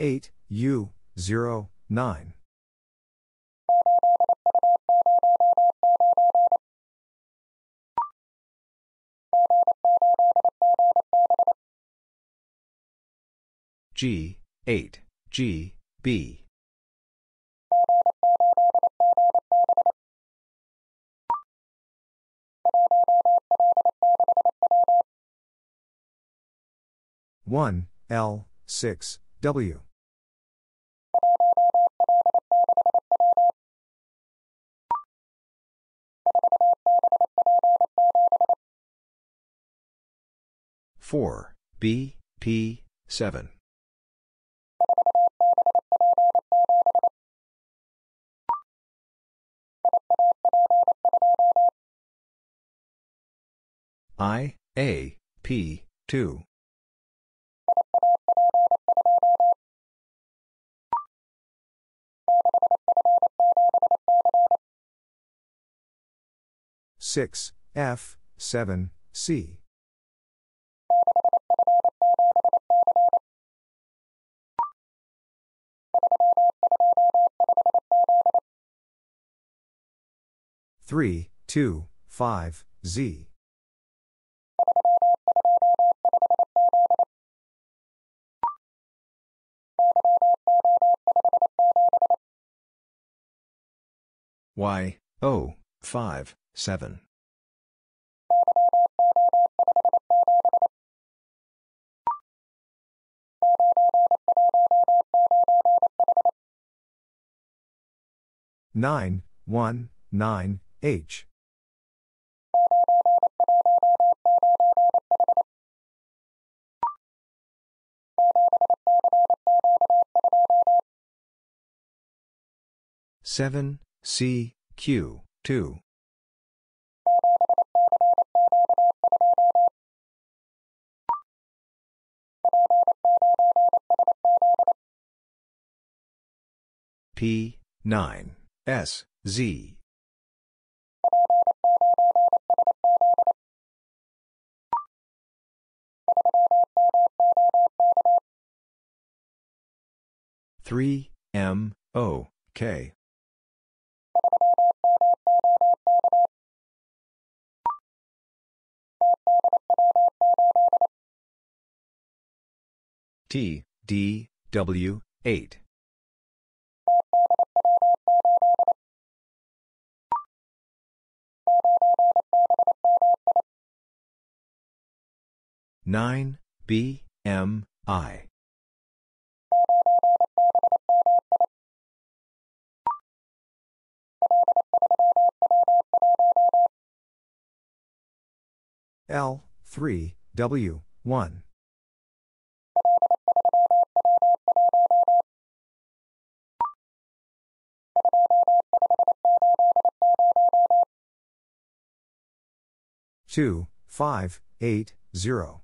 8, U, 0, 9. G, 8, G, B. One L six W four B P seven I, A, P, 2. Six F seven C three two five Z Y, O, 5, 7. Nine, one, nine, H. Seven, C, Q, 2. P, 9, S, Z. Three M O K. T D W 8 9 B M I L, 3, W, 1. Two, five, eight, zero.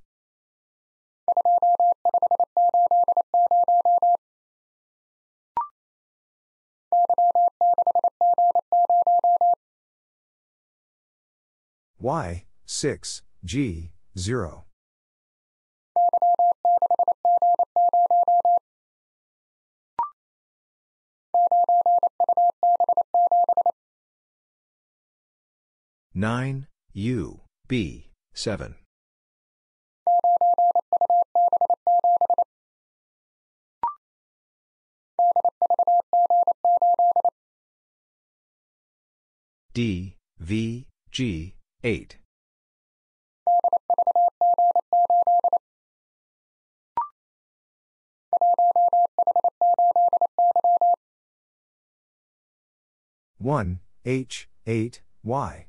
Y, 6, G, 0. Nine U B seven D V G eight. One H eight Y.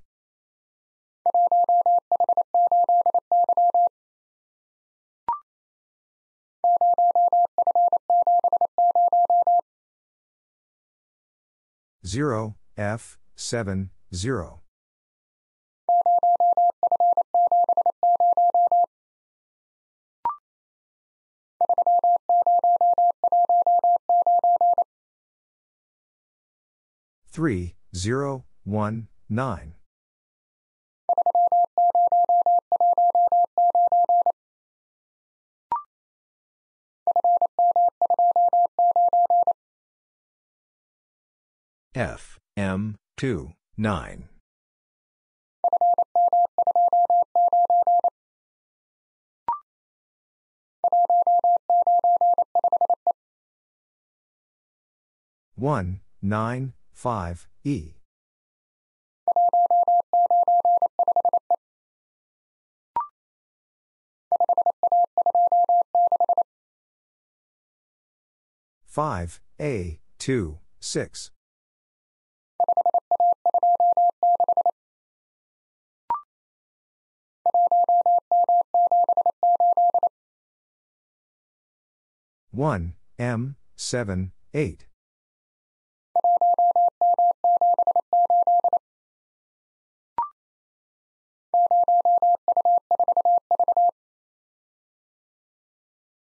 Zero F seven Zero. Three zero one nine. F M 2. 9. One, nine, five, E. Five, A, two, six. One, M, seven, eight.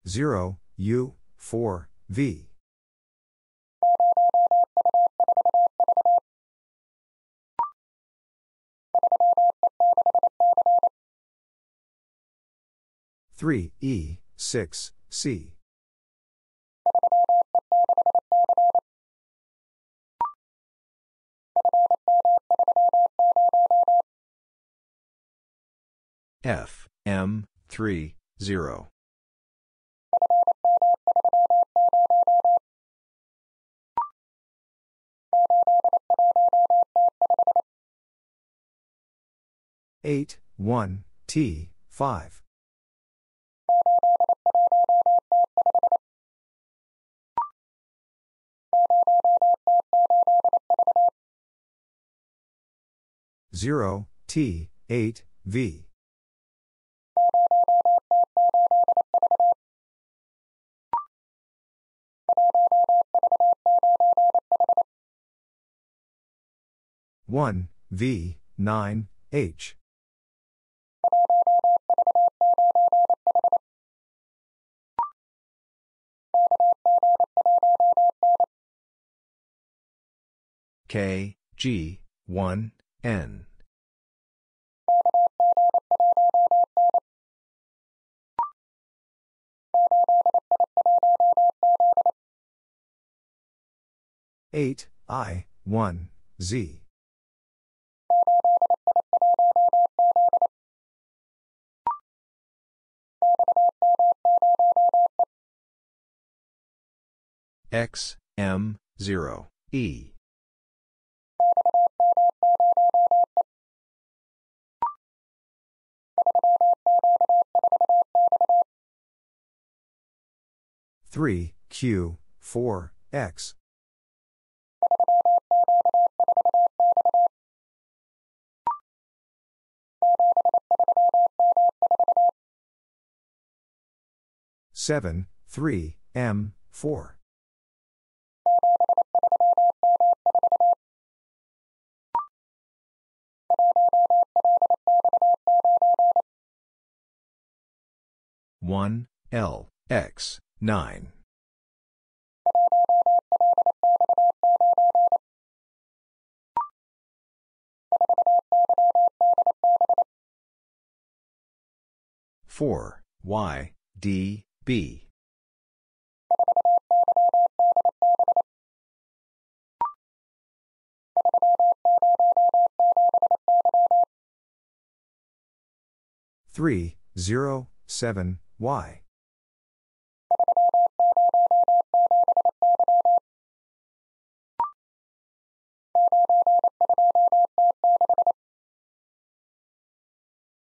Zero, U, four, V. Three, E, six, C. F, M, 3, 0. Eight, one, T, five. Zero, T, eight, V. One, V, nine, H. K, G, 1, N. Eight, I, 1, Z. X, M, 0, E. Three, Q, four, X. Seven, three, M, four. One, L, X, nine. Four, Y, D, B. Three, zero, seven, Y.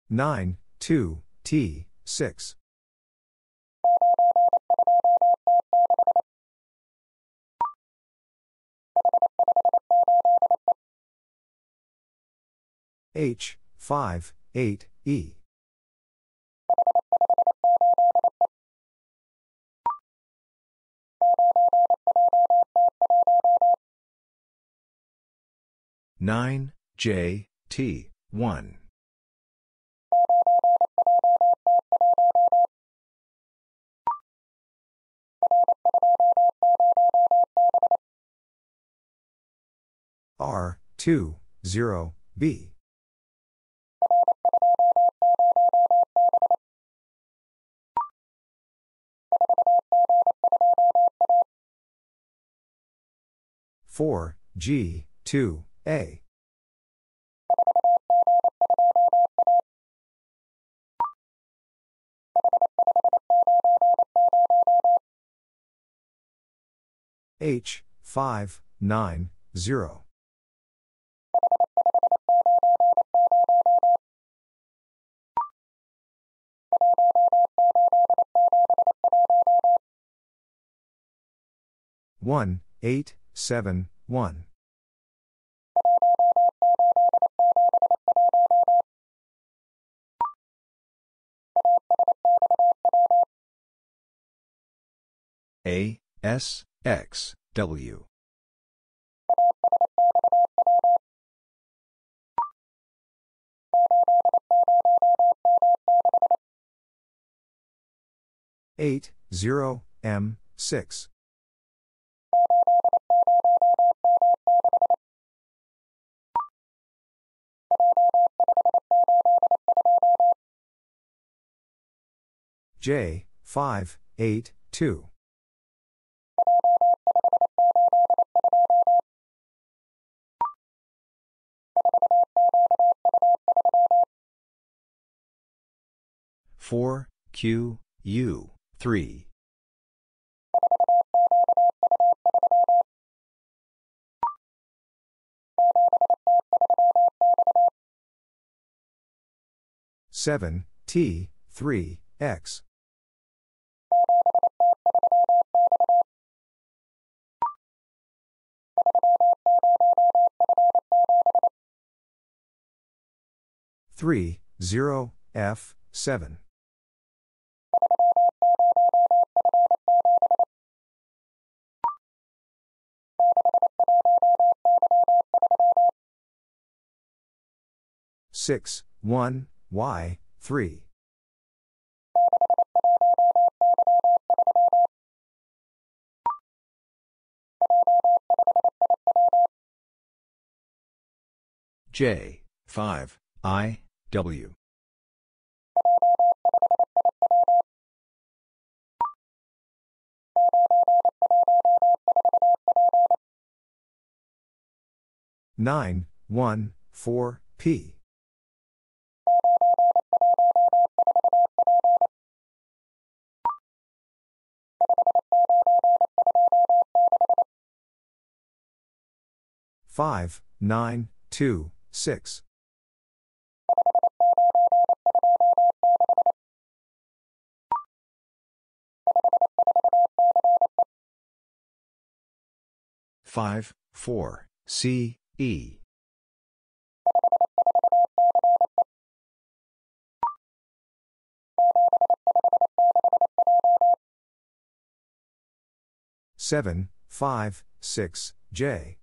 Nine, two, T, six. H, 5, 8, E. Nine, J, T, 1. R, 2, 0, B. Four, G, 2, A. H, 5, 9, 0. One, eight, seven, one. A, S, X, W. Eight, zero, M, six. J, 5, 8, 2. Four Q U three seven T three X. Three zero F seven. Six one Y three J, 5, I, W. Nine, one, four, P. Five, nine, two, six. Five, four, C, E. Seven, five, six, J.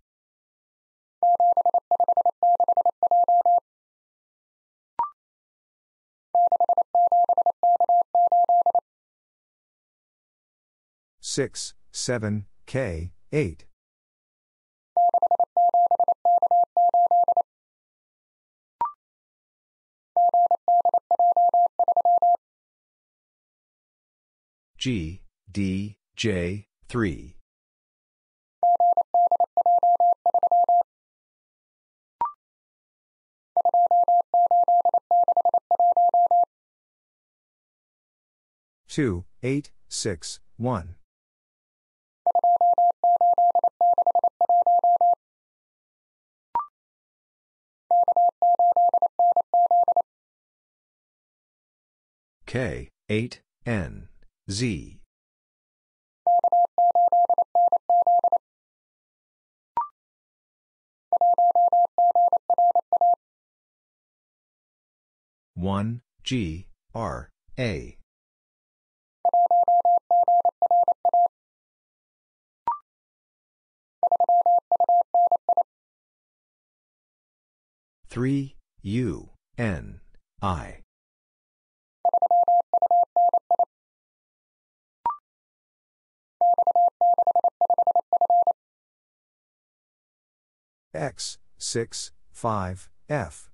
Six, seven, K, eight. G, D, J, 3. Two, eight, six, one. K, 8, N, Z. One G R A. Three U N I X, 6, 5, F.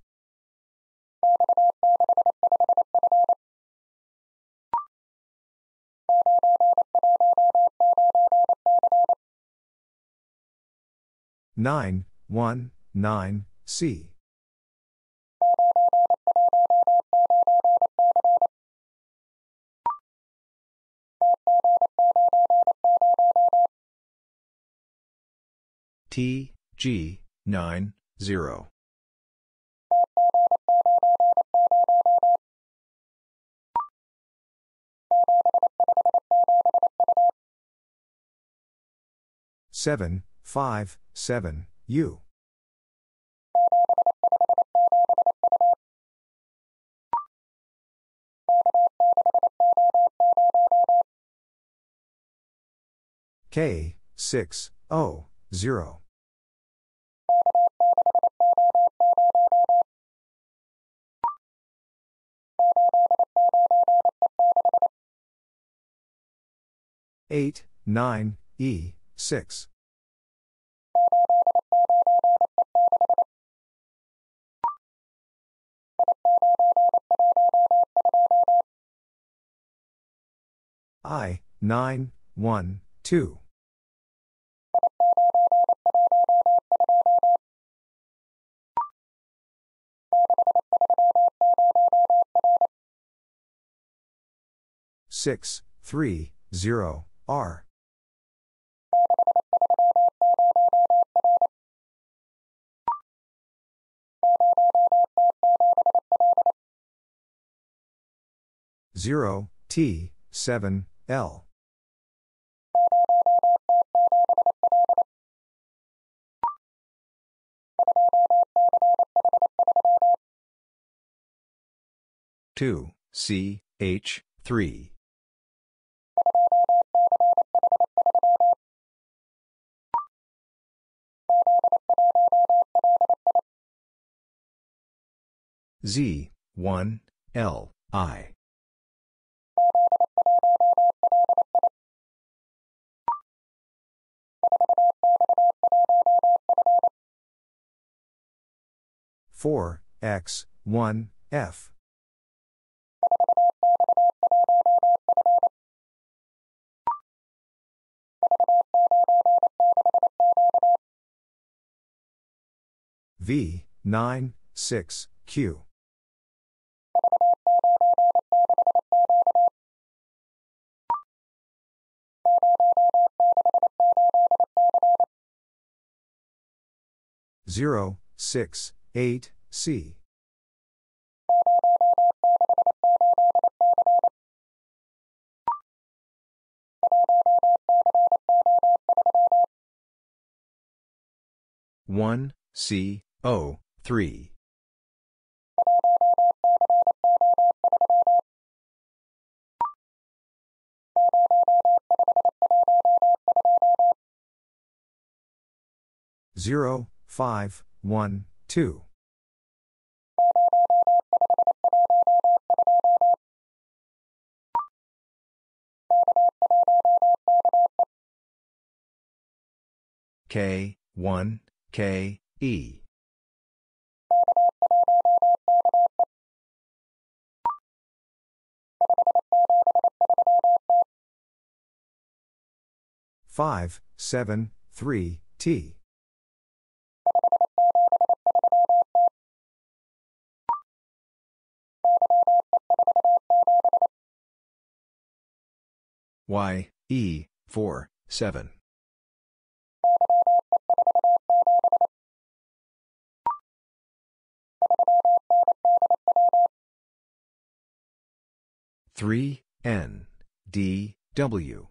9, 1, 9, C. T, G, 9, 0. Seven, five, seven, U. K, six, O, zero. Eight, nine, E, six. I, 9, 1, 2. Six, three, zero, R. Zero, T, seven, L. Two, C, H, three. Z, 1, L, I. Four X one F V nine six Q zero six 8, C. One C O three zero five one 2. K, 1, K, E. Five, seven, three, T. Y, E, 4, 7. Three N D W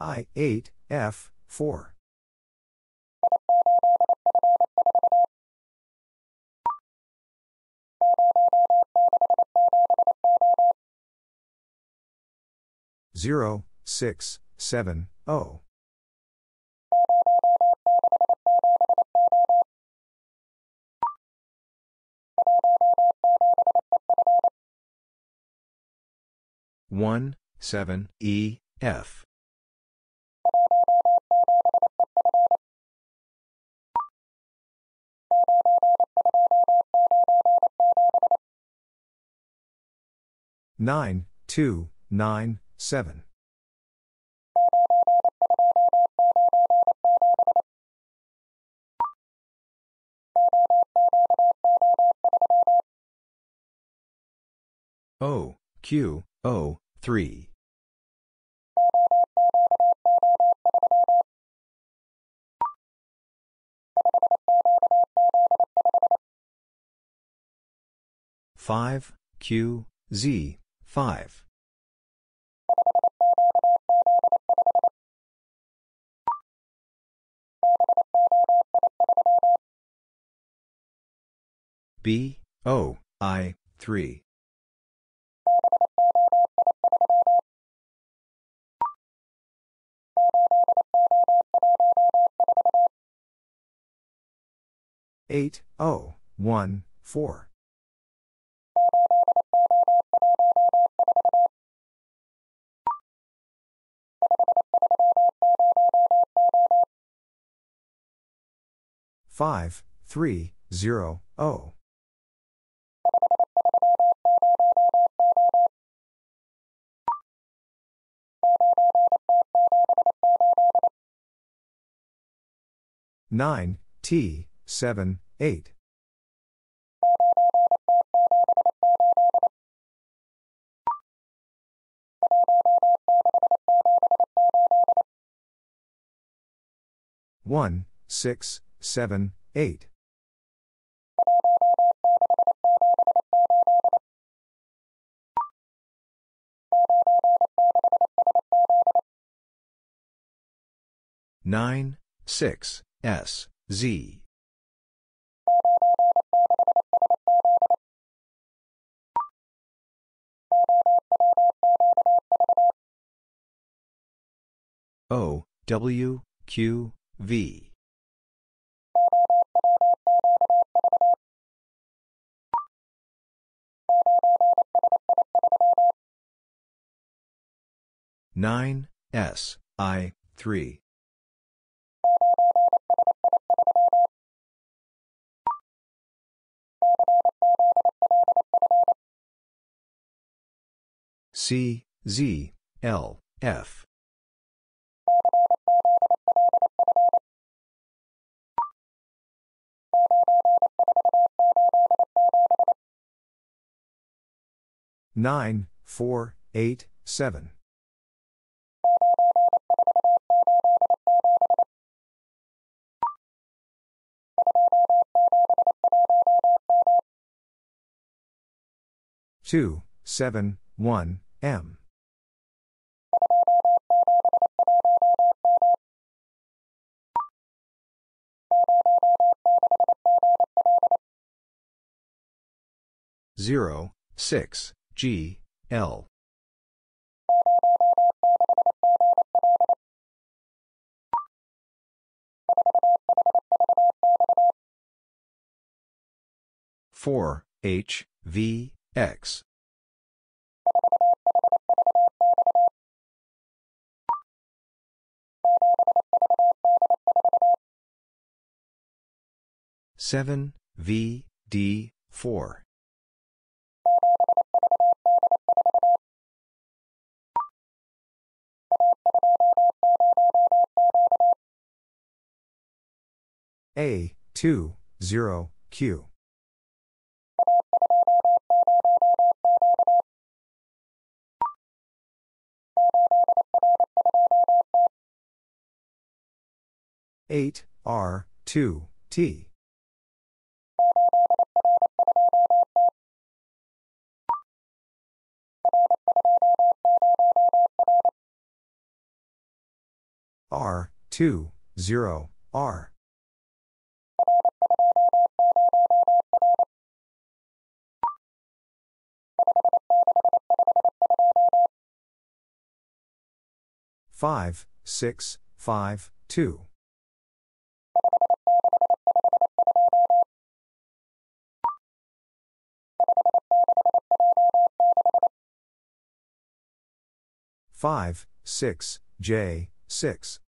I eight F four Zero, six, seven, oh. One, seven, E, F. 9, 2, 9, 7. O, Q, O, 3. Five Q Z five. B O I three eight O one four Five, three, zero, oh. Nine, T, seven, eight. One, six, seven, eight. Nine, six, S, Z. O, W, Q, V. Nine S I three C Z L F Nine, four, eight, seven. Two, seven, one, M. Zero, six, G, L. Four, H, V, X. Seven, V, D, four. A, 2, 0, Q. Eight R two T R two zero R. Five six five two Five, six, J, six.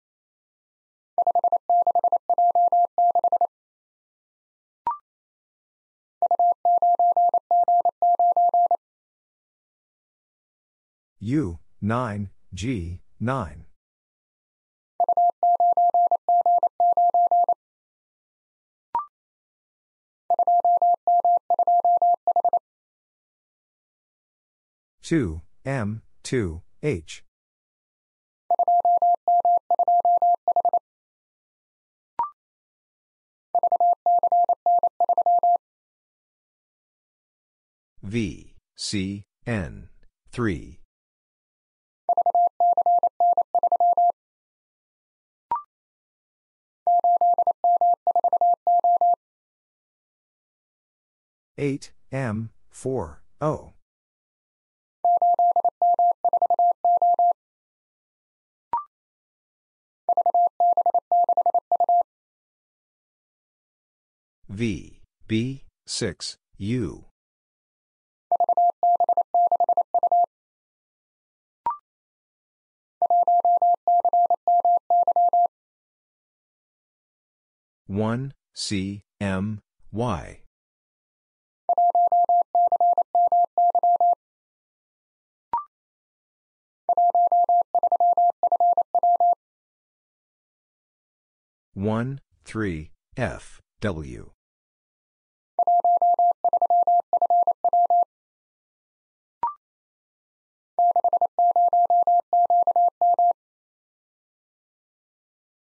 U, 9, G, 9. Two M two H. V C N 3 8 M 4 O V, B, 6, U. One C M Y one three F W.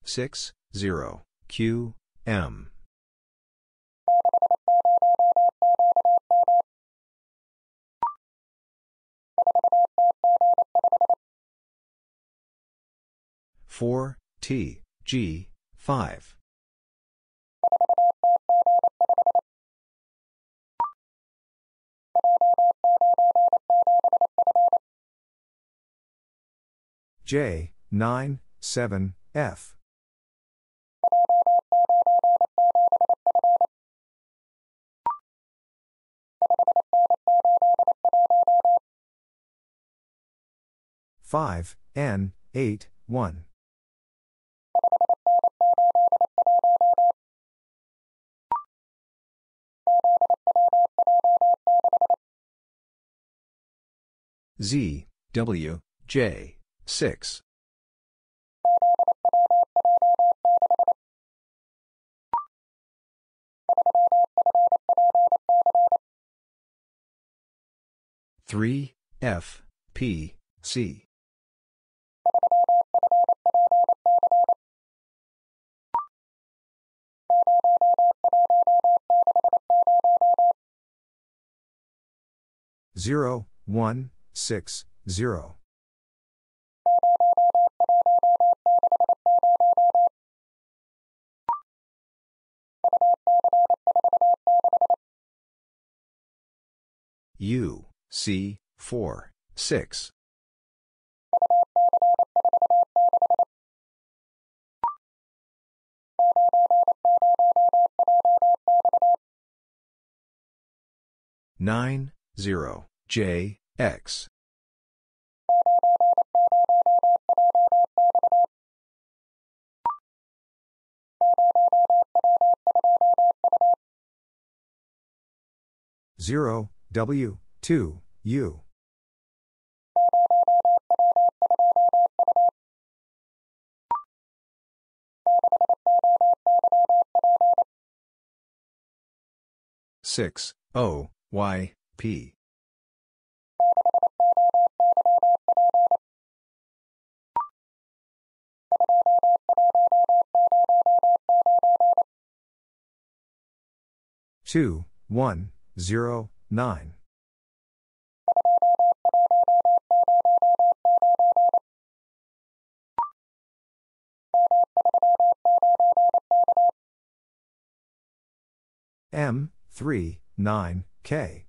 six zero Q M. four T G five J, 9, 7, F. Five N eight one Z W J 6. Three F P C zero one six zero U, C, 4, 6. Nine zero J X. Zero W two U. Six O Y P. Two one zero nine. M three nine K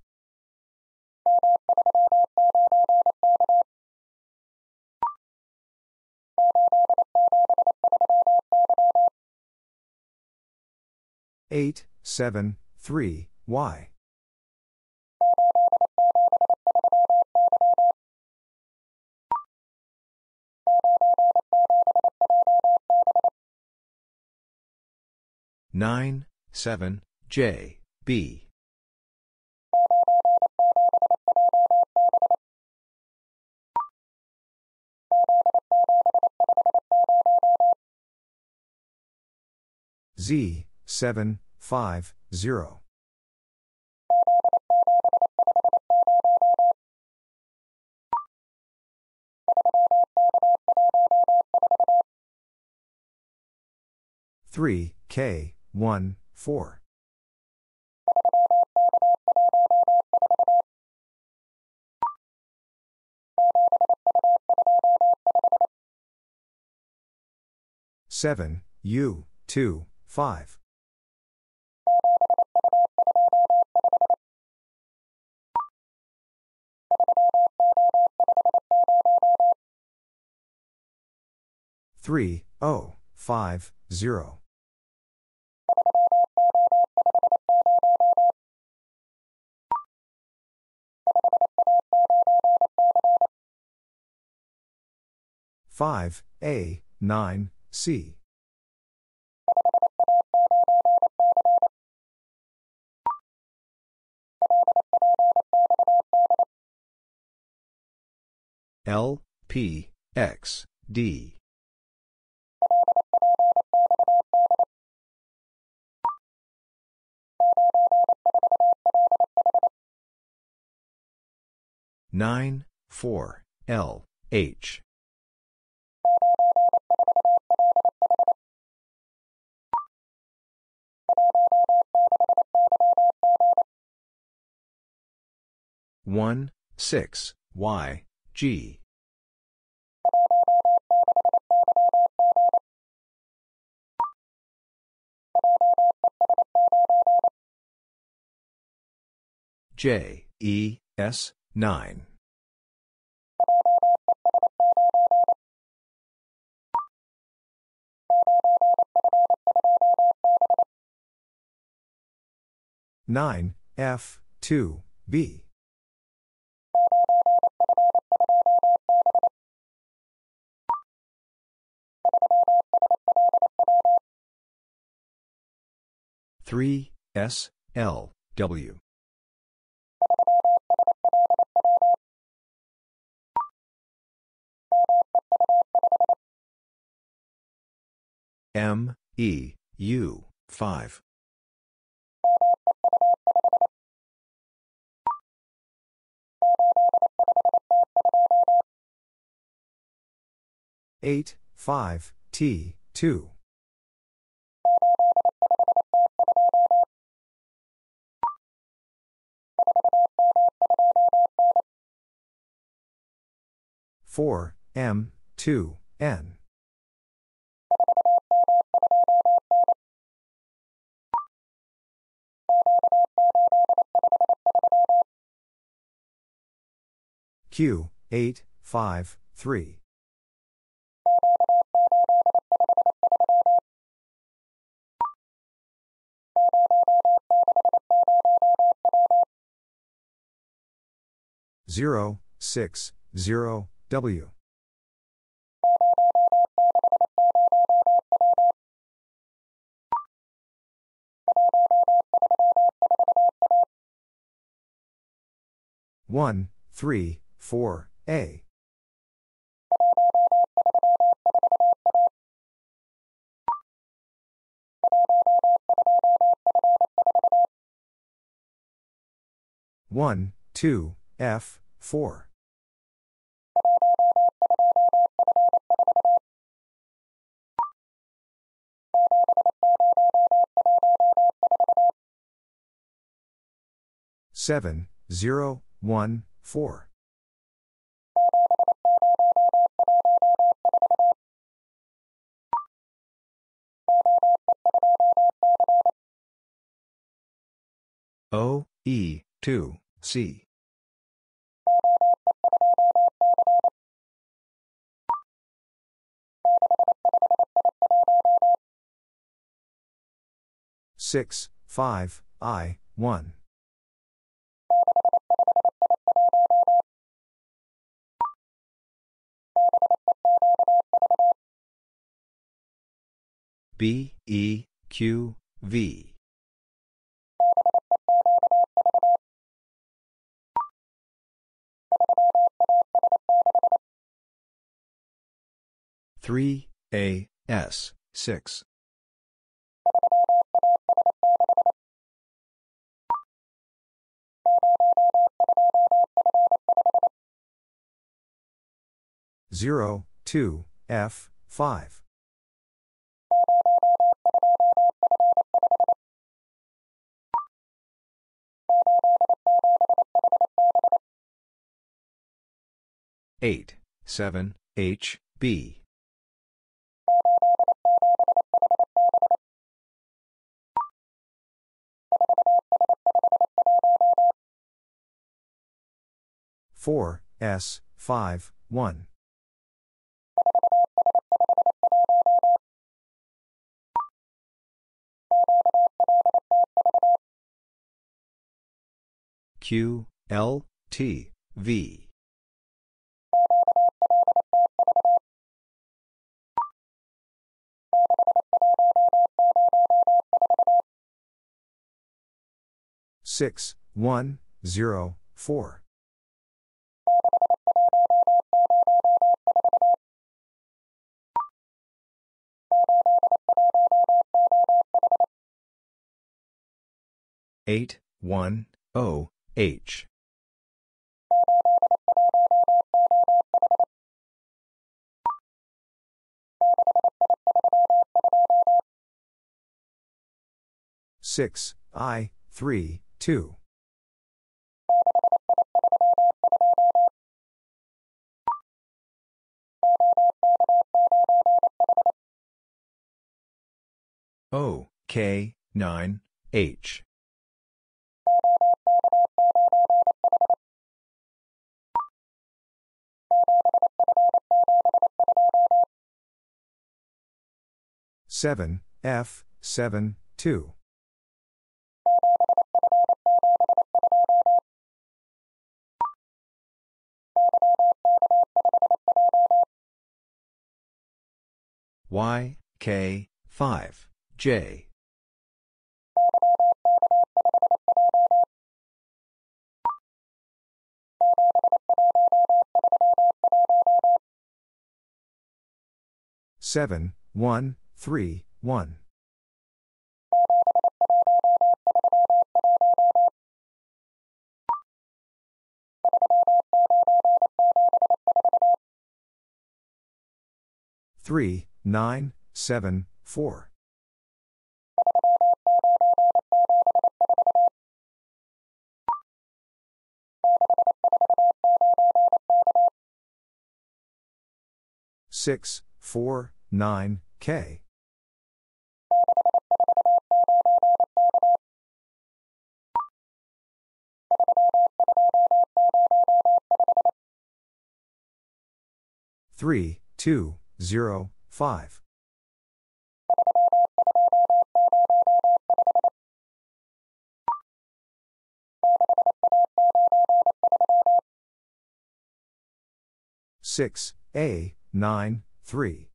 eight seven three Y. Nine seven J B Z, 7, 5, 0. Three K one four seven U two five. Three O five zero. Five A nine C L P X D. Nine four L H one six Y G. J E S 9 9 F 2 B Three S L W. M E U 5 8 5 T 2 4 M 2 N. Q 8 5 3 0 6 0 W. One three four A one two F four. Seven zero one four O E two C. Six five I one. B E Q V 3, A, S, 6. Zero two F five eight seven H B Four, S, five, one. Q, L, T, V. Six, one, zero, four. Eight, one, O, H. Six, I, three, two. O, K, nine, H. Seven, F, seven, two. Y, K, 5, J. Seven, one, three, one. Three, nine, seven, four. Six, four, nine, K. Three, two, zero, five. Six, A, nine, three.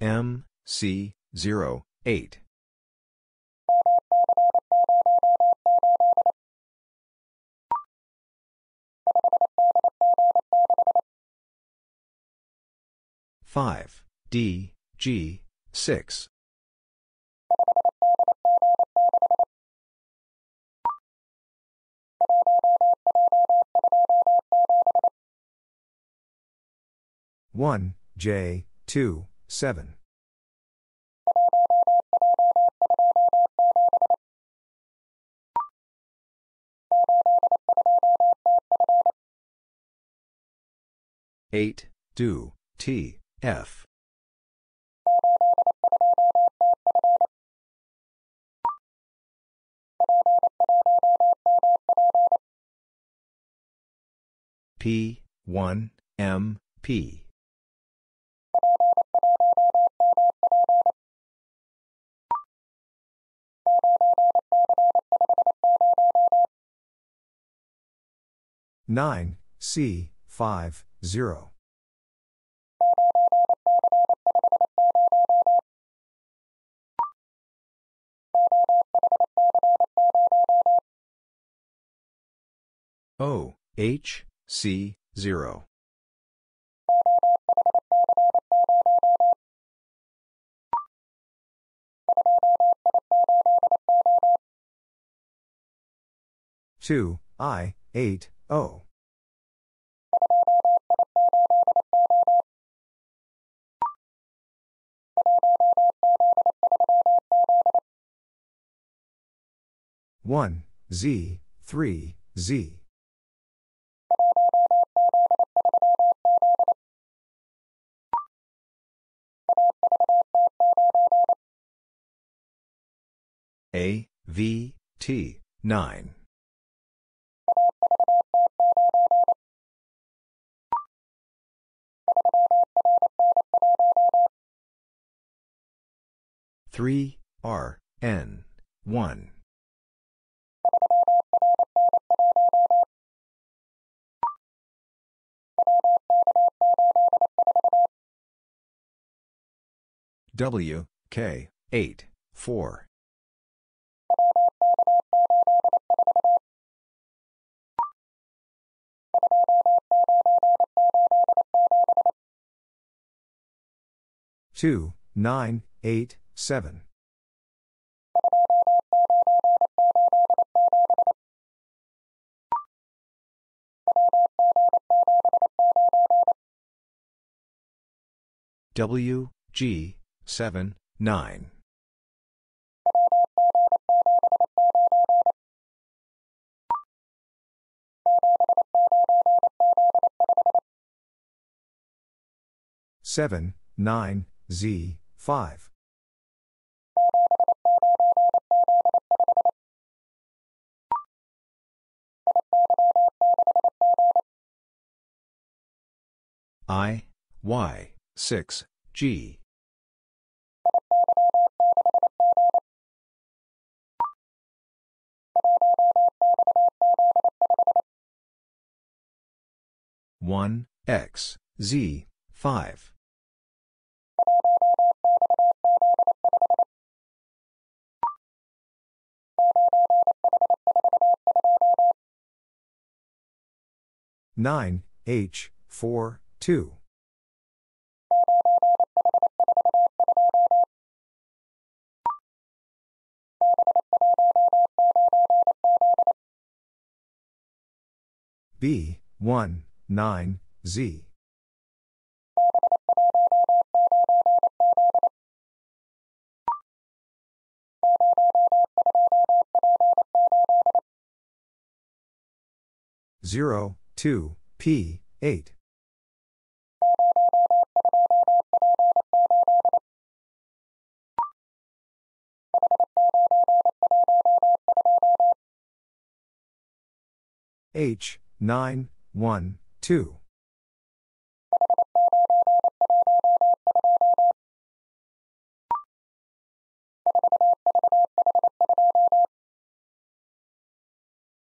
M, C, zero, eight. Five, D, G, six. One, J, two, seven. Eight, do, T, F. P, one, M, P. Nine, C, five, 0. O H C 0. Two I eight O. One Z three Z. A V T 9 3 R N 1 W, K, 8, 4. Two, nine, eight, seven. W, G, 7, 9. Seven, nine, Z, five. I, Y, 6, G. One X Z five nine H four two B, 1, 9, Z. Zero, two, P, eight. H, 9, 1, 2.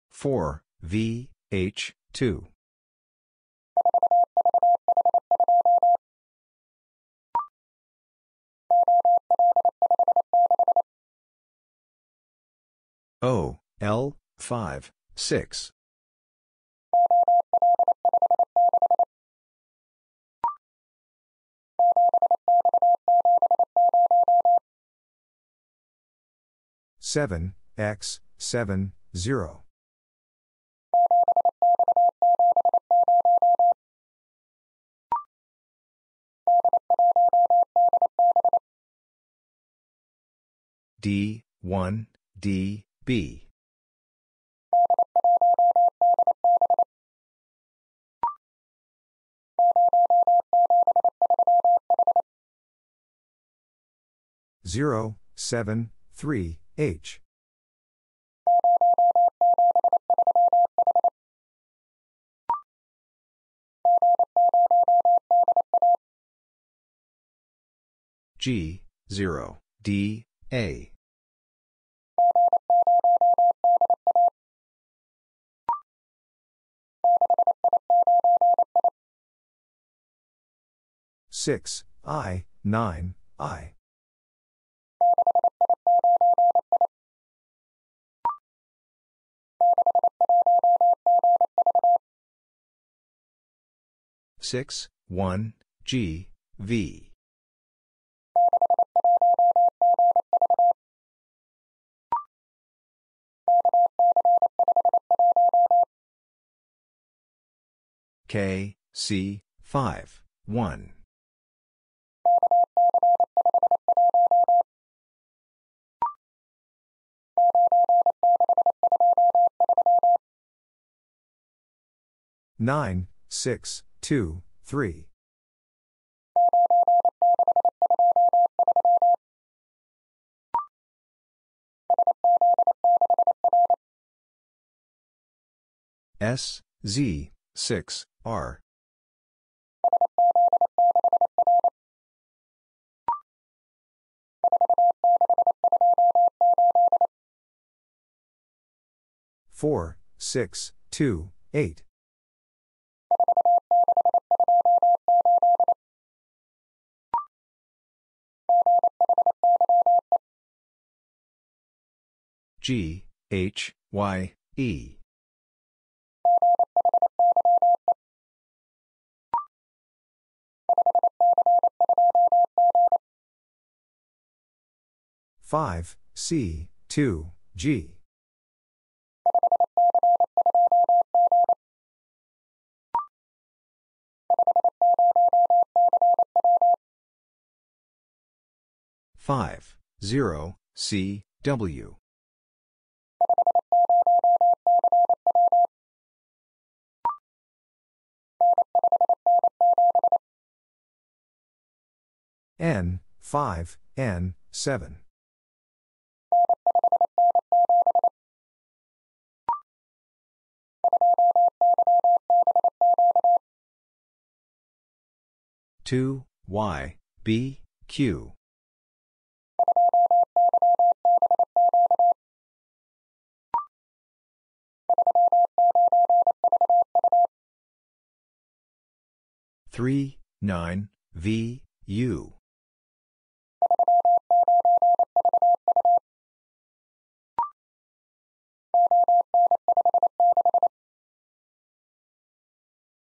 Four V H two. O L five six. Seven X seven zero D, 1, D, B. Zero, seven, three, H. G, 0, D, A. Six, I, nine, I. Six, one, G, V. K, C, 5, 1. Nine, six, two, three. S, Z, 6, R. Four, six, two, eight. G, H, Y, E. Five, C, two, G. Five, zero, C, W. N, 5, N, 7. Two Y B Q three nine V U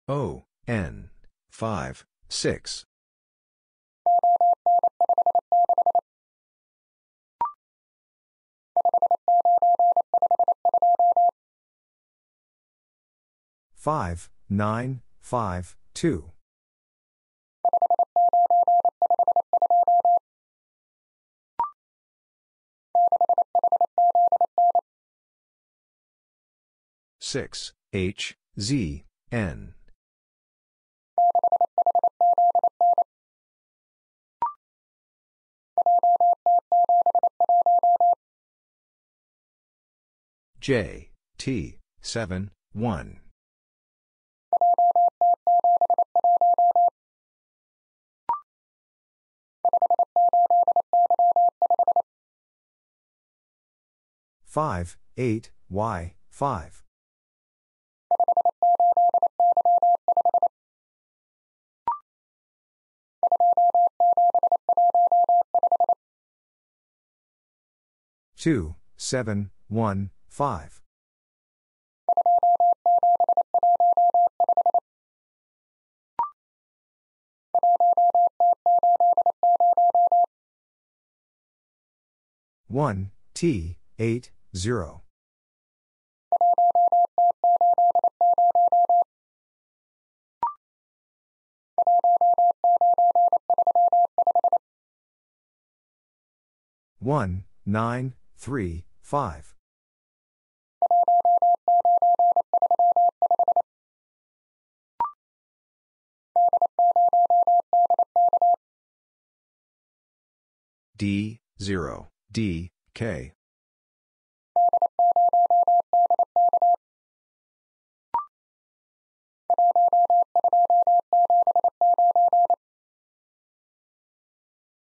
O N 5 6 5 9 5 2 6 H Z N J, T, 7, 1. Five, eight, Y, five. Two, seven, one, five. One, T, eight, zero. One, nine, three, five. D, 0, D, K.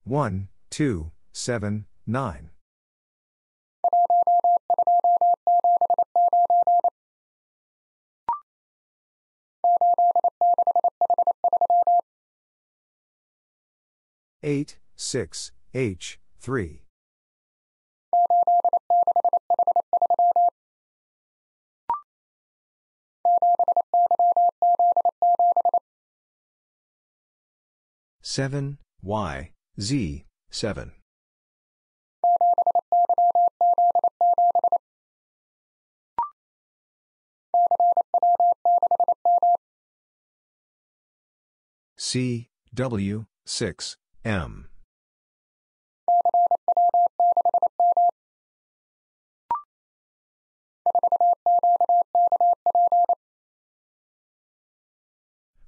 One, two, seven, nine. Eight, six, H, three. Seven, Y, Z, seven. C, W, 6, M.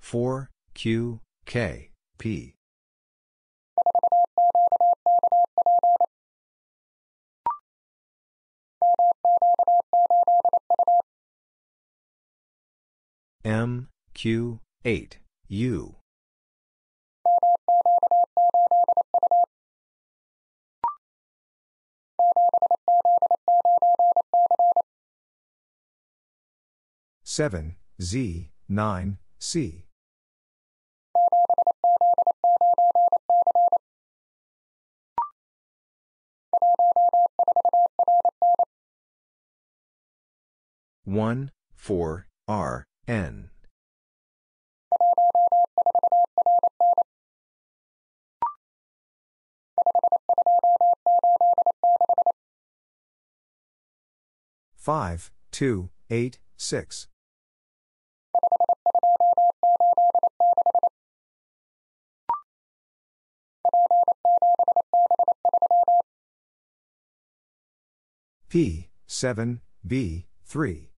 Four Q K P. M Q 8 U. Seven Z nine C one four R N Five, two, eight, six. P, seven, B, three.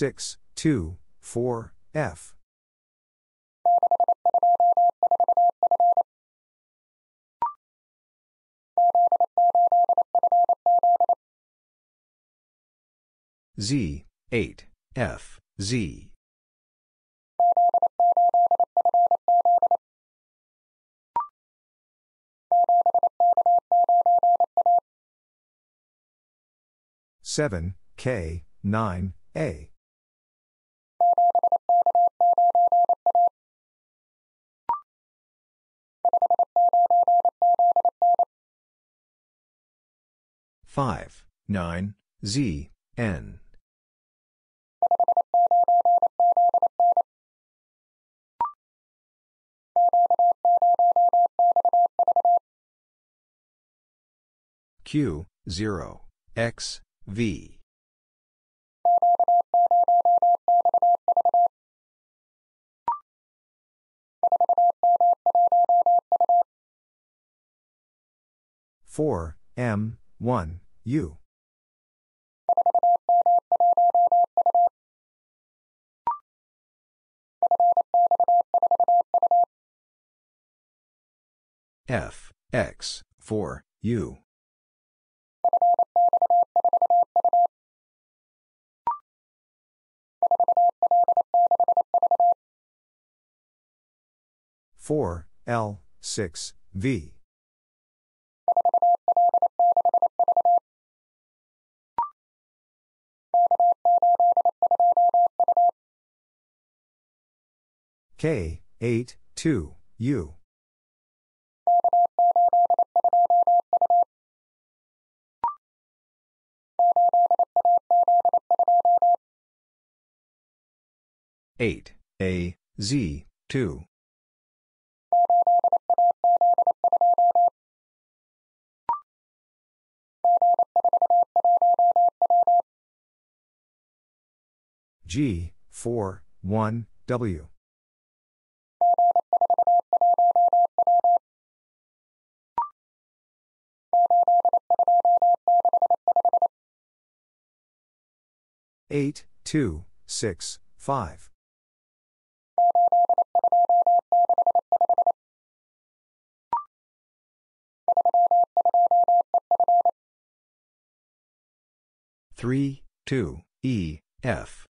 Six, two, four, F. Z, 8, F, Z. Seven K nine A five nine Z N Q, 0, X, V. Four M one U. F X four U. Four L six V K, 8, 2, U. Eight A Z two G four one W eight two six five Three, two, E, F.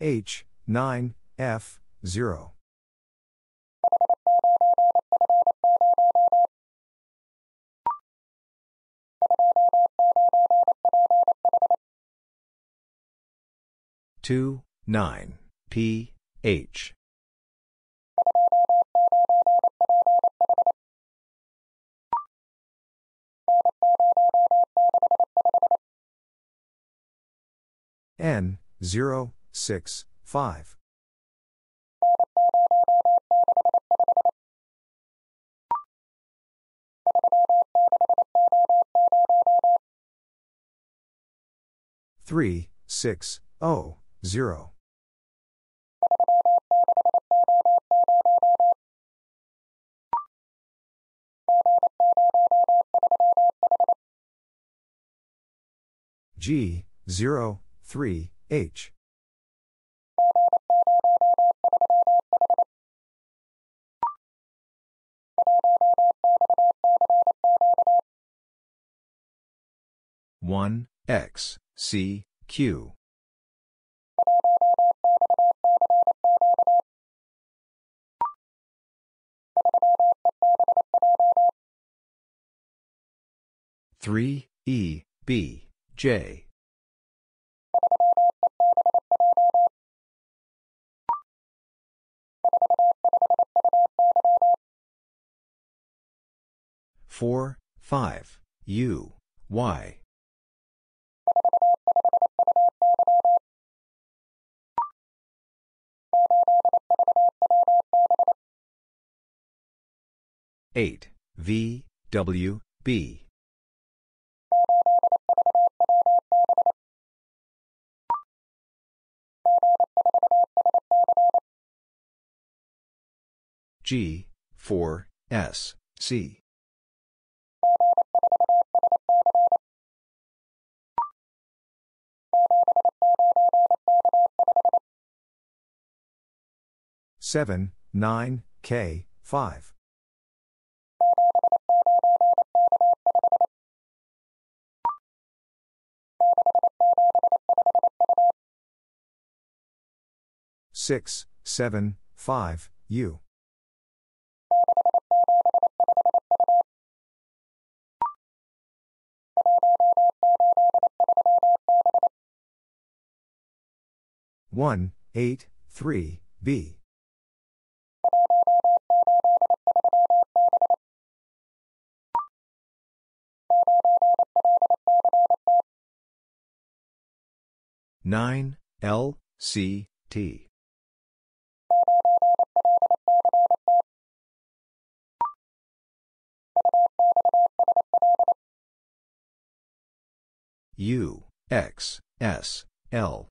H, nine, F, zero. Two, nine, P, H. N, 0, 6, 5. Three, six, oh, zero. G, 0, 3, H. One X C Q three E B J. Four five U Y. Eight V W B G, 4, S, C. Seven, nine, K, five. Six, seven, five, U. One, eight, three, B. Nine, L, C, T. U, X, S, L.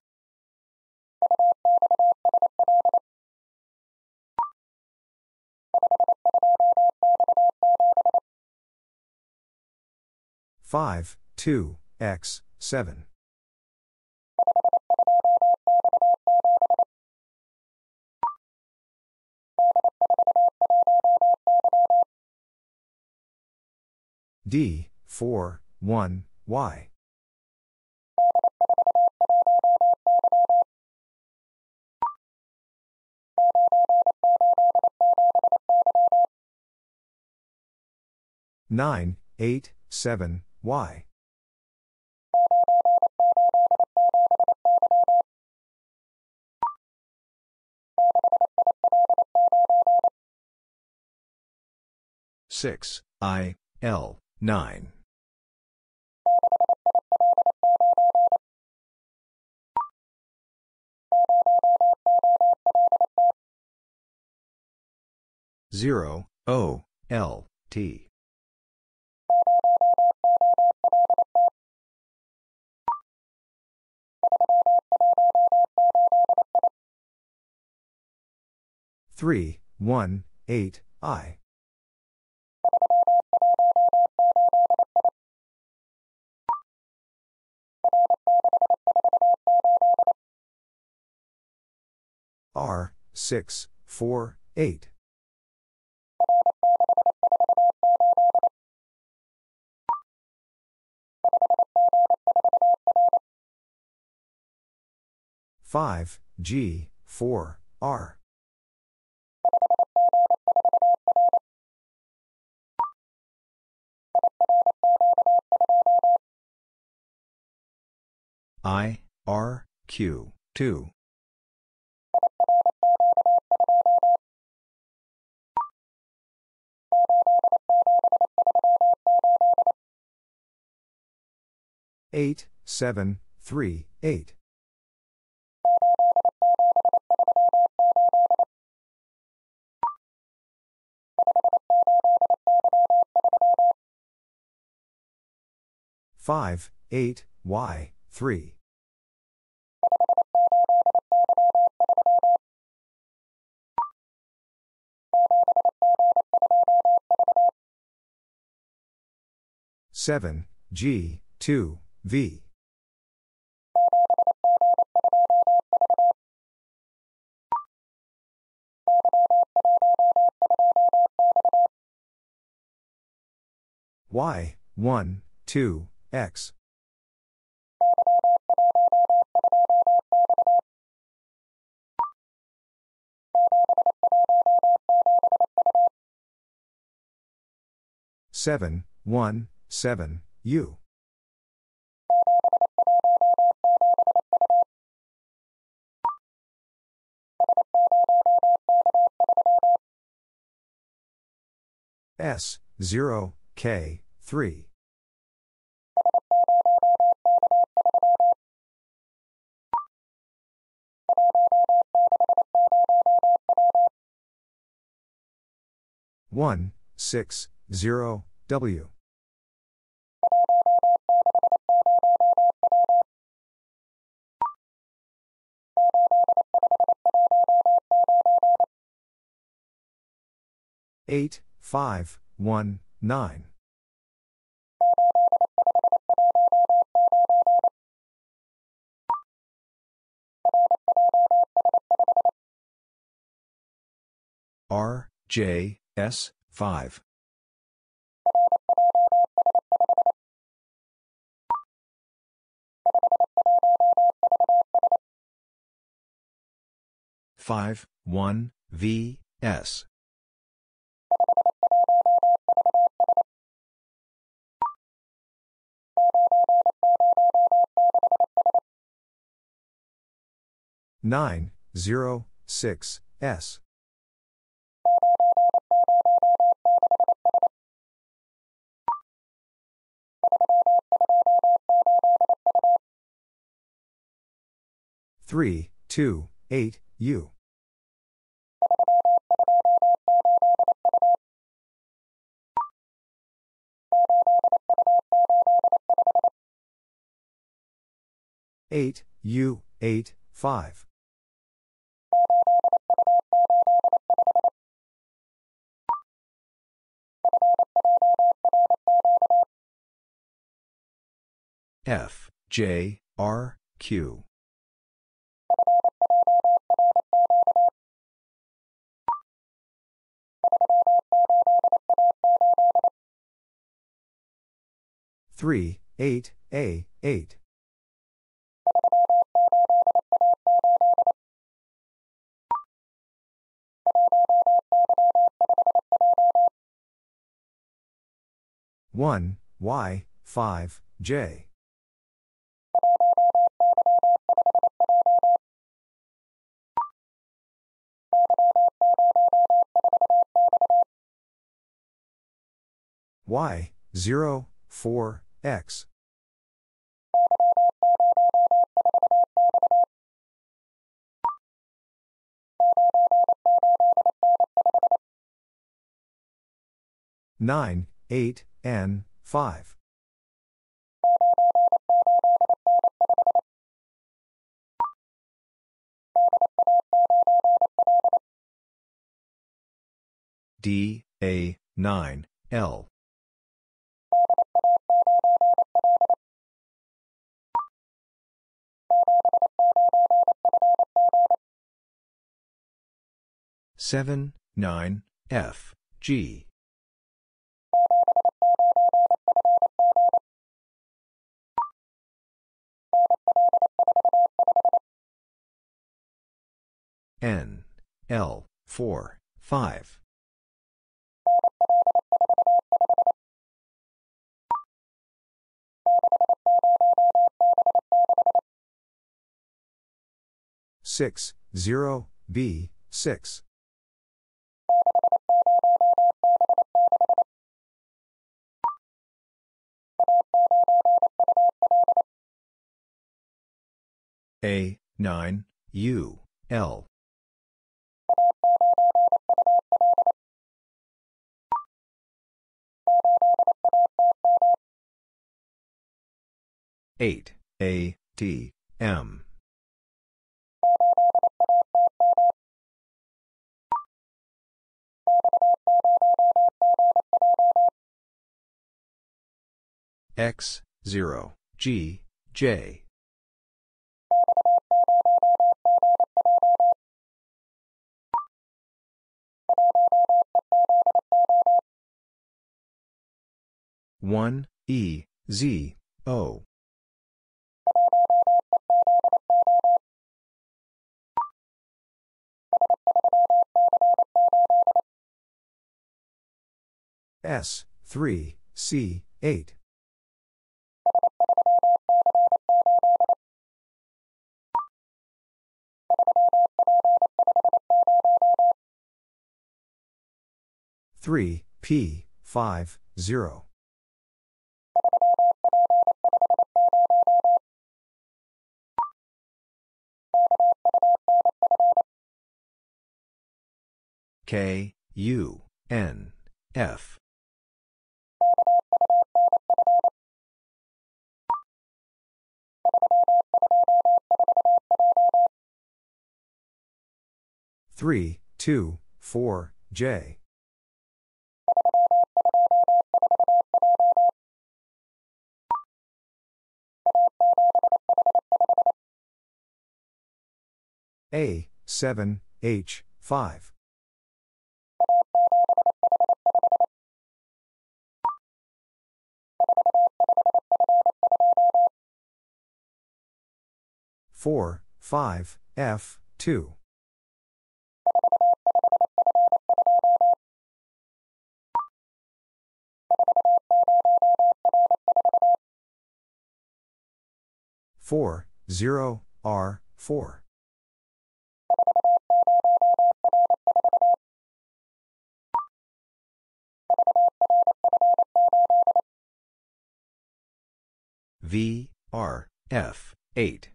Five, two, X, seven. D, 4, 1, Y. Nine, eight, seven, Y. Six, I, L, nine. Zero, O, L, T. Three, one, eight, I. R, six, four, eight. Five, G, four, R. I, R, Q, 2. Eight, seven, three, eight. 5, 8, Y, 3. Seven G two V Y, 1, 2, X. Seven, one, seven, U. S, 0, K, 3. One, six, zero, W. Eight, five, one, nine. R, J, S, 5. Five, one, V, S. Nine, zero, six, S. Three, two, eight, U. Eight, U, eight, five. F, J, R, Q. Three, eight, A, eight. One, Y, five, J. Y, 0, 4, X. Nine, eight, N, five. D, A, 9, L. Seven, nine, F, G. N, L, 4, 5. Six, zero, B, six. A, 9, U, L. 8, A, T, M. X, 0, G, J. One E Z O S three C eight. Three P five zero K, U, N, F. Three, two, four, J. A, seven, H, five. Four, five, F, two. Four, zero, R, four. V, R, F, 8.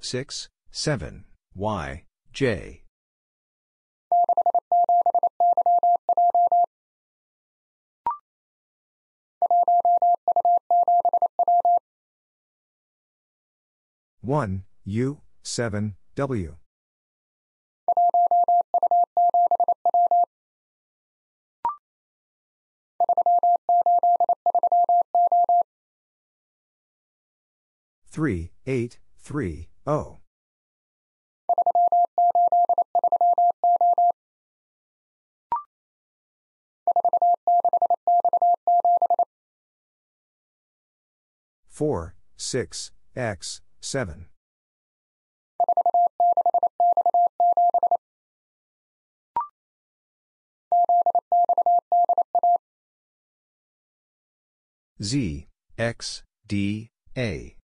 Six, seven, Y, J. One, U, seven, W. Three, eight, three, O. Four, six, X, seven. Z, X, D, A.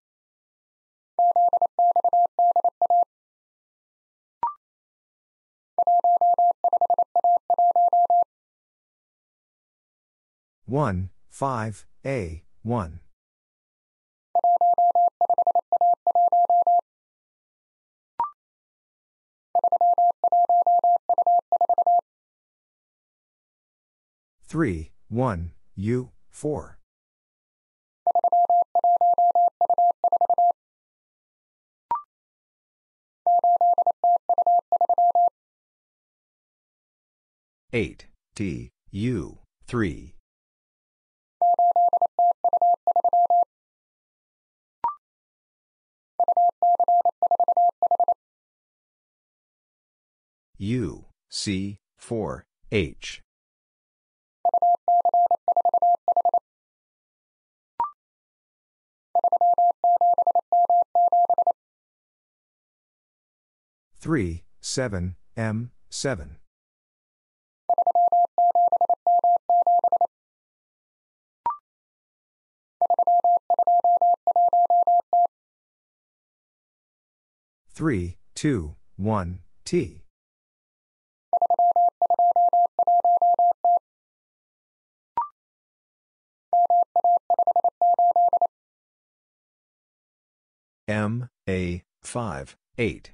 One, five, A, one. Three, one, U, four. Eight, T, U, three. U, C, 4, H. Three, seven, M, seven. Three, two, one, T. M, A, 5, 8.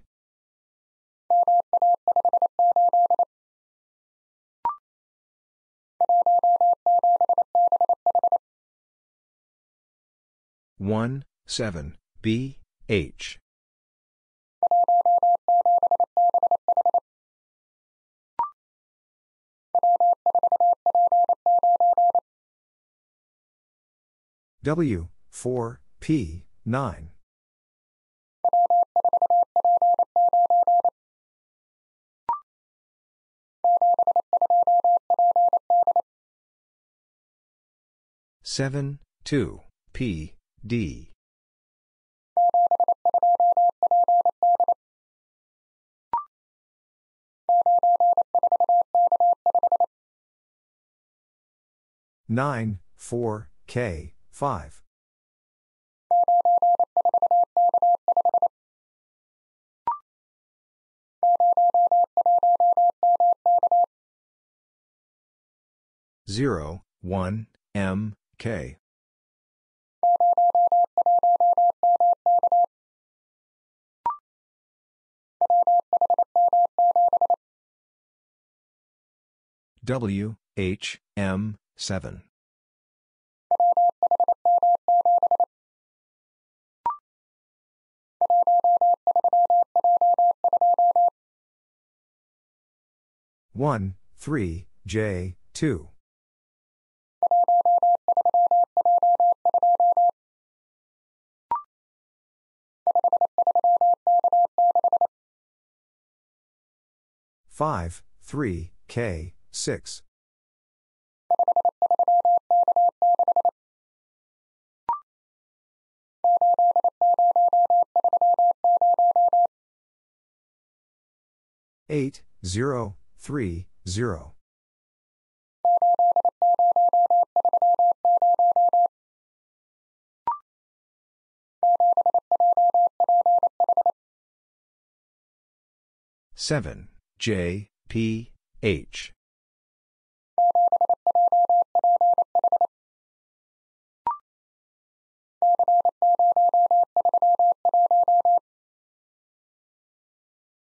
1, 7, B, H. W, 4, P, 9. Seven, two, P, D. Nine, four, K, five. Zero, one, M, K. W, H, M, 7. One, three, J, two. Five, three, K, six. Eight, zero, three, zero. Seven, J, P, H.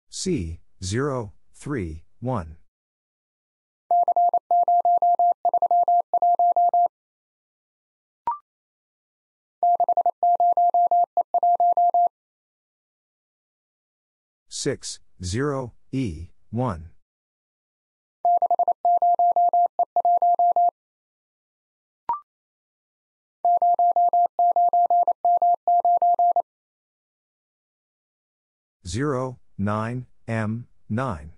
C, 0, 3, 1. Six, zero, E, one. Zero, nine, M, nine.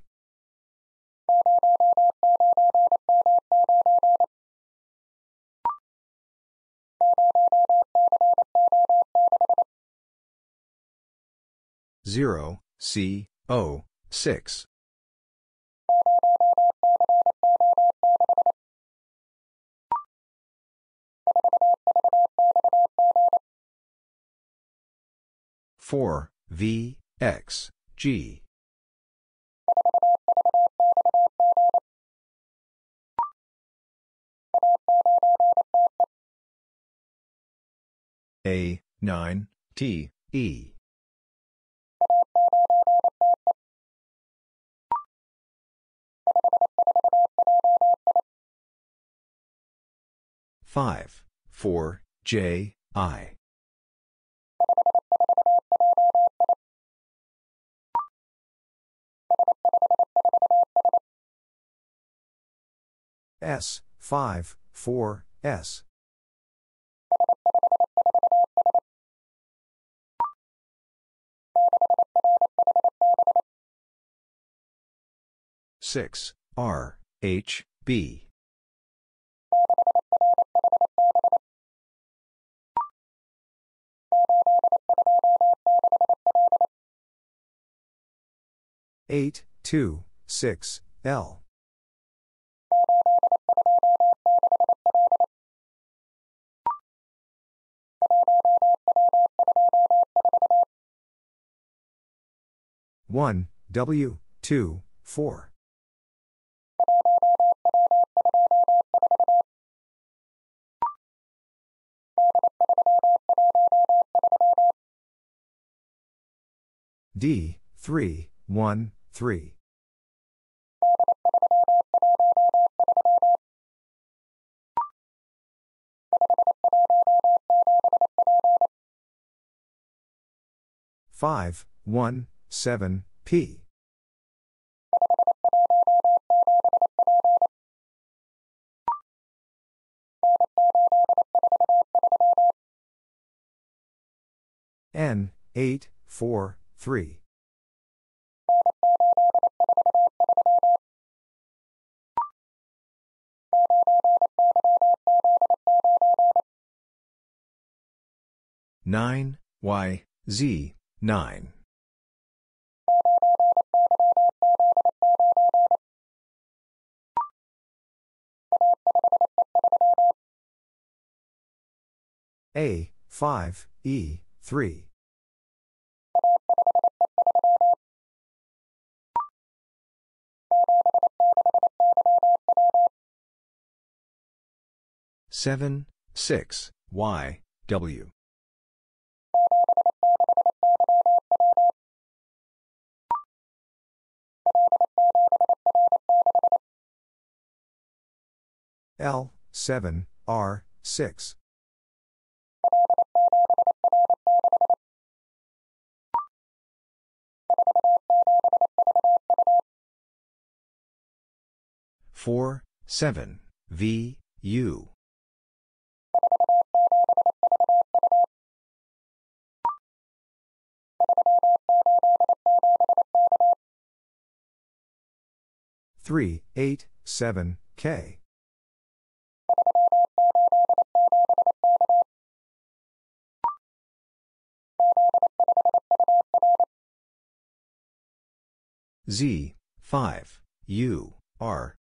Zero, C, O, six. Four, V, X, G. A, 9, T, E. Five, four, J, I. S, 5, 4, S. Six R H B eight two six L. One W two four D, 3, 1, 3. 5, 1, 7, P. N, 8, 4, 3. Nine Y Z nine A five E three seven six Y W L, 7, R, 6. Four, seven, V, U. Three, eight, seven, K. Z, 5, U, R.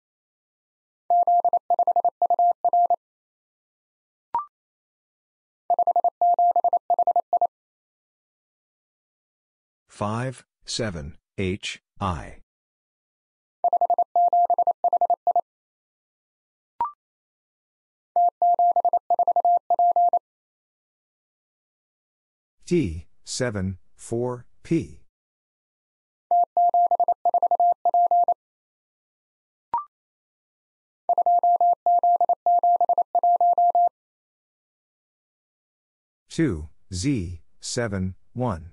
Five, seven, H, I. T, 7, 4, P. Two Z seven one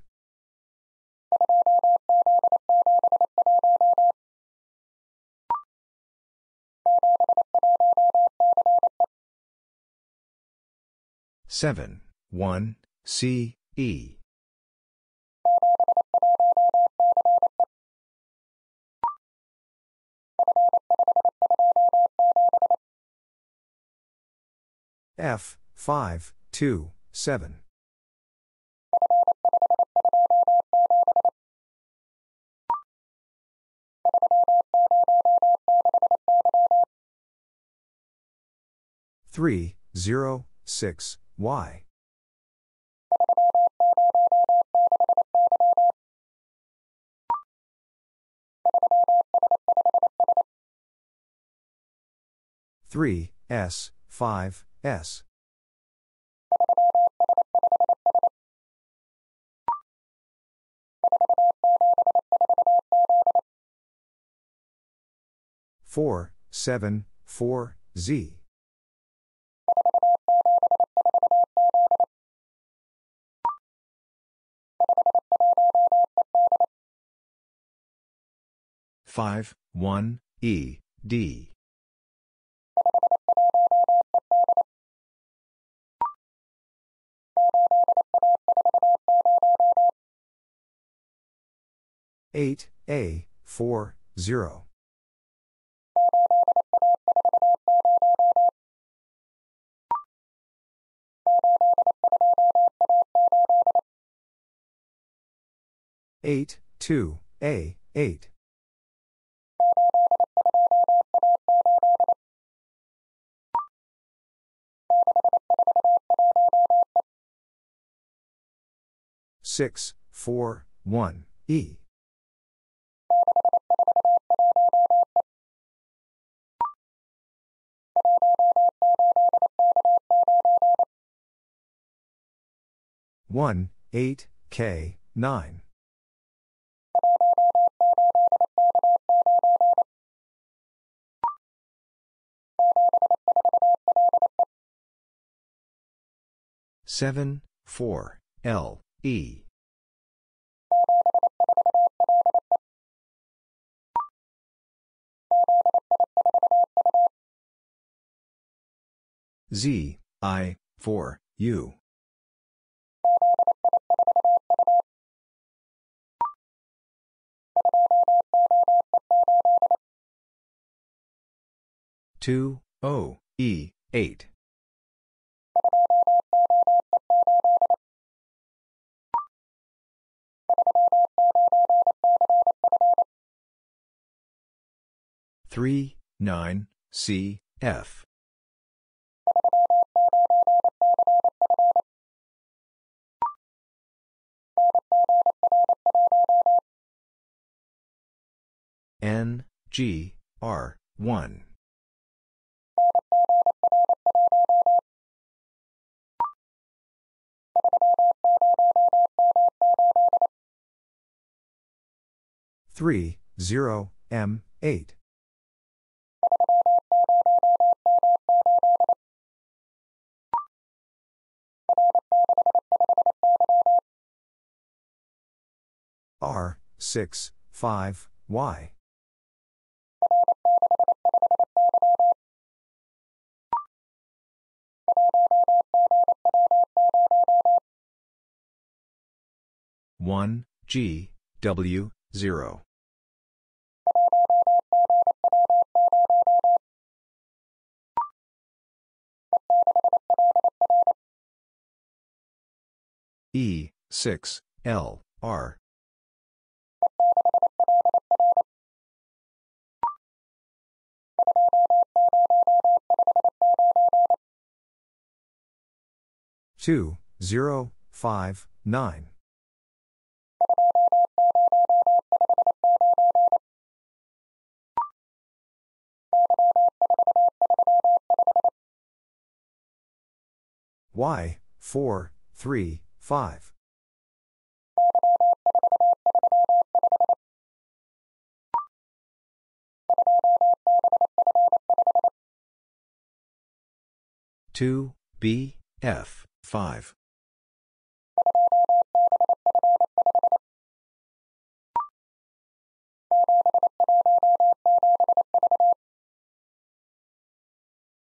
seven. One. C. E. F. Five. Two. 7. Three, zero, six, Y. Three, S, five, S. Four, seven, four, Z. Five, one, E, D. Eight, A, four, zero. Eight, two, A, eight. Six, four, one, E. One, eight, K, nine. Seven, four, L, E. Z, I, 4, U. Two O E eight three nine C F N G R 1. Three zero M eight. R six five Y. One G W zero E, 6, L, R. Two, zero, five, nine. Y, 4, 3, 5. Two B F five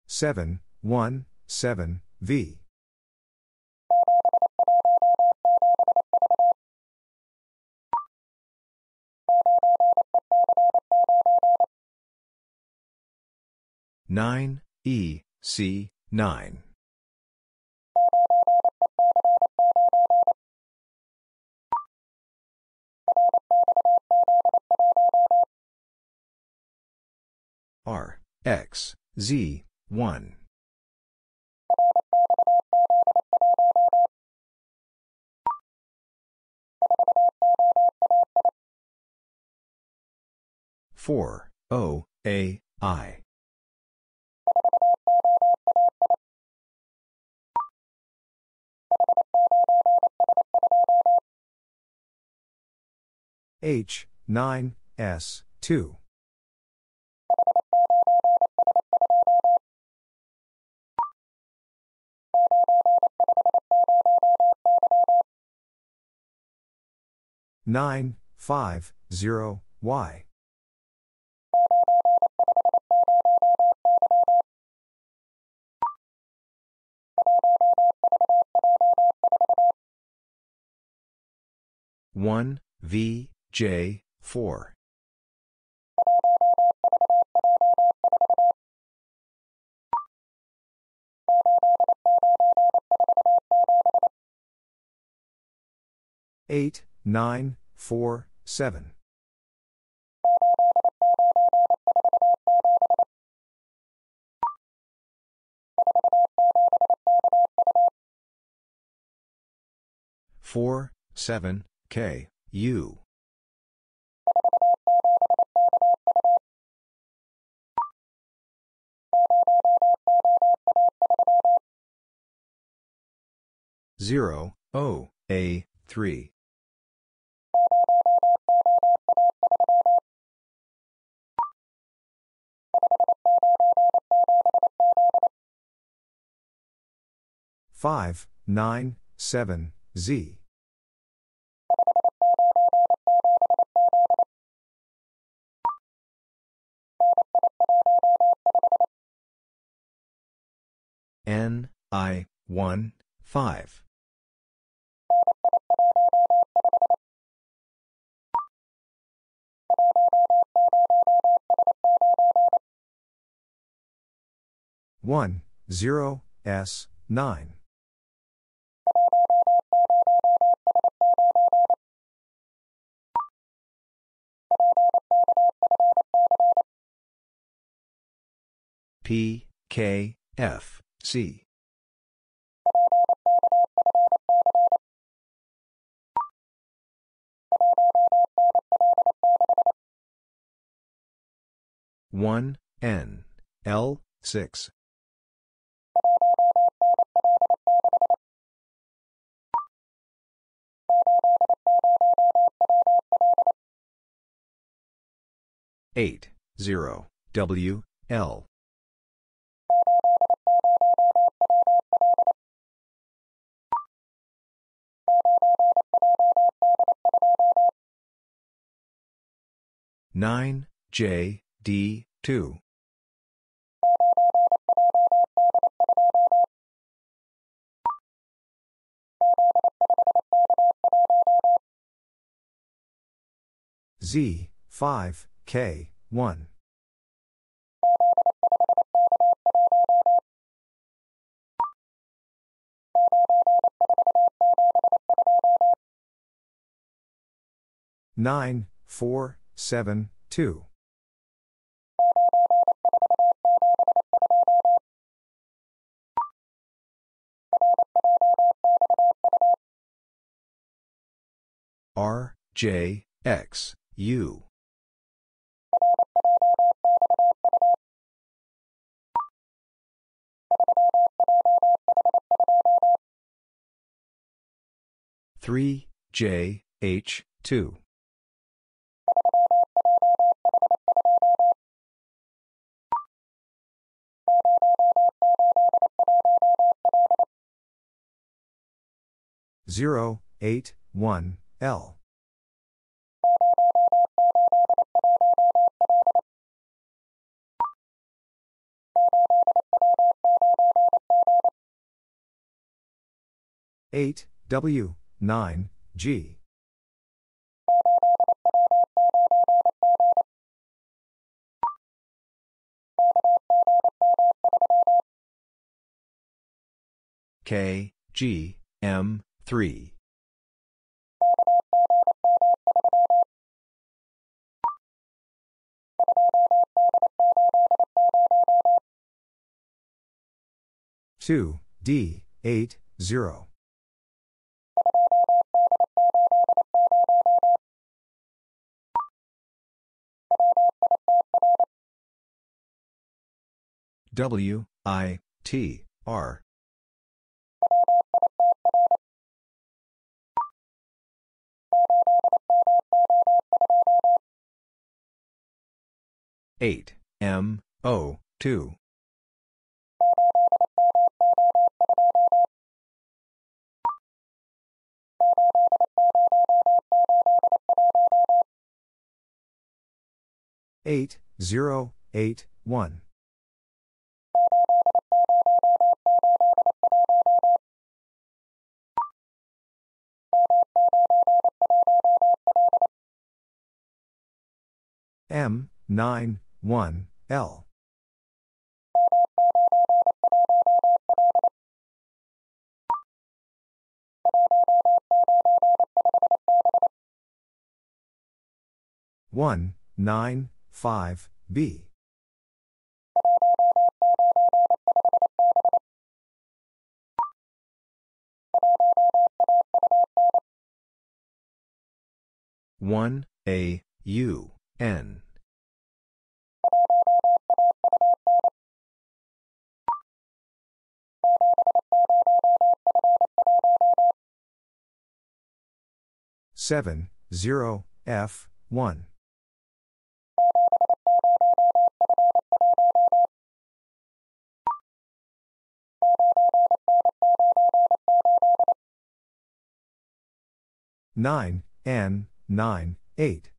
seven one seven V nine E C nine R, X, Z, 1. Four O A I H nine S two. Nine five zero Y one V J four. Eight nine four seven four seven K U. Zero O A three five nine seven Z N N, I, 1, 5. One, zero, S, nine. P, K, F, C. One N L six eight zero W L. Nine J D two. Z, 5, K, 1. Nine, four, seven, two. R, J, X, U. Three J H two. zero eight one L eight W nine G K, G, M, 3. Two D eight zero. W I T R. Eight M O two eight zero eight one. M nine one L one nine five B. One A U N 7, 0, F, 1. Nine N nine eight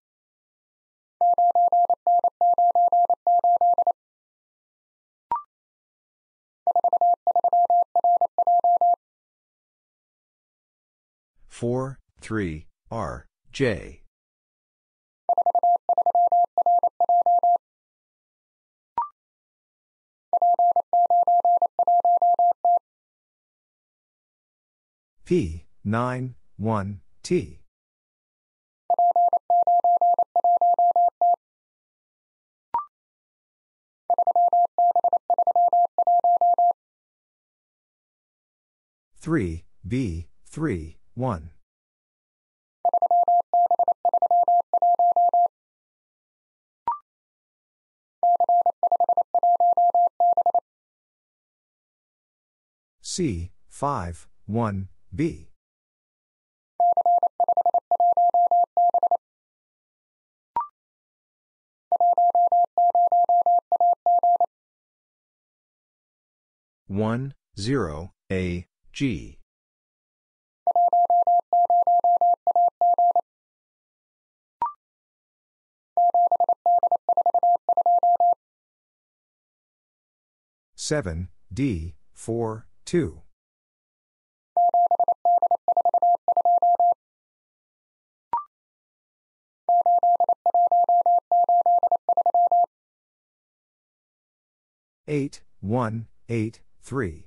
four three R, J. P, 9, 1, T. Three B three one C five one B one zero A G. Seven D four two. Eight one eight three.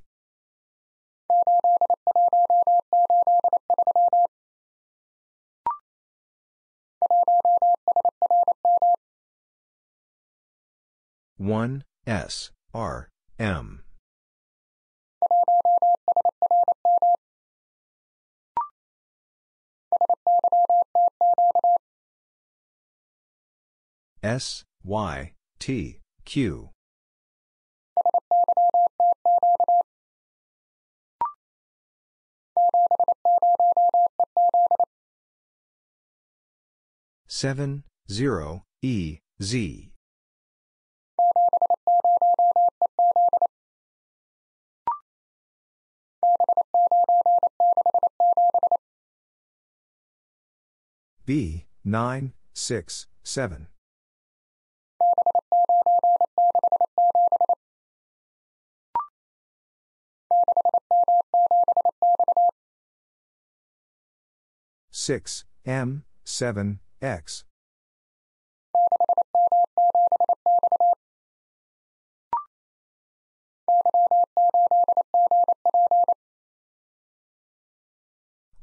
One S R M S Y T Q. Seven zero E Z B nine six seven. Six M seven X.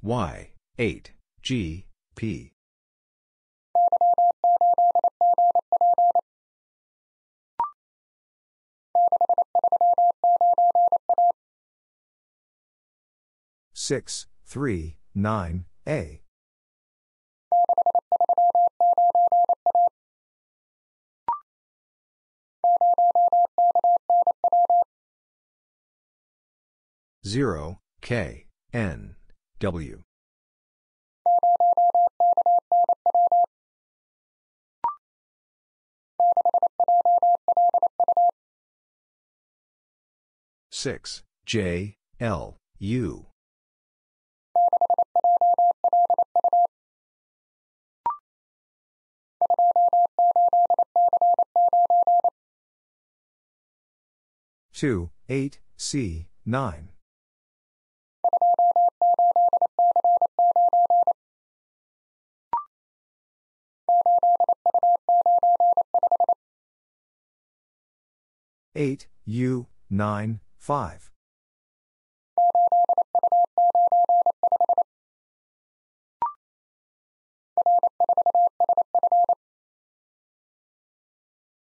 Y 8 G P Six, three, nine, A. Zero, K, N, W. Six, J, L, U. Two, eight, C, nine. Eight, U, nine, five.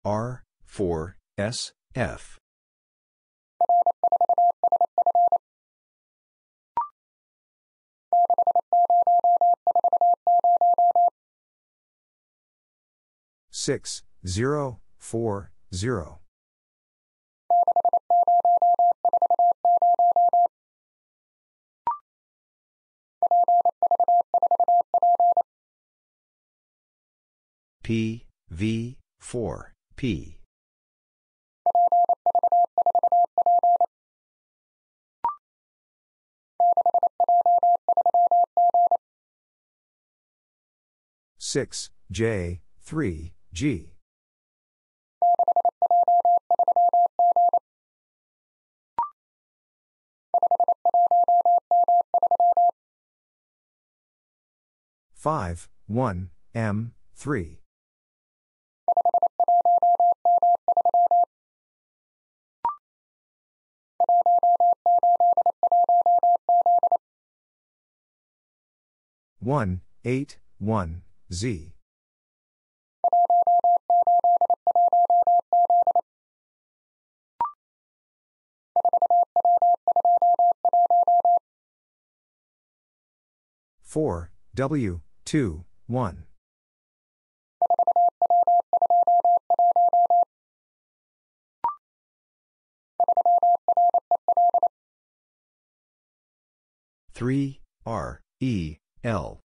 R, four, S, F. Six, zero, four, zero. P, V, 4, P. Six, J, three, G. 5, 1, M, 3. One, eight, one, Z. Four, W, two, one. Three, R, E, L.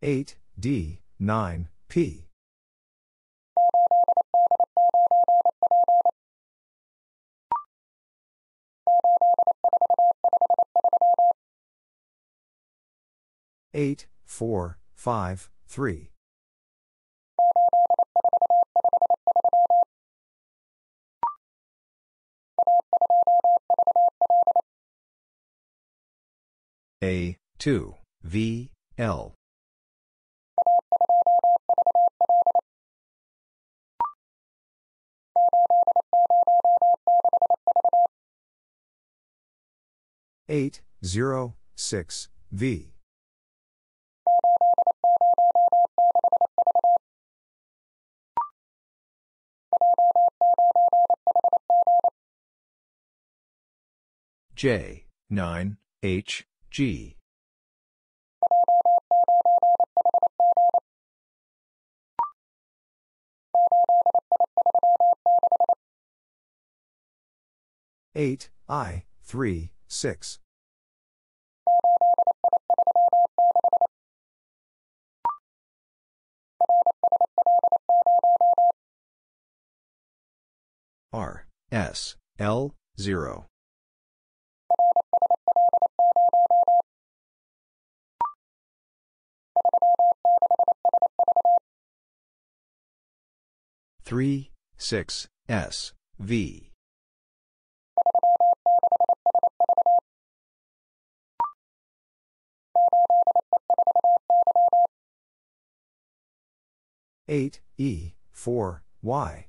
Eight, D, nine, P. Eight, four, five, three. A, 2, V, L. Eight, zero, six, V. J, 9, H, G. Eight, I, three, six. R, S, L, 0. Three, six, S, V. Eight, E, four, Y.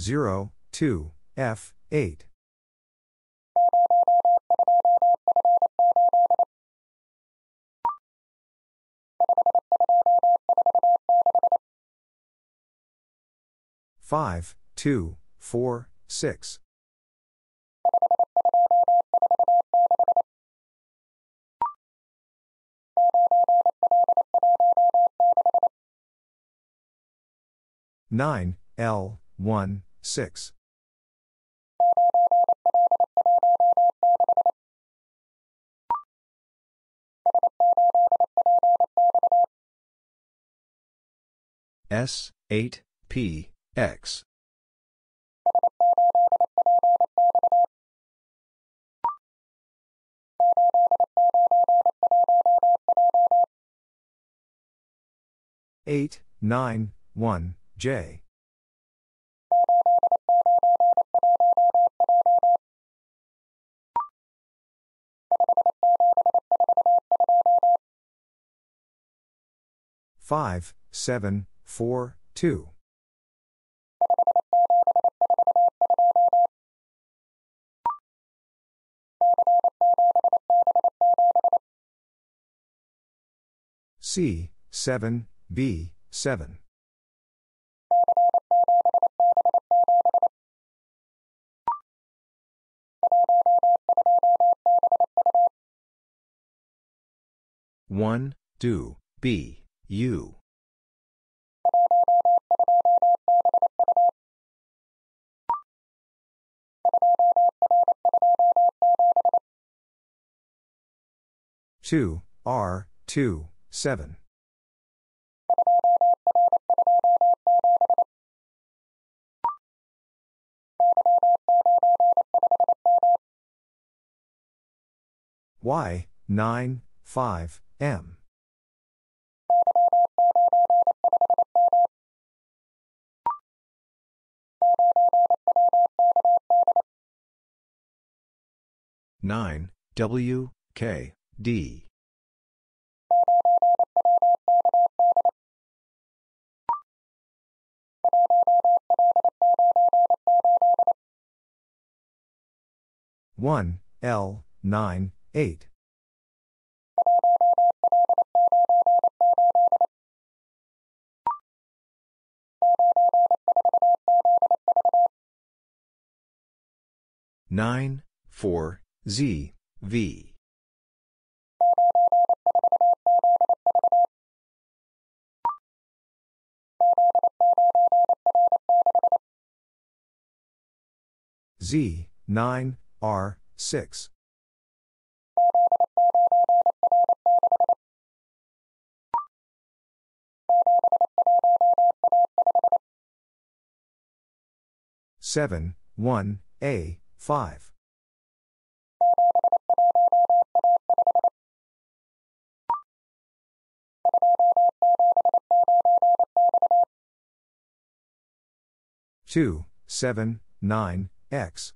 Zero, two, F, eight. Five, two, four, six. Nine, L, one, six. S, 8, P, X. Eight, nine, one, J. Five, seven, four, two. C, 7, B, 7. One, do, B, U. Two, R, two, seven. Y, 9, 5, M. Nine W K D one L nine eight. Nine four Z V Z, 9, R, 6. Seven, one, A, five. Two, seven, nine, X.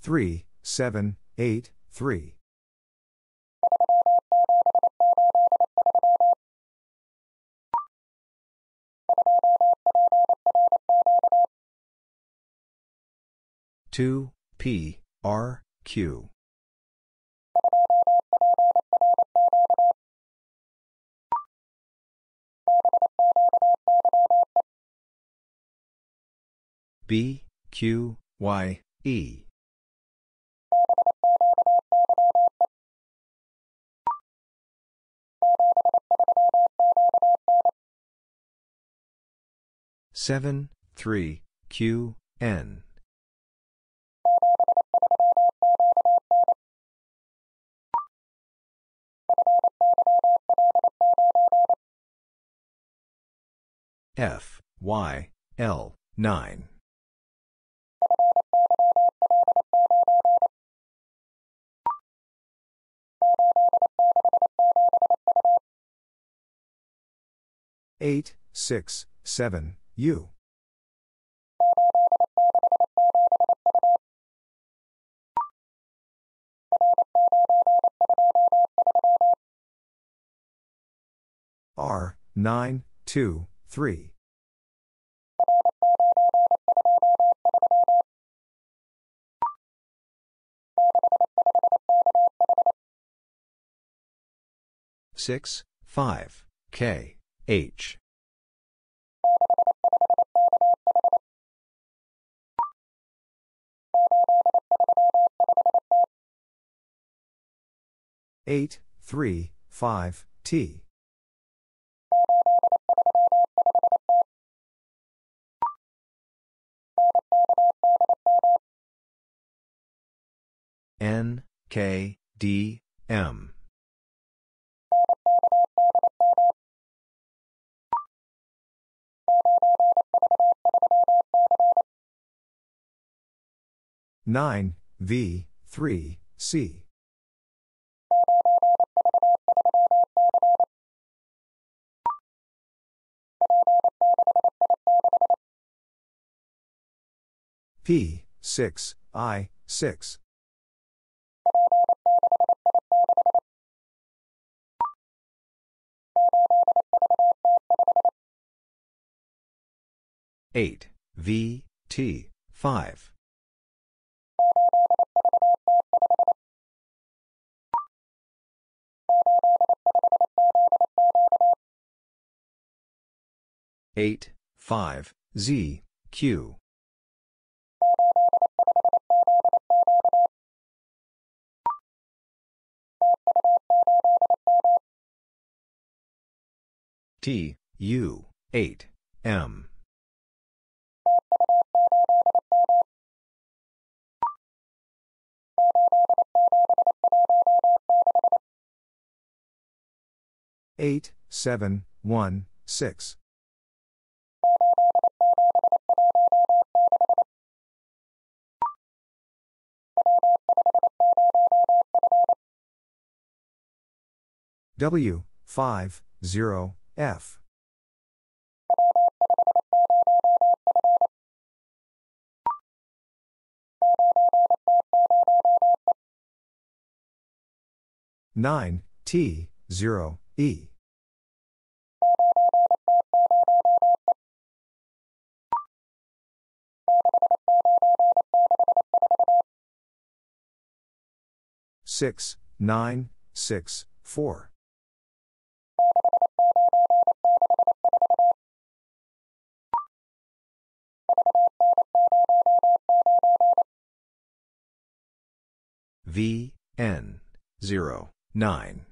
Three, seven, eight, three. Two, P, R, Q. B, Q, Y, E. Seven, three, Q, N. F, Y, L, 9. Eight, six, seven, U. R, 9, 2, 3. Six, five, K, H. Eight, three, five, T. N, K, D, M. Nine, V, three, C. P, 6, I, 6. Eight V T five eight five Z Q T U 8 M 8, 7, 1, 6. W, 5, 0, F. Nine T zero E six nine six four V N 0, 9.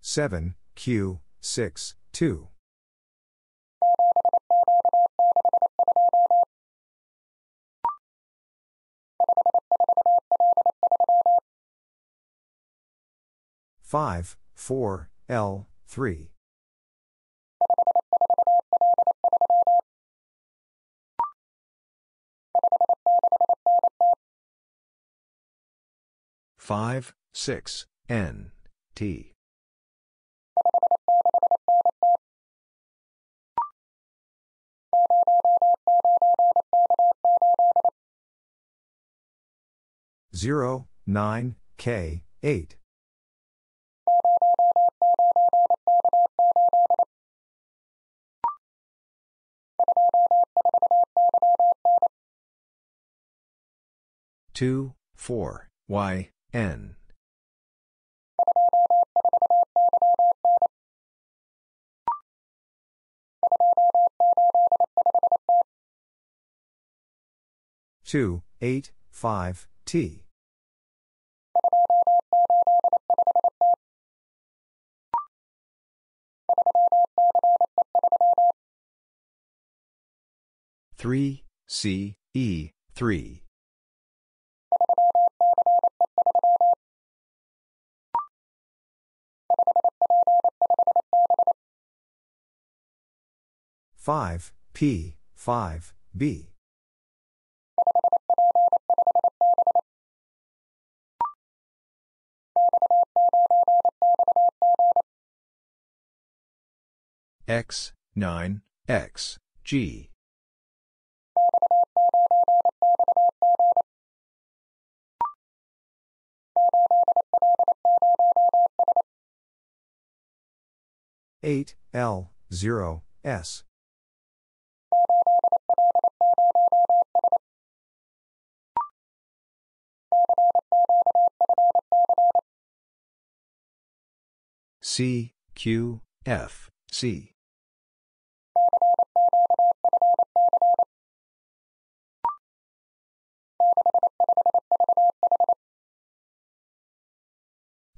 Seven Q six two five four L three five six N T Zero, nine, K, eight. Two, four, Y, N. Two, eight, five, T. Three, C, E, three. Five, P, five, B. X, 9, X, G. Eight L zero S. C Q F C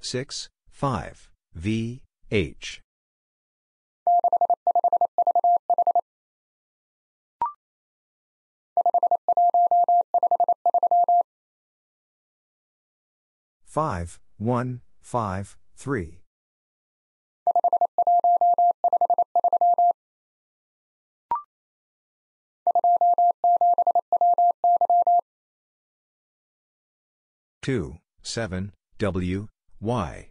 six five V H. Five one five three. Two seven W Y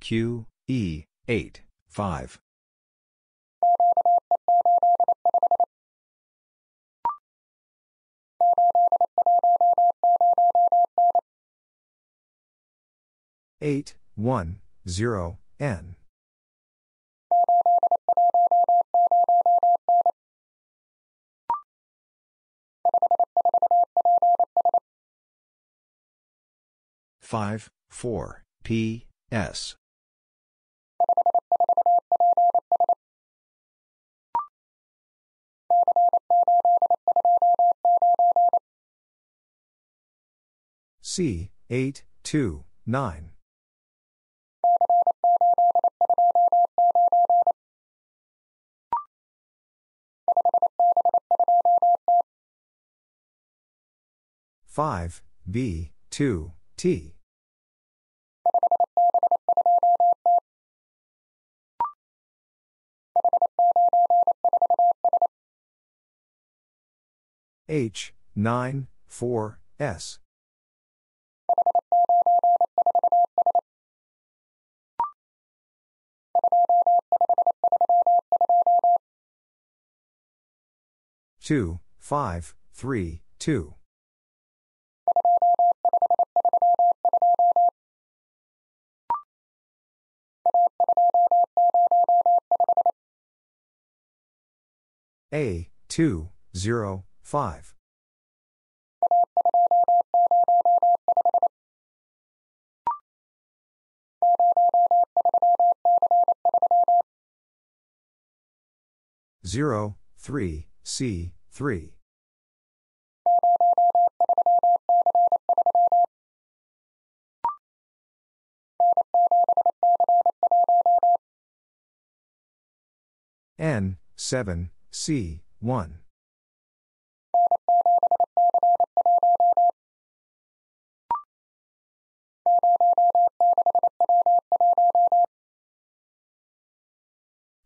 Q, E, 8, 5. Eight, one, zero, N. Five, four, P, S. C, eight, two, nine. 5, B, 2, T. H, 9, 4, S. Two, five, three, two. A, 2, 0, 5. Zero, three, C, three. N, seven, C, 1.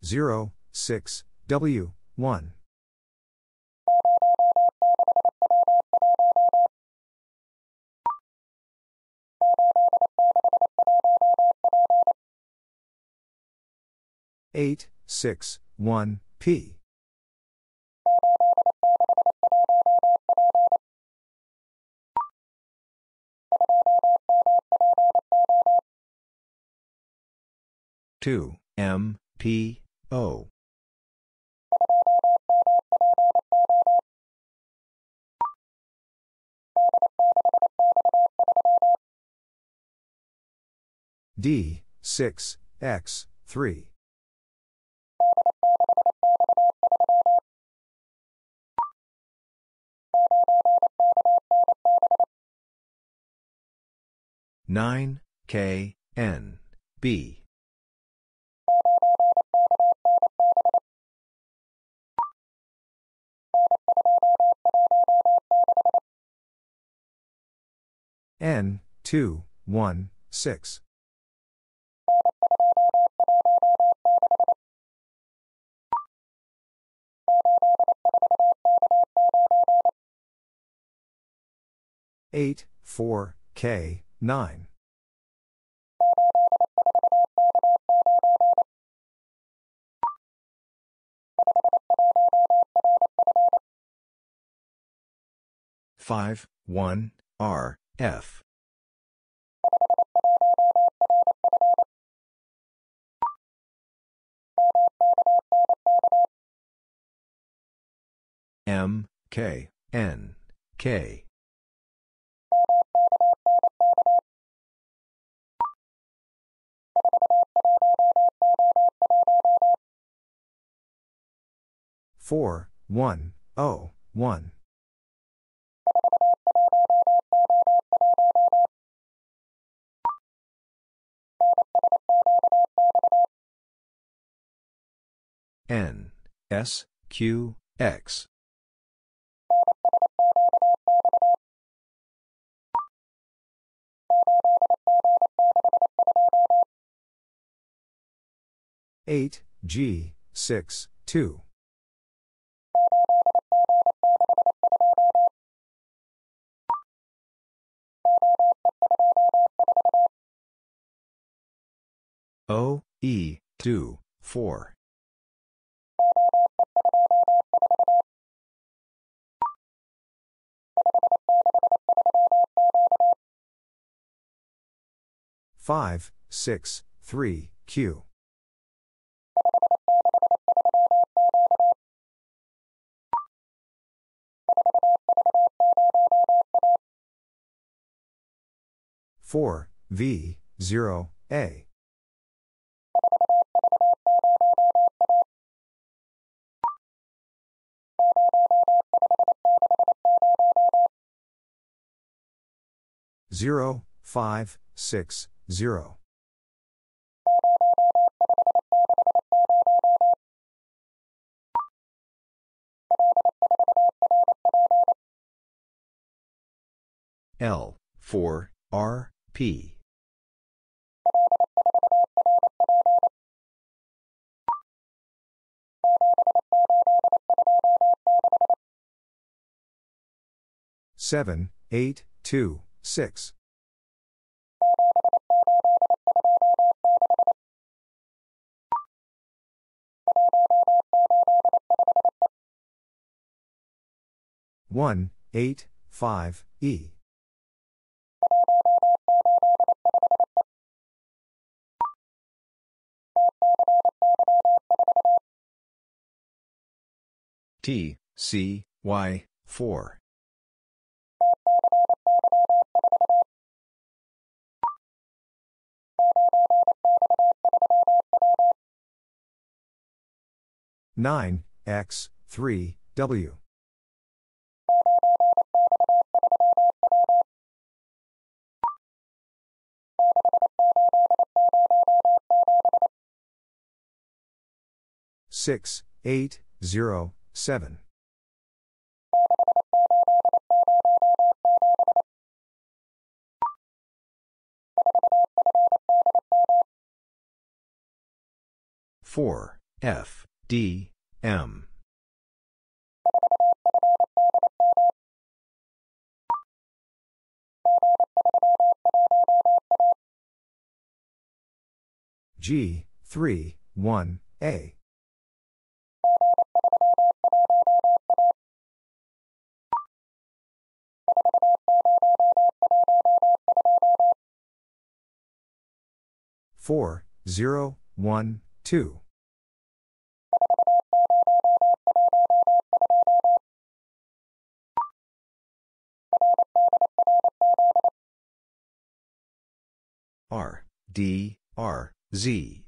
Zero, six, W, one. 8, 6, 1, p. Two M P O D six X three 9, K, N, B. N, 2, 1, 6. Eight four K nine. Five one R F. M K N K Four, one, oh, one. N, S, Q, X. Eight, G, six, two. O, E, 2, 4. Five, six, three, Q. Four, V, zero, A. 0, 5, 6, 0. L, 4, R, P. Seven, eight, two, six. One, eight, five, E. T, C, Y, 4. Nine X three W six eight zero seven four F D M G, 3, 1, A. Four, zero, one, two. R, D, R, Z.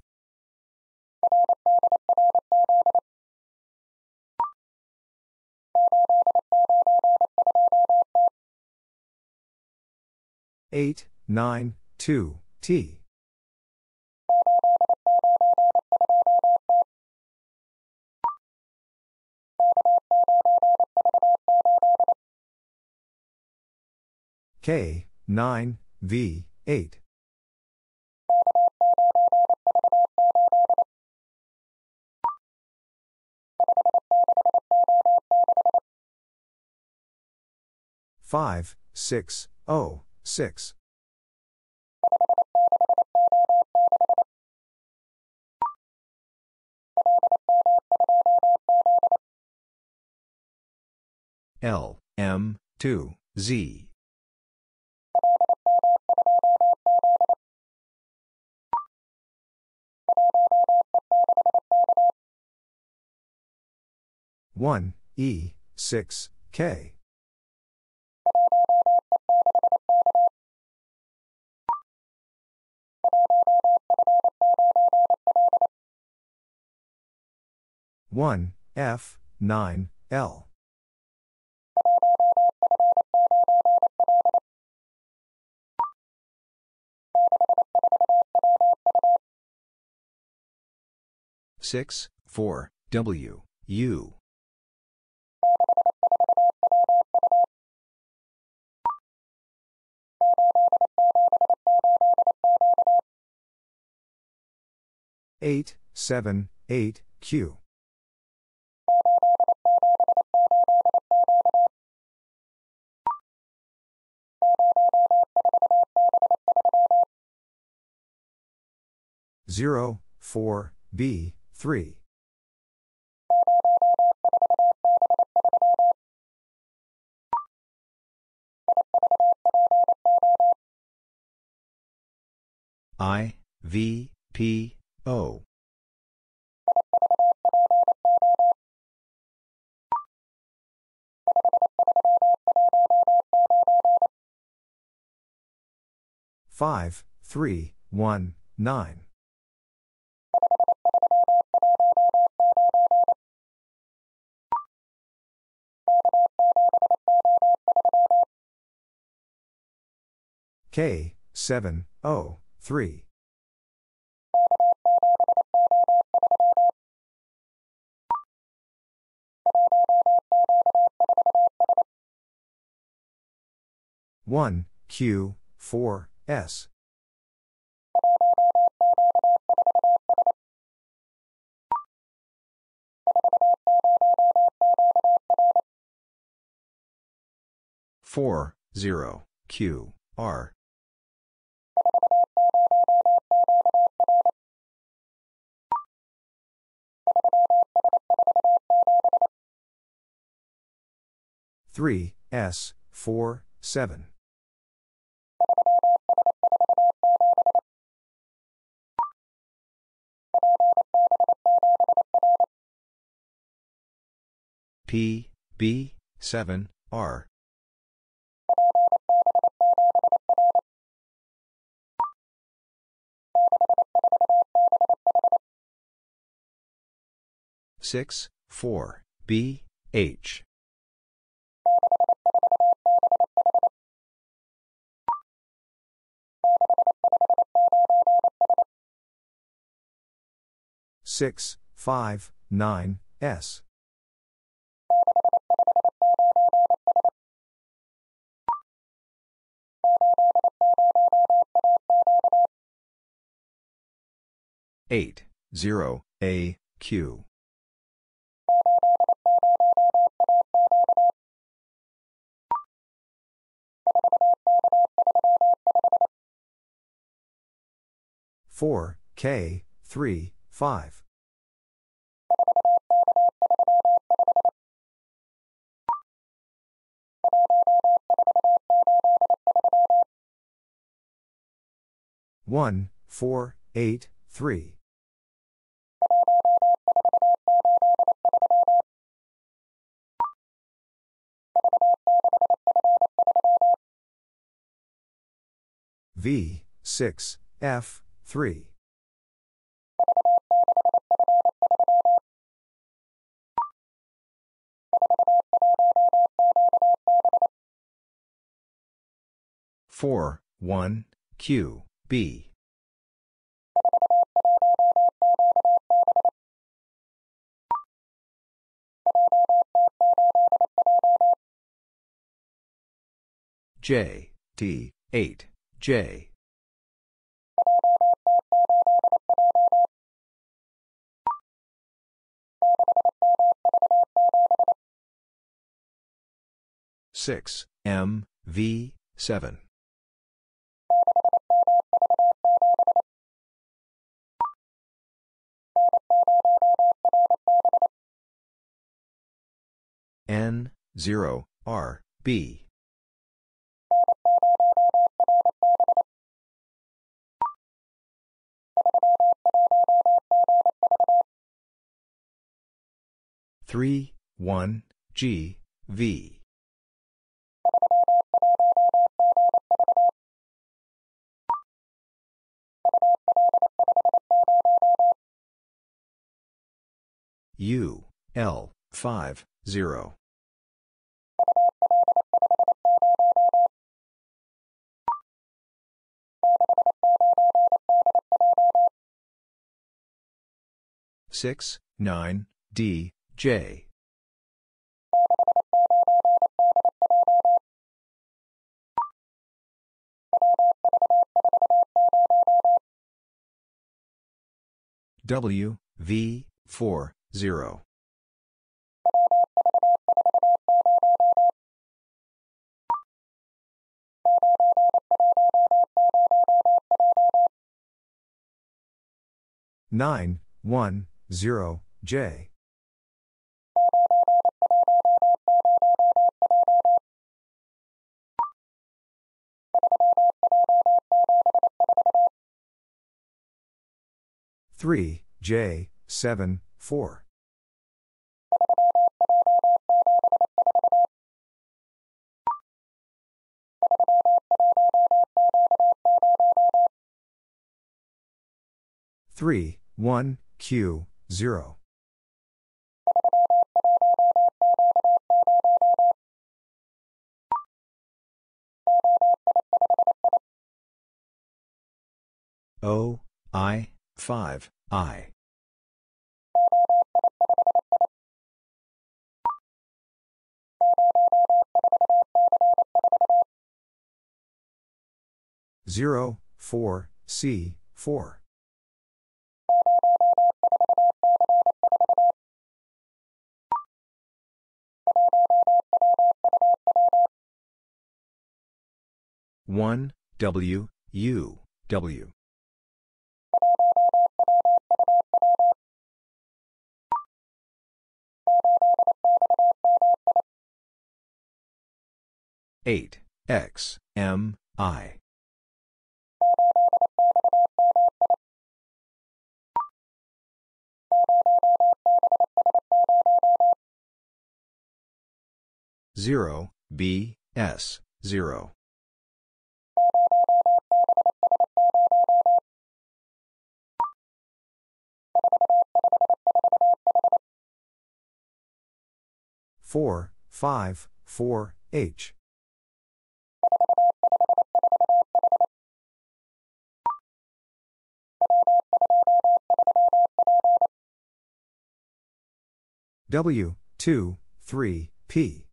Eight, nine, two, T. K, 9, V, 8. Five, six, oh. Oh, six. L, M, 2, Z. One, E, six, K. One, F, nine, L. Six, four, W, U. Eight, seven, eight, Q. Zero, four, B, three. I, V, P, O Five, three, one, nine. K, seven, O, three. 1, Q, 4, S. Four zero Q R three S four seven P, B, 7, R. Six, four, B, H. Six, five, nine, S. Eight, zero, A, Q. Four, K, three, five. One, four, eight, three. V, 6, F, 3. Four, one, Q, B. J, T, 8, J. Six M V seven. N zero R B three one G V. U L 5 0 6 9 D J W V 4 0. 09 1 0 J. Three J seven four. three one Q zero O, I, 5, I. Zero, four, C, four. One, W, U, W. Eight, X, M, I. Zero, B, S, zero. Four, five, four, H. W, 2, 3, P.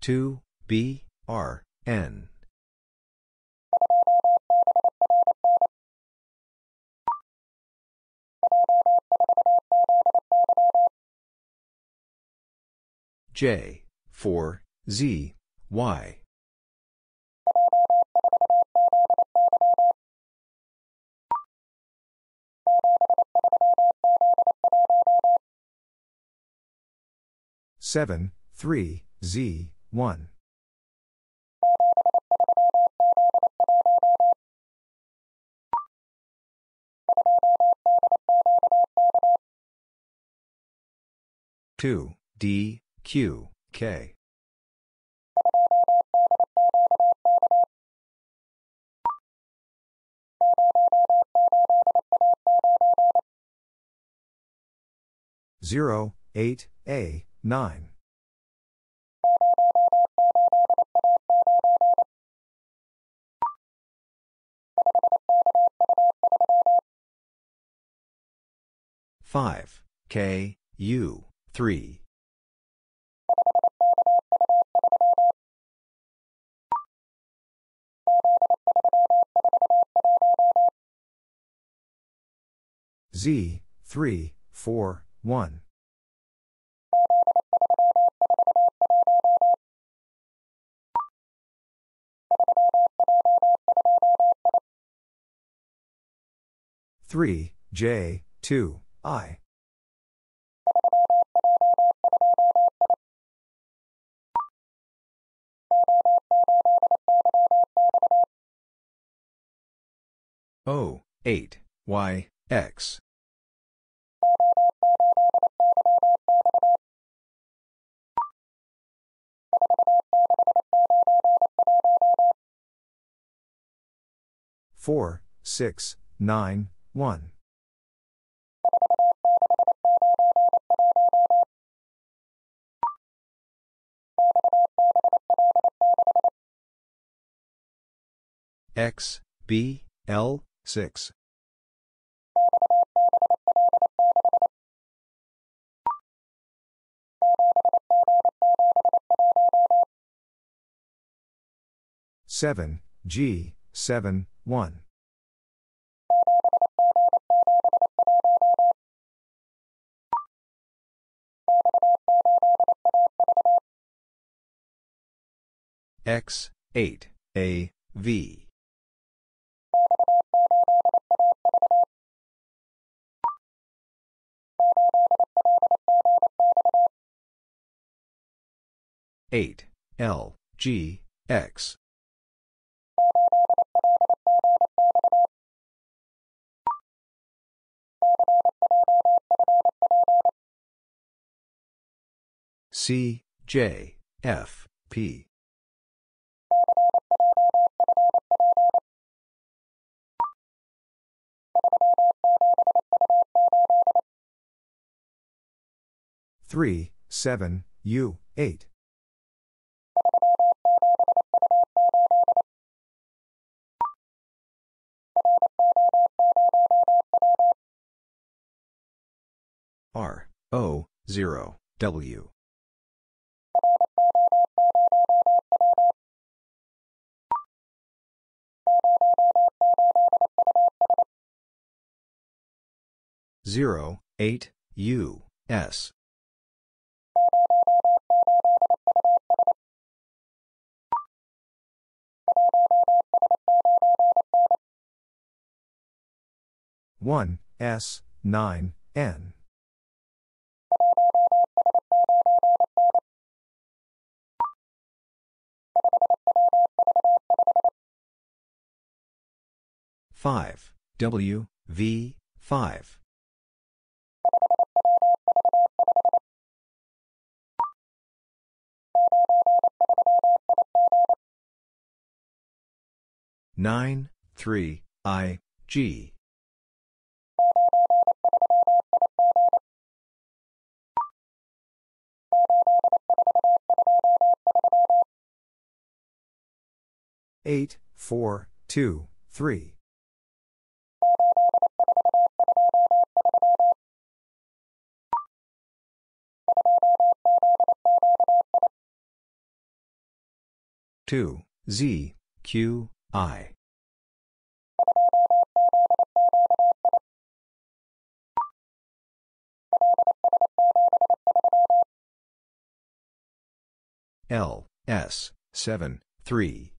Two B R N. J four Z Y seven three Z one. Two D Q K zero eight A nine. Five K U three Z, 3, 4, 1. Three J two I O eight Y X four six nine one. X B L 6 7 G 7 1 X 8 A V Eight L G X C J F P 3, 7, U, 8. R, O, 0, W. Zero, eight, U, S. One, S, nine, N. Five, W, V, five. Nine, three, I, G. Eight, four, two, three. Two, Z, Q, I. L, S, 7, 3.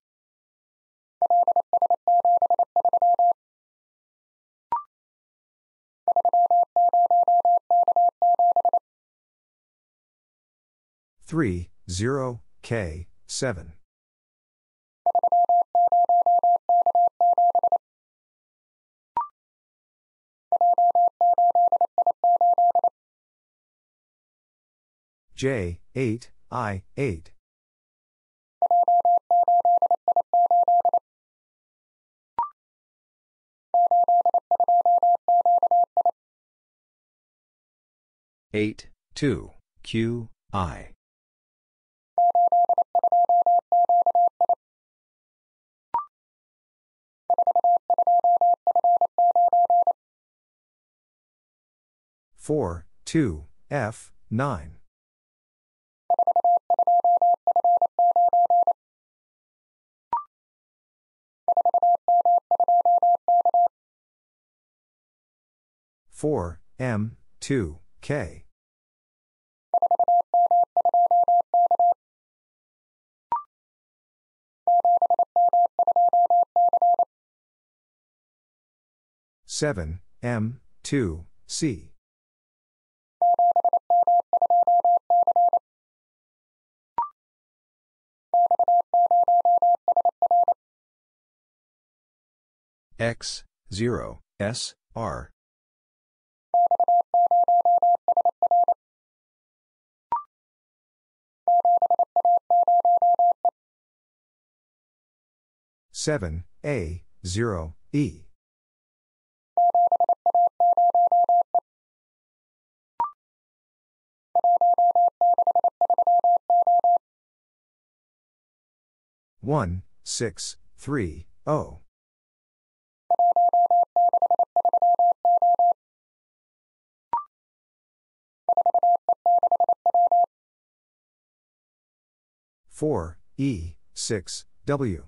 Three, zero, K, seven. J, 8, I, 8. Two, Q, I. Four, two, F, nine. Four, M, two, K. Seven, M, two, C. X, 0, S, R. Seven, A, 0, E. One, six, three, O. Four, E, six, W.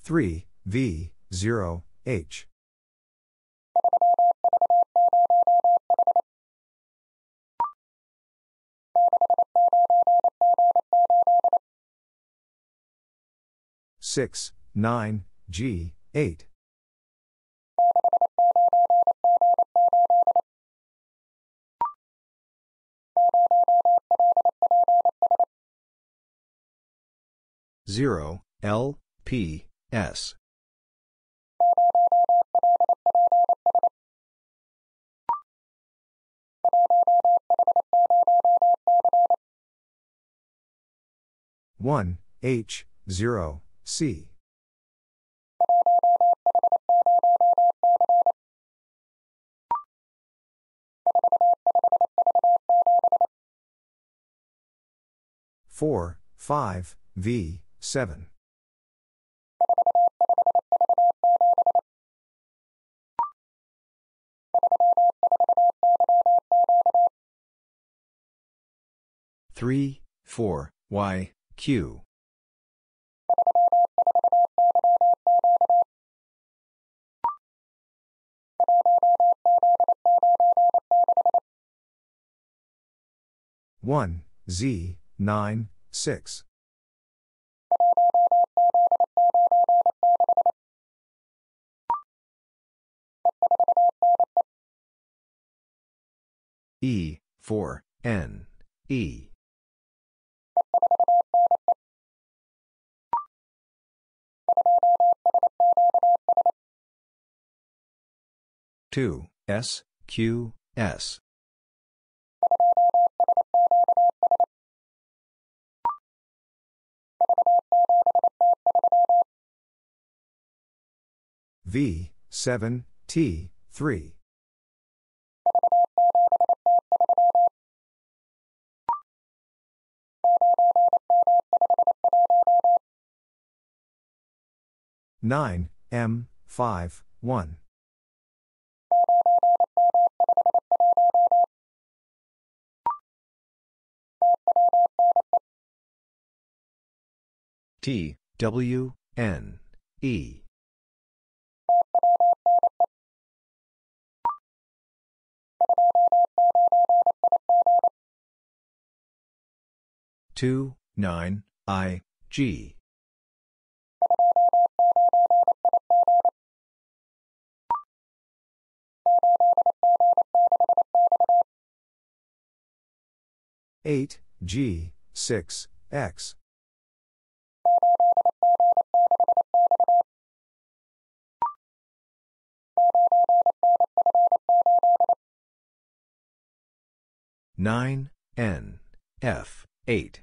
Three, V, zero, H. Six, nine, G, eight. Zero, L, P, S. One, H, zero, C. Four, five, V, seven. Three, four, Y, Q. One, Z, nine, six. E, 4, N, E. Two S Q S V seven T three. Nine M five one T, W, N, E. Two, nine, I, G. Eight, G, six, X. Nine N F eight.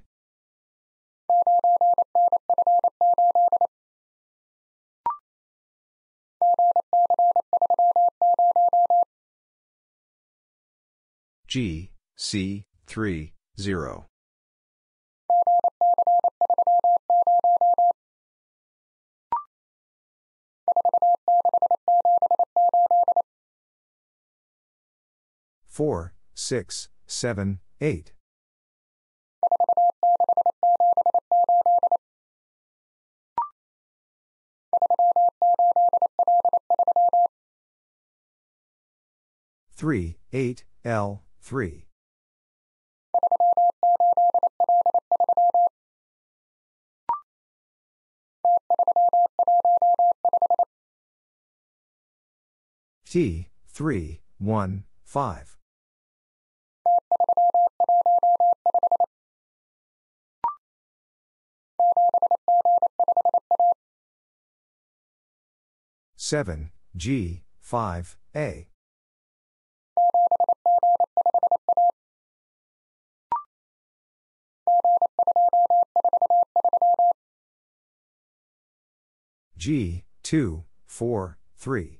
G C three zero four six seven eight Three, eight, L, three. T, 3, 1, 5. Seven G five A G two four three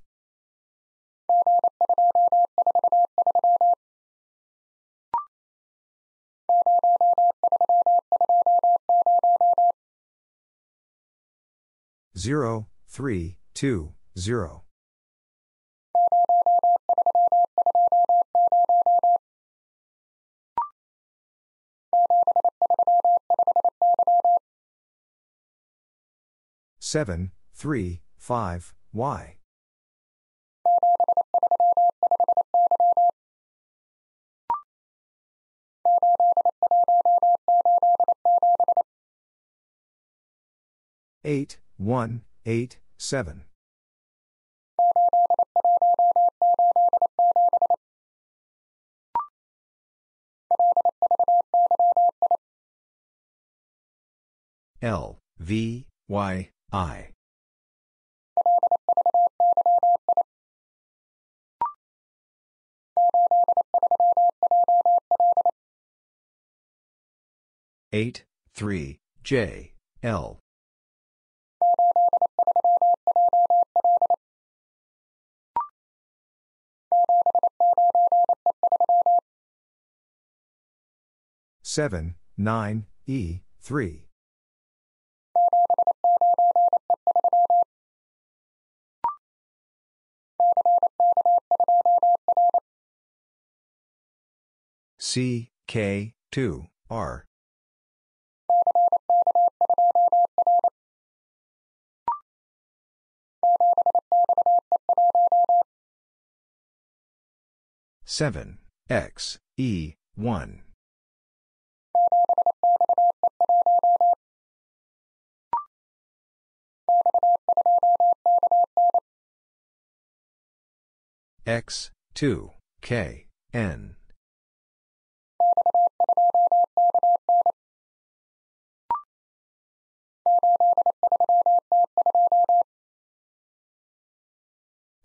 0, 3, 2, 0. Seven, three, five, Y. Eight, one, eight, seven. L, V, Y, I. 8, 3, J, L. Seven, nine, E, three. C, K, two, R. Seven. X. E. One. X. Two. K. N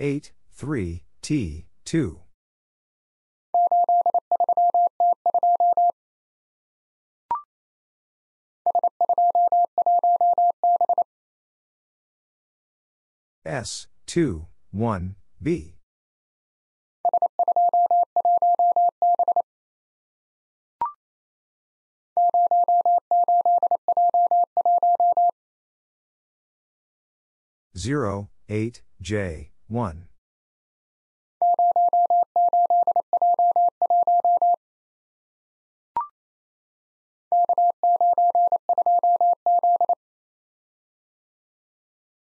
eight three T two S, 2, 1, B. Zero, eight, J, one.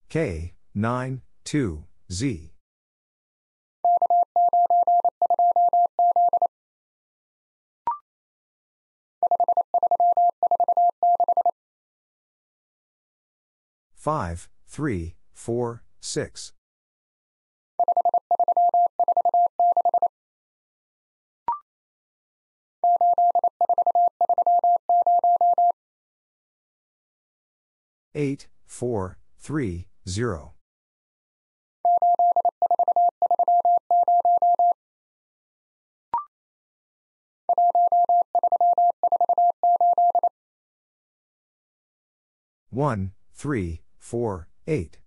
K, 9, 2, Z. Five, three, four, six. Eight, four, three, zero. One, three, 4, 8.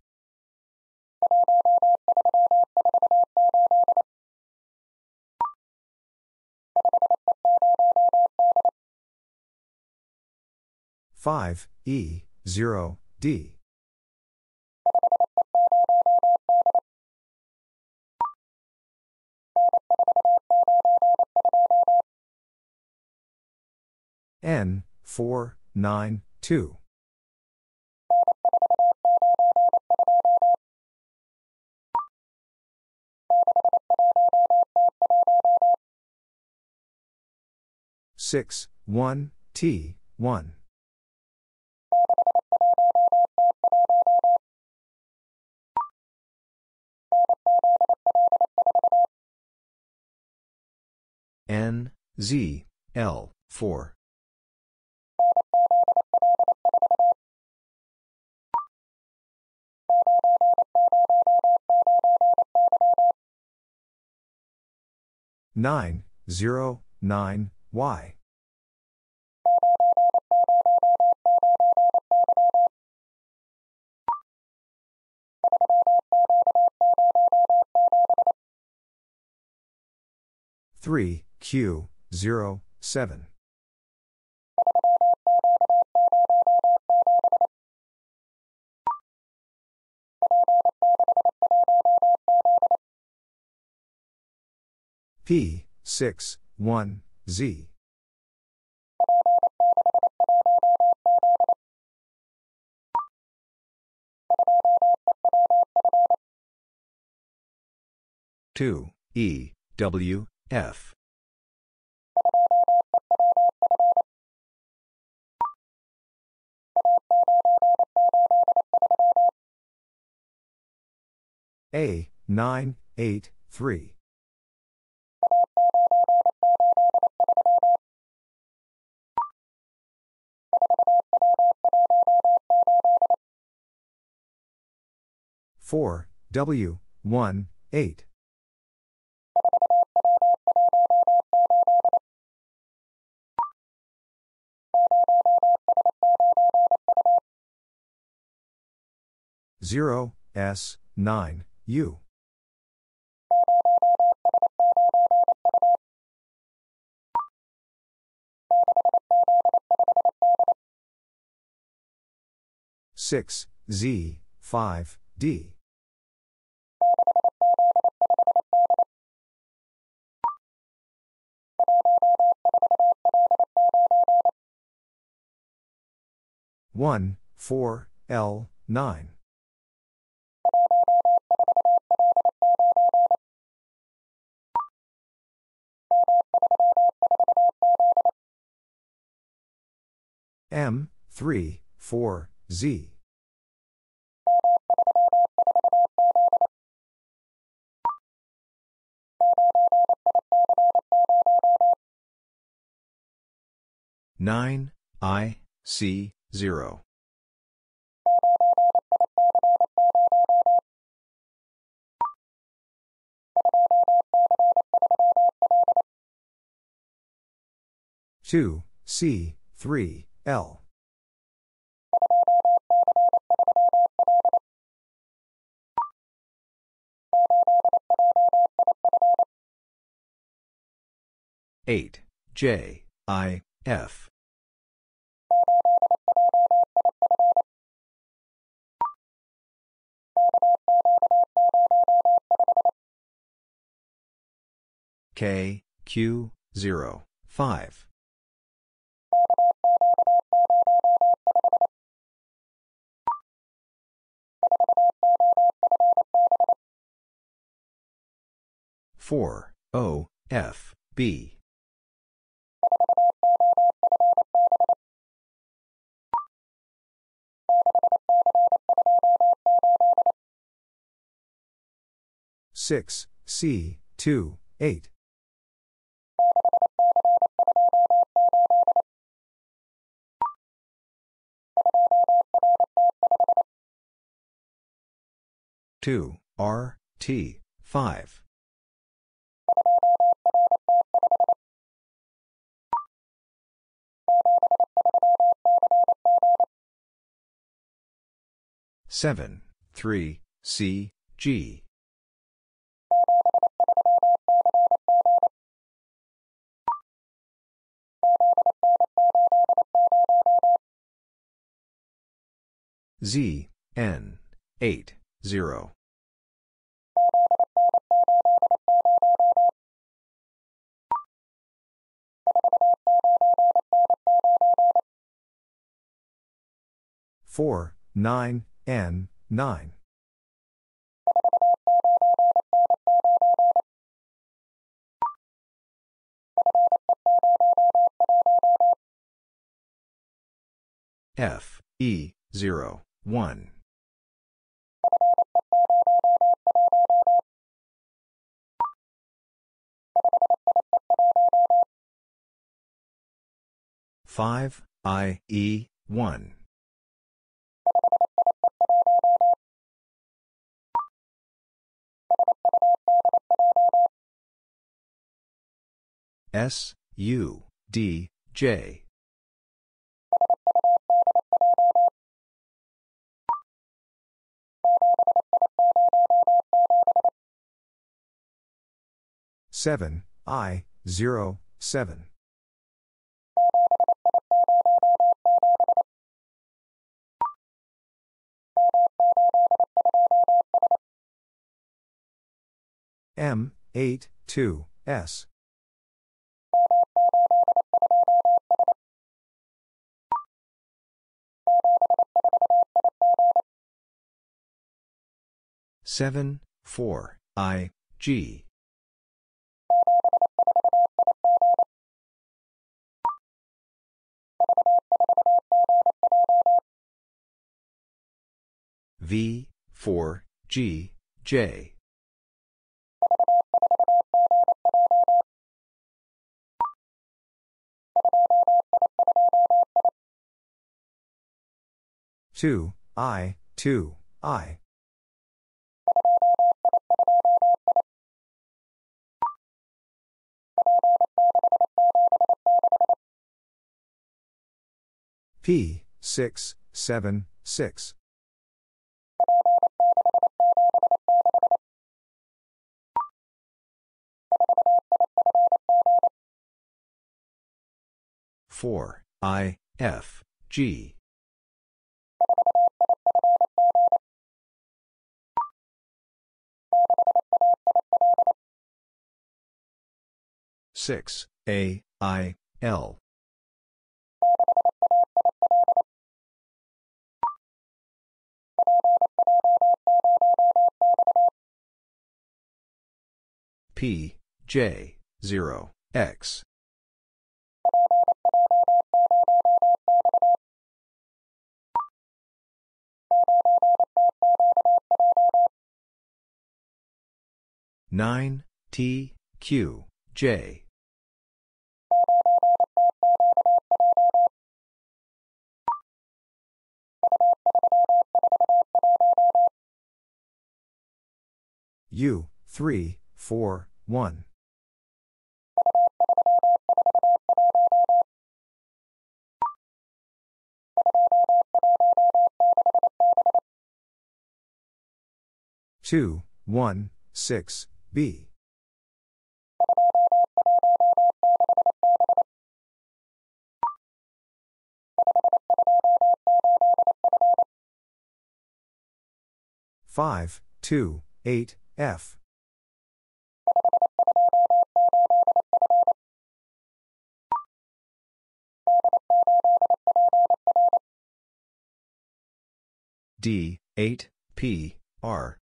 Five E zero D N four nine two 6, 1, T, 1. N, Z, L, 4. Nine, zero, nine, Y. Three, Q, zero, seven. P, 6, 1, Z. Two E W F A nine eight three 4, W, 1, 8. Zero S nine U six Z five D One, four, L, nine. M, 3, 4, Z. Nine I C zero. Two C three L. Eight J I F K, Q, 0, 5. Four O F B six C two eight. Two R T five. Seven three C G Z, N, 8, 0. Four, nine, N, nine. F, E, 0, 1. Five I E one S U D J seven I zero seven M, 8, 2, S. Seven, four, I, G. V, 4, G, J. Two, I, two, I. P, six, seven, six. Four, I, F, G. 6, A, I, L. P, J, 0, X. Nine T Q J U three four one. Two one six B five two eight F D, 8, P, R.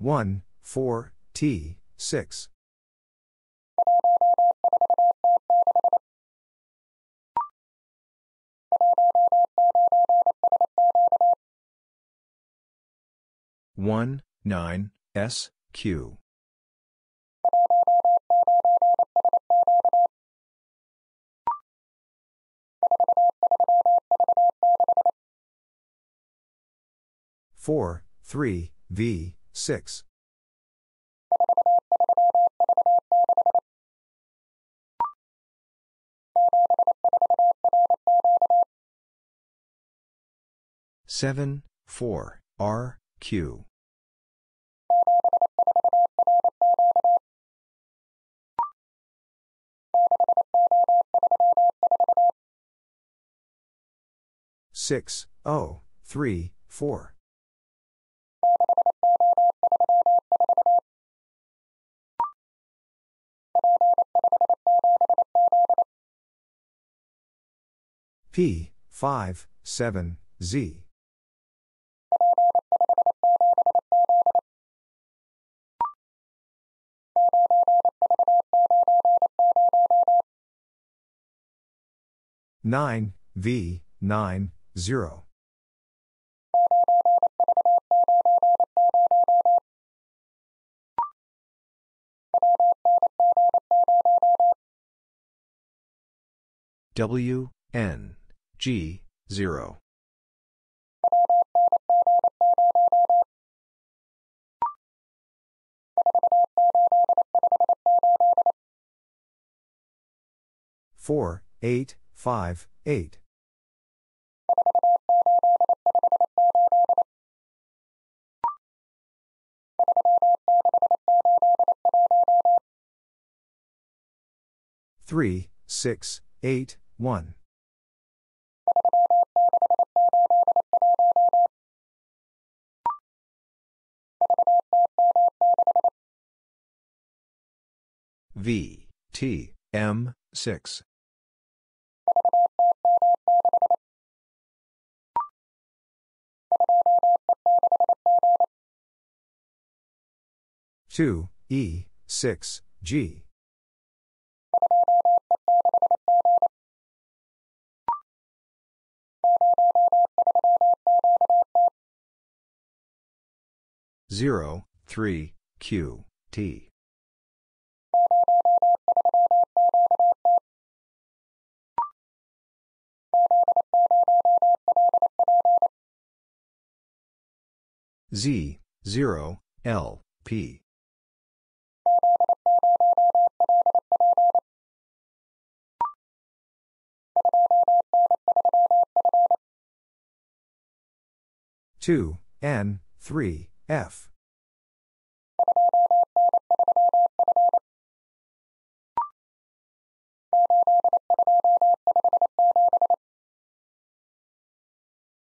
One, four, T, six. One, nine, S, Q. Four, three, V, six. Seven, four, R, Q. Six, O, three, four. P, 5, 7, Z. Nine V nine zero W N G 0. Four, eight, five, eight. Three, six, eight, one. V, T, M, 6. Two E six G zero three Q T Z, 0, L, P. Two N three F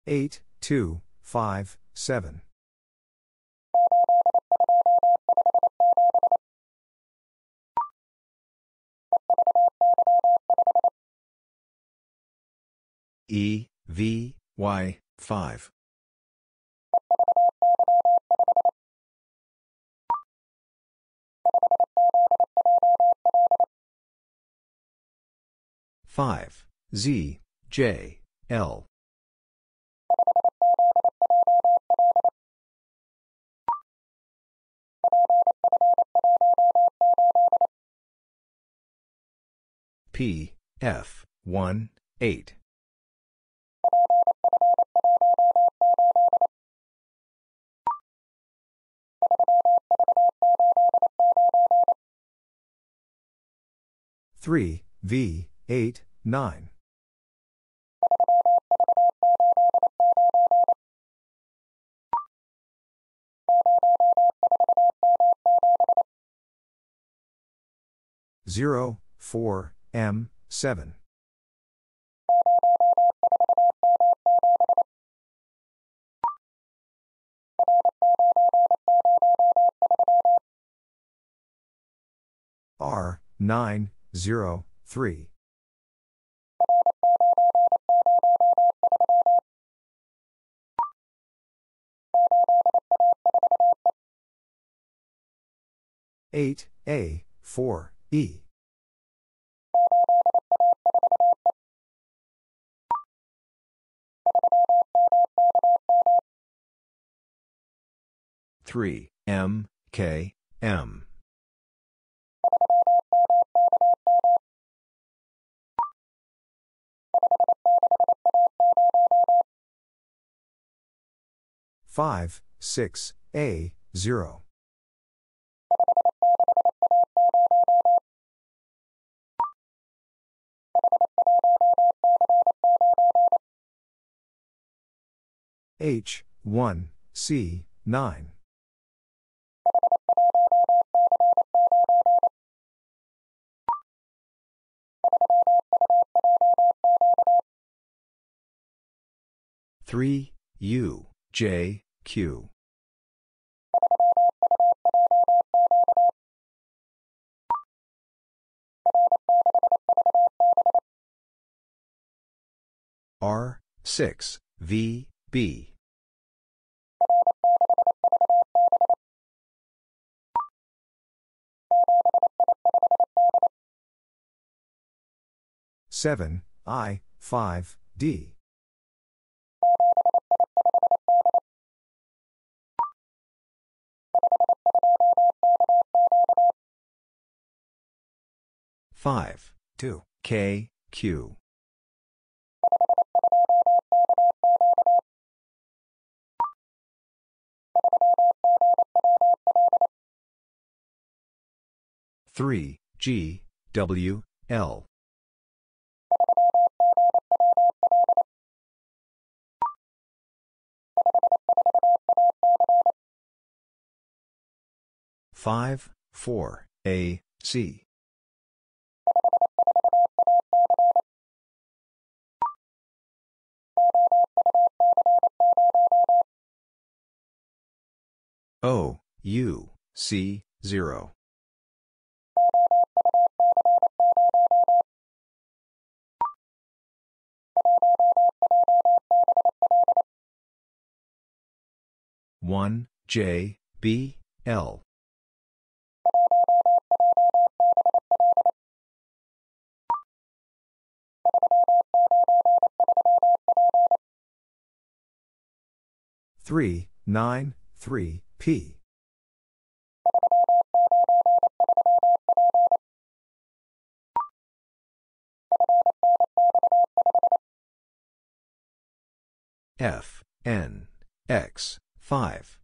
8, 2, 5, 7. E, V, Y, 5. Five. Z. J. L. P. F. 1 8 3 V 8 9 0 4 M 7 R 9 0 3 8 A 4 E. 3 M K M Five, six, A, zero. H, one, C, nine. Three, U, J, Q. R, 6, V, B. Seven I five D. Five two K Q. Three G W L Five, four, A, C. O, U, C, zero. One, J, B, L. Three nine three P. F N X five.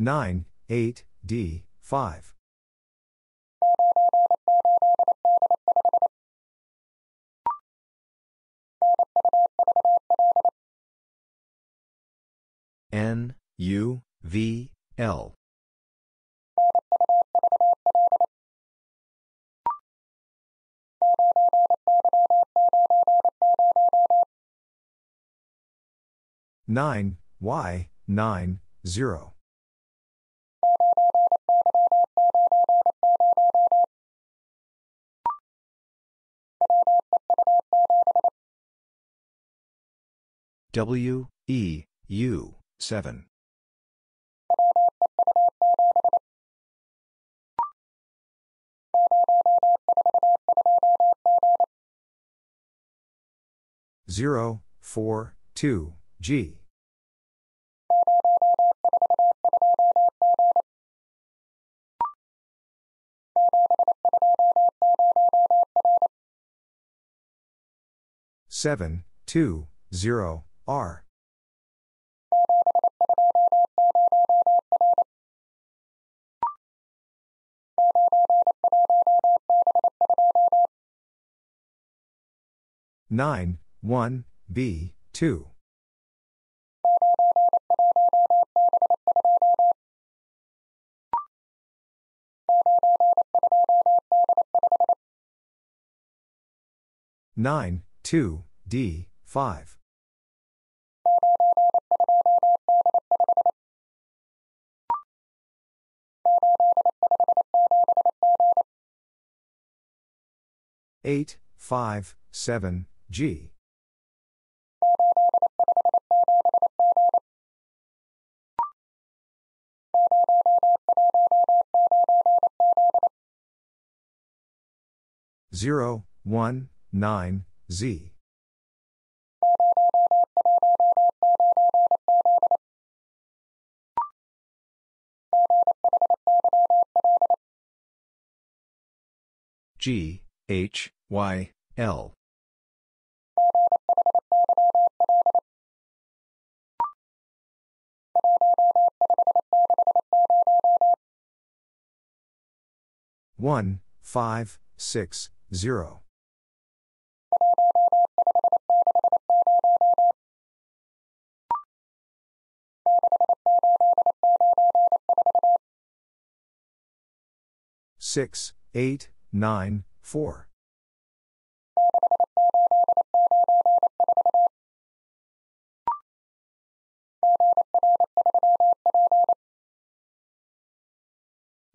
9, 8, D, 5. N, U, V, L. Nine Y nine zero W, E, U, 7. Zero, four, two, G. Seven, two, zero, R. Nine, one, B, two. Nine, two, D, five. Eight, five, seven, G. Zero, one, nine, Z. G, H, Y, L. One, five, six, zero. Six, eight, nine, four.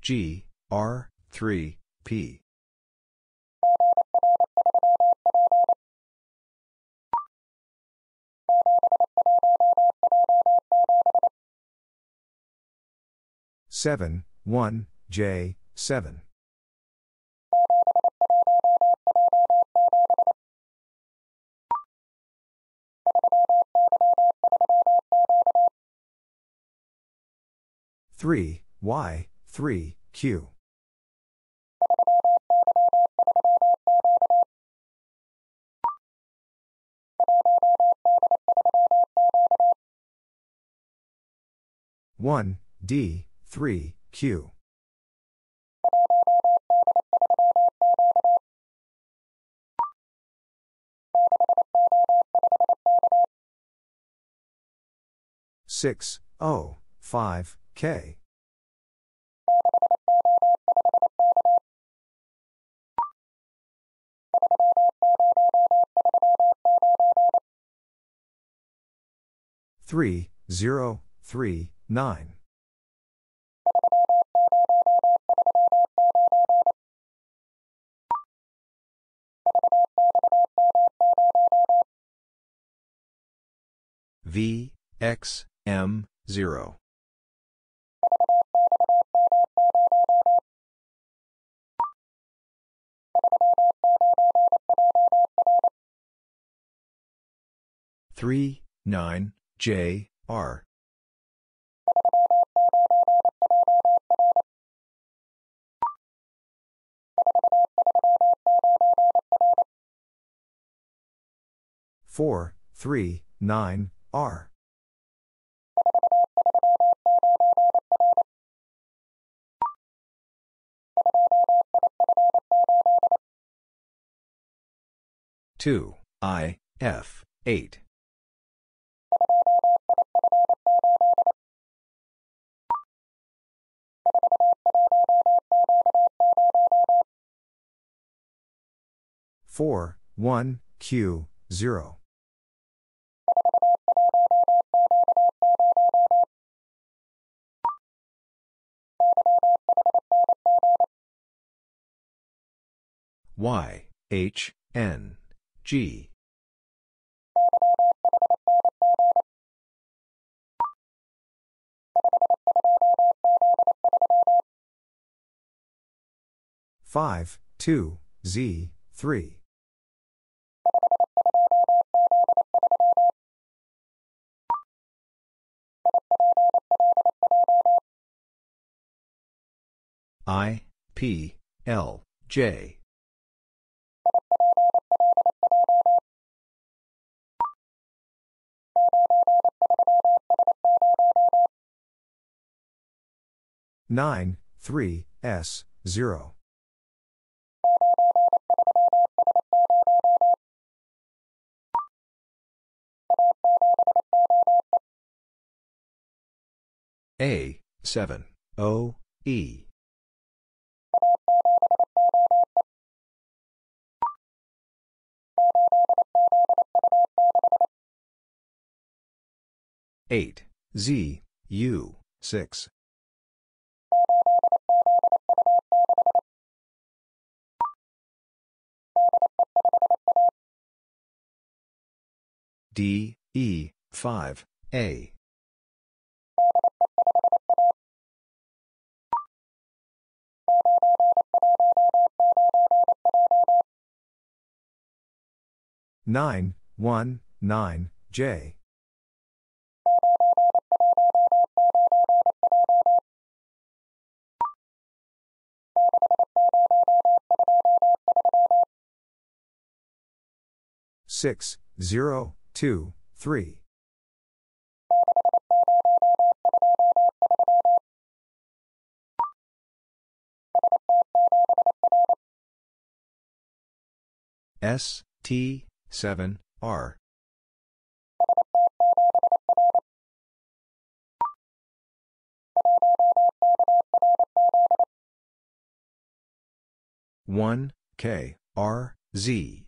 G, R, 3, P. Seven, one, J, seven. Three, Y, three, Q. One, D, three, Q. Six, O, five, K. Three, zero, three, nine. V, X, M, 0. Three, nine, J, R. Four, three, nine, R. Two, I, F, eight. Four, one, Q, zero. Y, H, N, G. Five, two, Z, three. I, P, L, J. Nine, three, S, zero. A, seven, O, E. Eight, Z, U, six. D, E, 5, A. Nine, one, nine, J. Six, zero, two, three. S, T, 7, R. One K R Z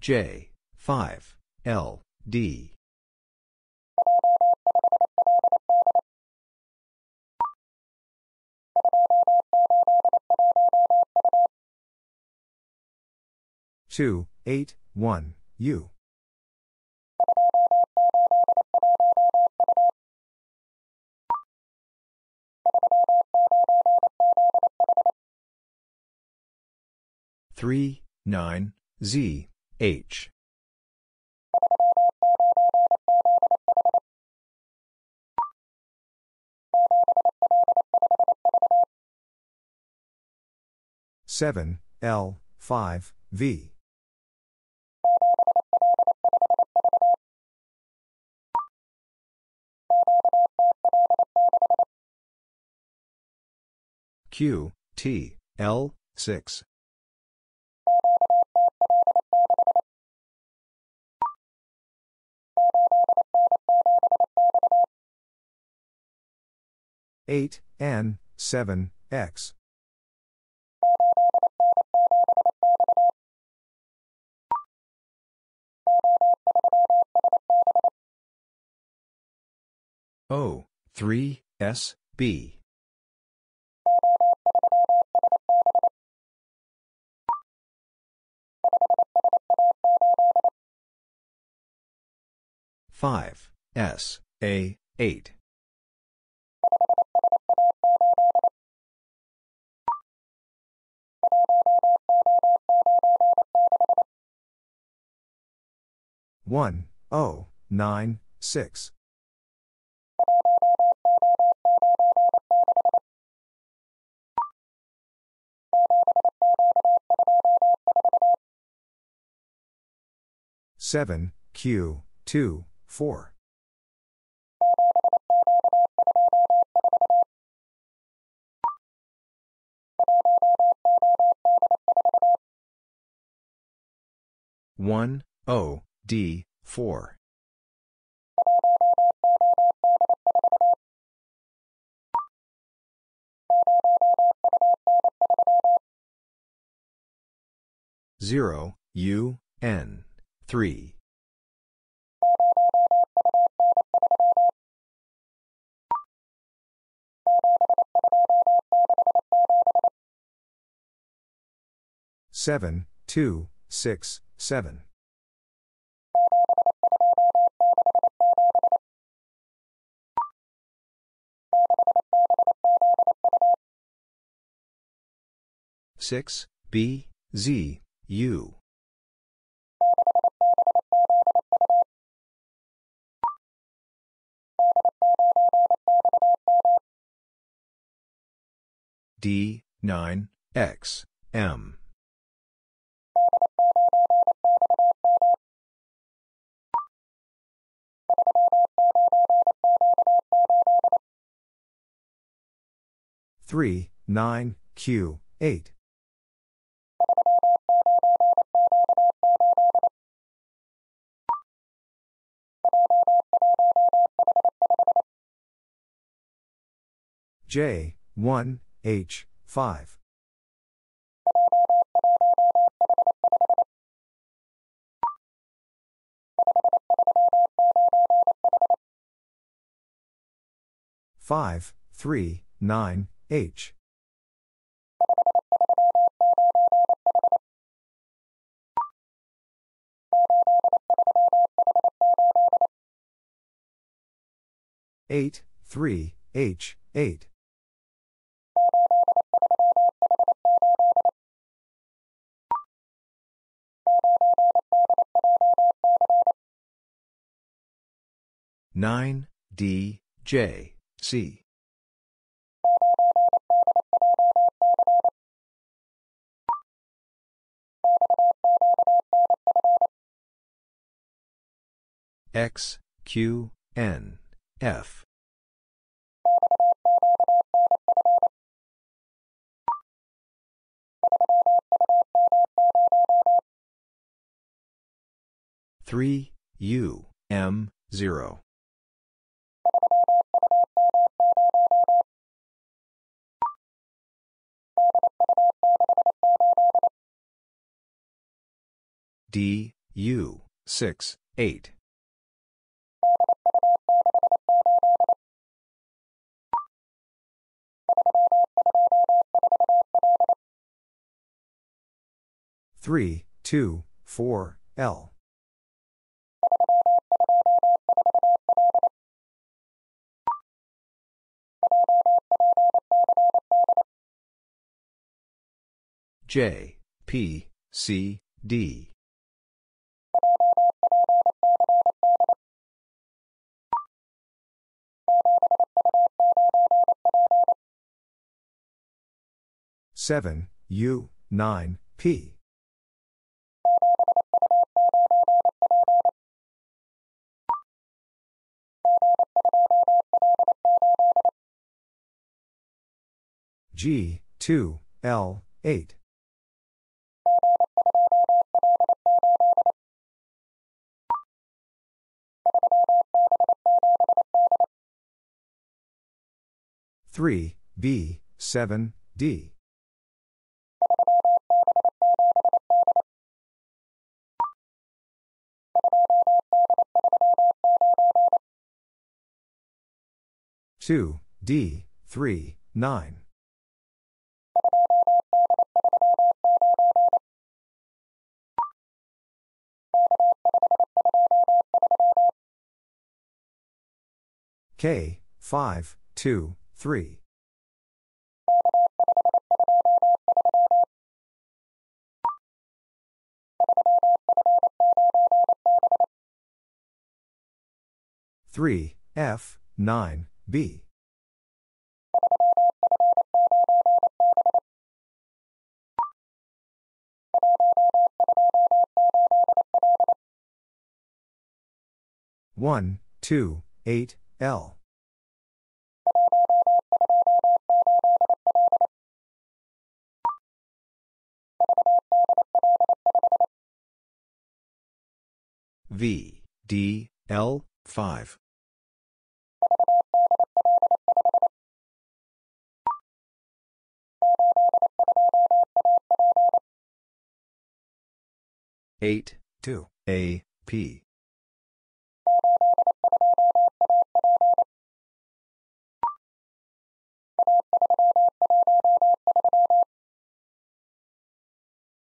J five L D. Two eight one U. Three nine Z H seven L five V. Q T L 6 8 N 7 X. O 3 S B. Five S A eight one O nine six. Seven Q two four 1, O, D, 4. Zero U N three 7, 2, 6, 7. Six B Z U D, 9, X, M. Three, nine, Q, eight. J, one, H, 5. Five, three, nine, H. Eight, three, H, eight. Nine, D, J, C. X, Q, N, F. Three U M zero D U six eight Three, two, four, L. J, P, C, D. Seven, U, nine, P. G, 2, L, 8. Three B seven D two D three nine K, 5, 2, 3. Three F nine B one two eight L. V, D, L, 5. Eight, two, A, P.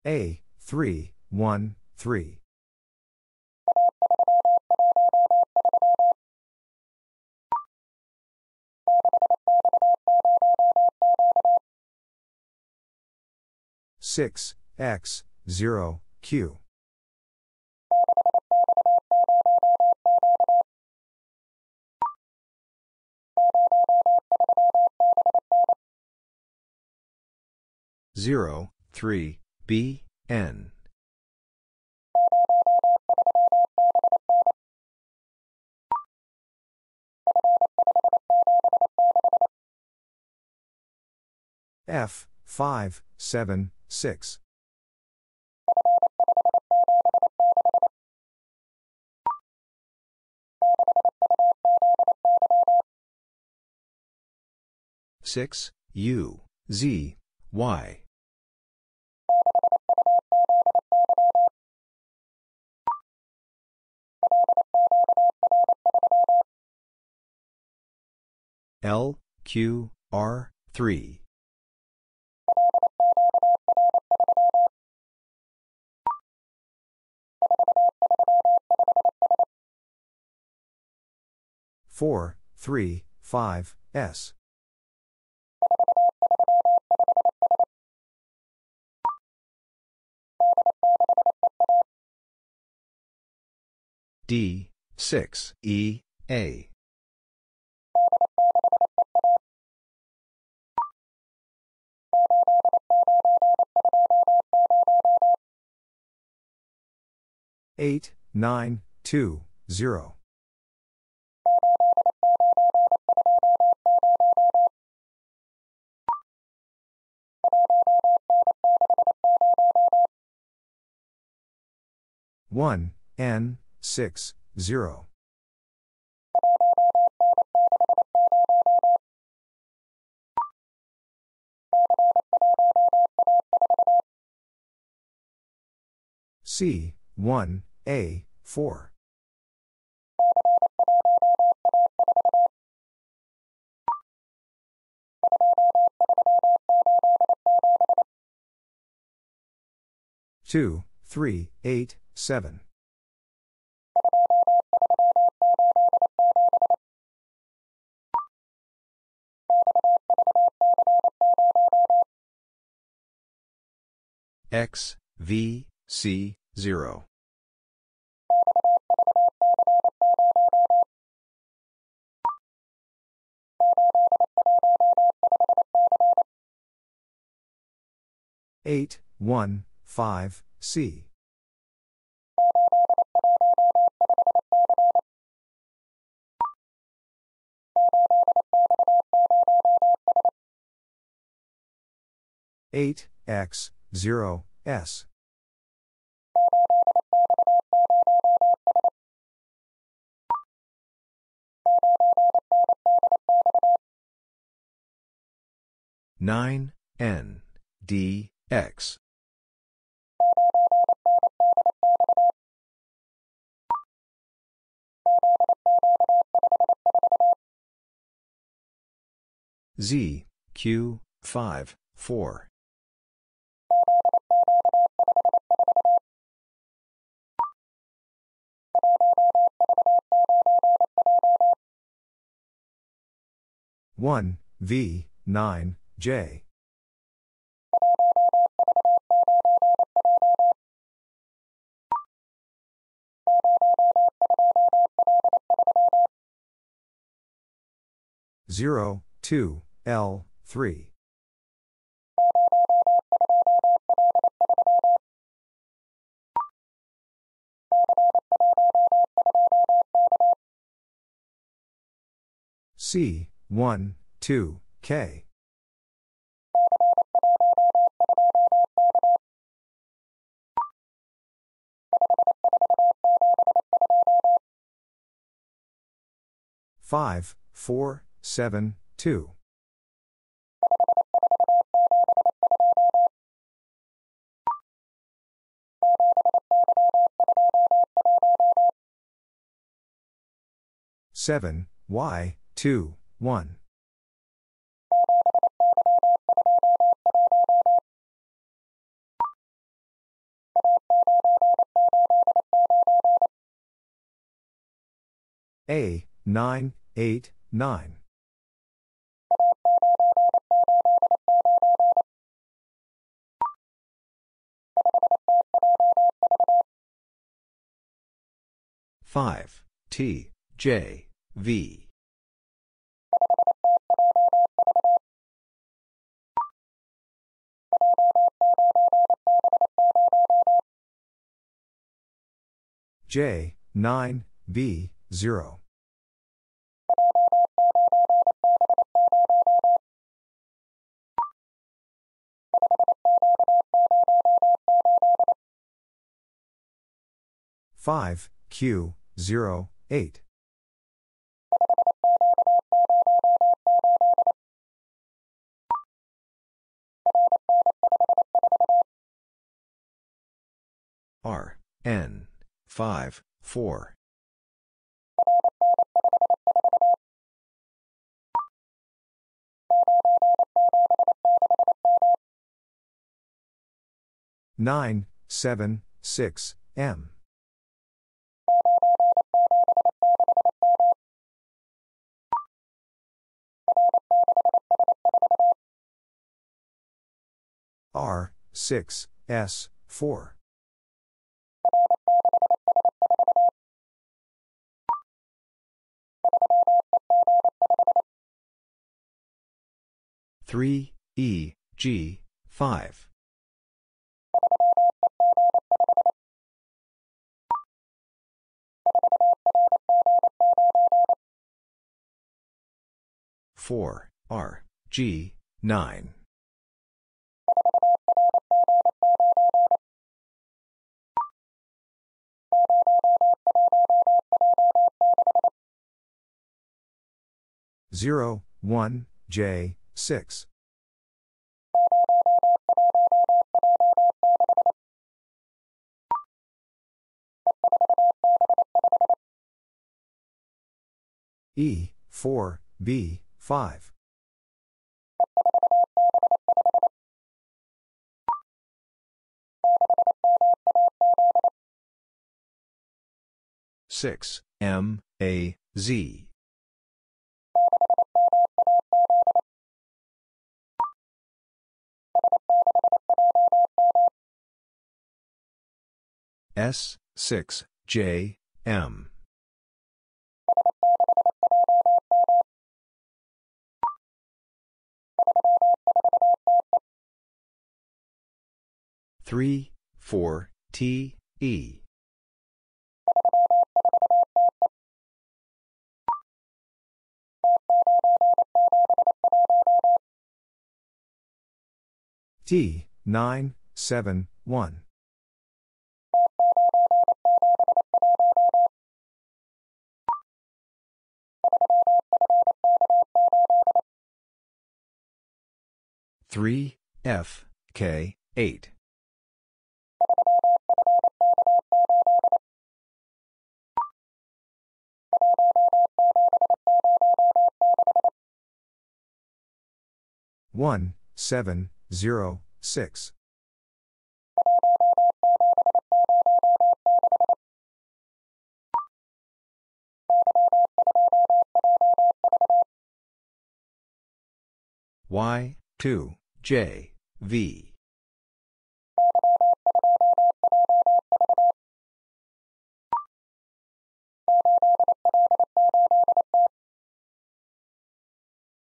A, 3, 1, 3. Six X zero Q zero three B N F, 5, 7, 6. Six U Z Y L Q R 3 4, 3, 5, S. D, 6, E, A. Eight, nine, two, zero. One N six zero. C one A four. Two, three, eight, seven. X, V, C, 0. Eight, one, five, C. Eight, X, zero, S. Nine N D X Z Q 5 4 1 V 9 J. Zero, two, L, three. C, one, two, K. Five, four, seven, 2. 7, Y, 2, 1. A, 9, 8, 9. Five T J V J, 9, B, 0. Five Q zero eight R N 5, 4. Nine, seven, six, M. R, six, S, four. Three E G five four R G nine zero one J 6. E, 4, B, 5. Six. M. A. Z. S, 6, J, M. Three, four, T, E. T, 9, 7, 1. Three F K eight one seven zero six Y, 2, J, V.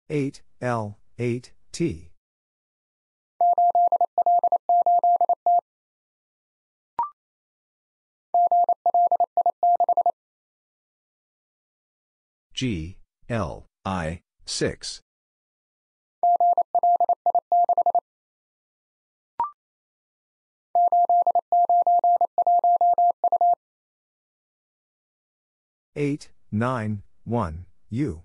Eight L eight T. G L I six Eight, nine, one, U.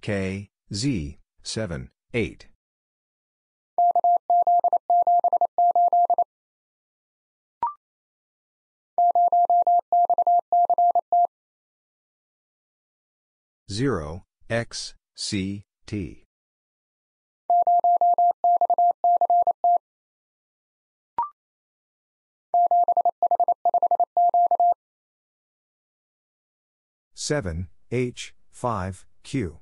K, Z, 7, 8. Zero X C T. Seven H five Q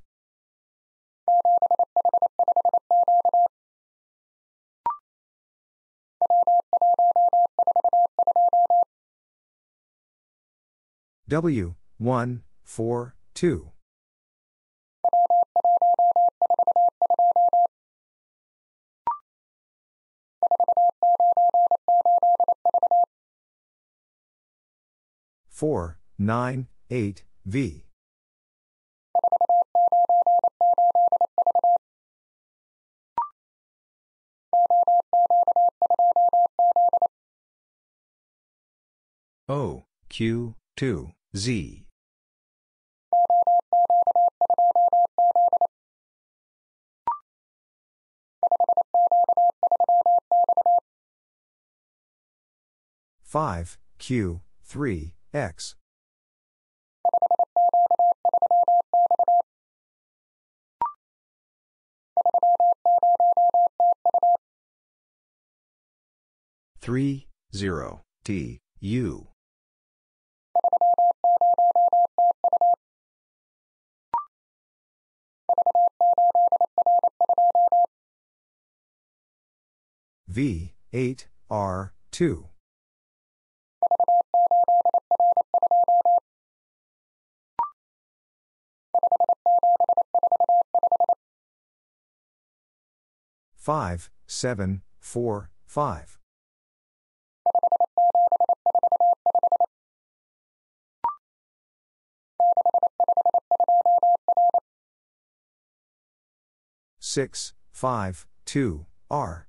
W one four two Four, nine, eight, V. O, Q, 2, Z. Five, Q, 3, X. Three, zero, T, U. V, 8, R, 2. Five, seven, four, five. Six, five, two, R.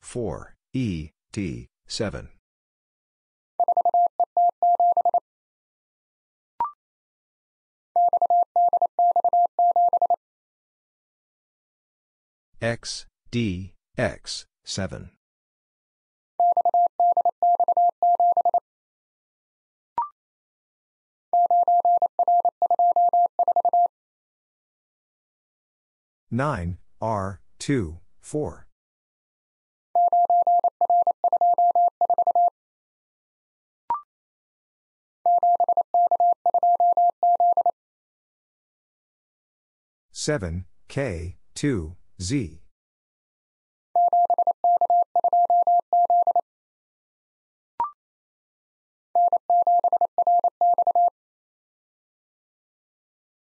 Four, E, T, seven. X, D, X, 7. Nine, R, 2, 4. Seven, K, 2, Z.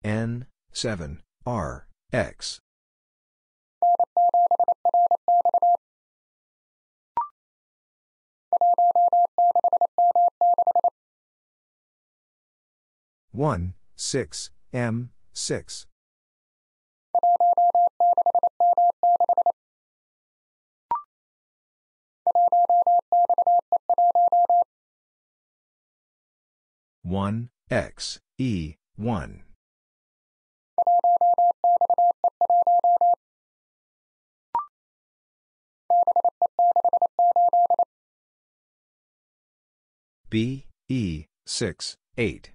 N, 7, R, X. One, six, M, six. One, X, E, one. B, E, 6, 8.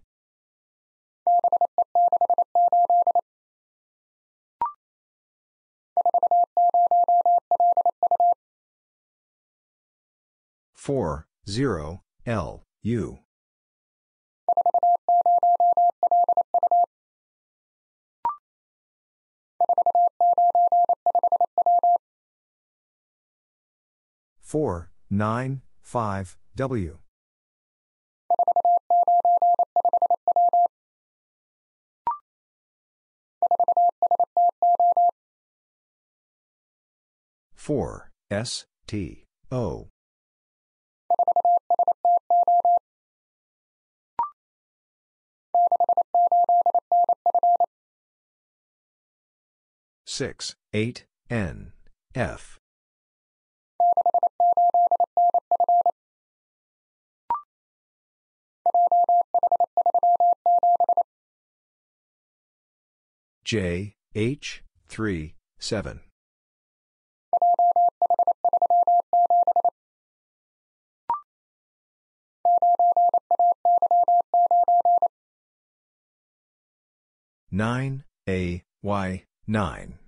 Four, zero, L, U. Four, nine, five, W. Four, S, T, O. Six, eight, N, F. J, H, 3, 7. Nine A Y nine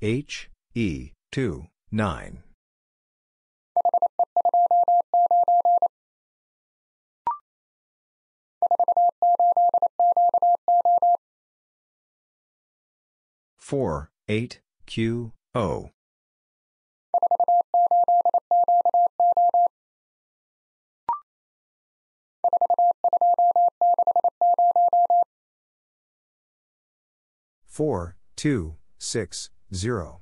H E two 9. Four, eight, Q, O. Four, two, six, zero.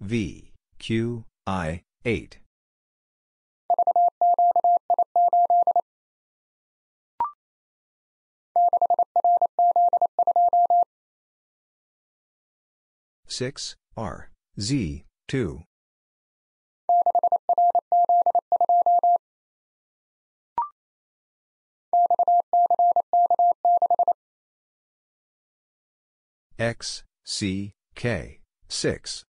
V, Q, I, 8. Six R Z two X C K six.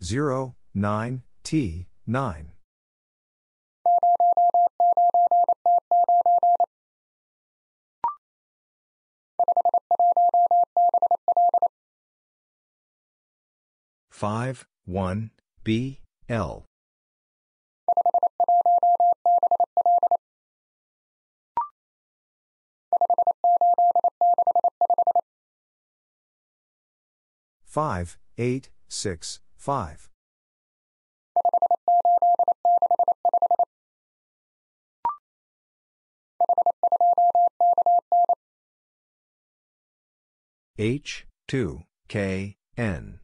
Zero nine T nine five one B L. Five eight six five. H two K N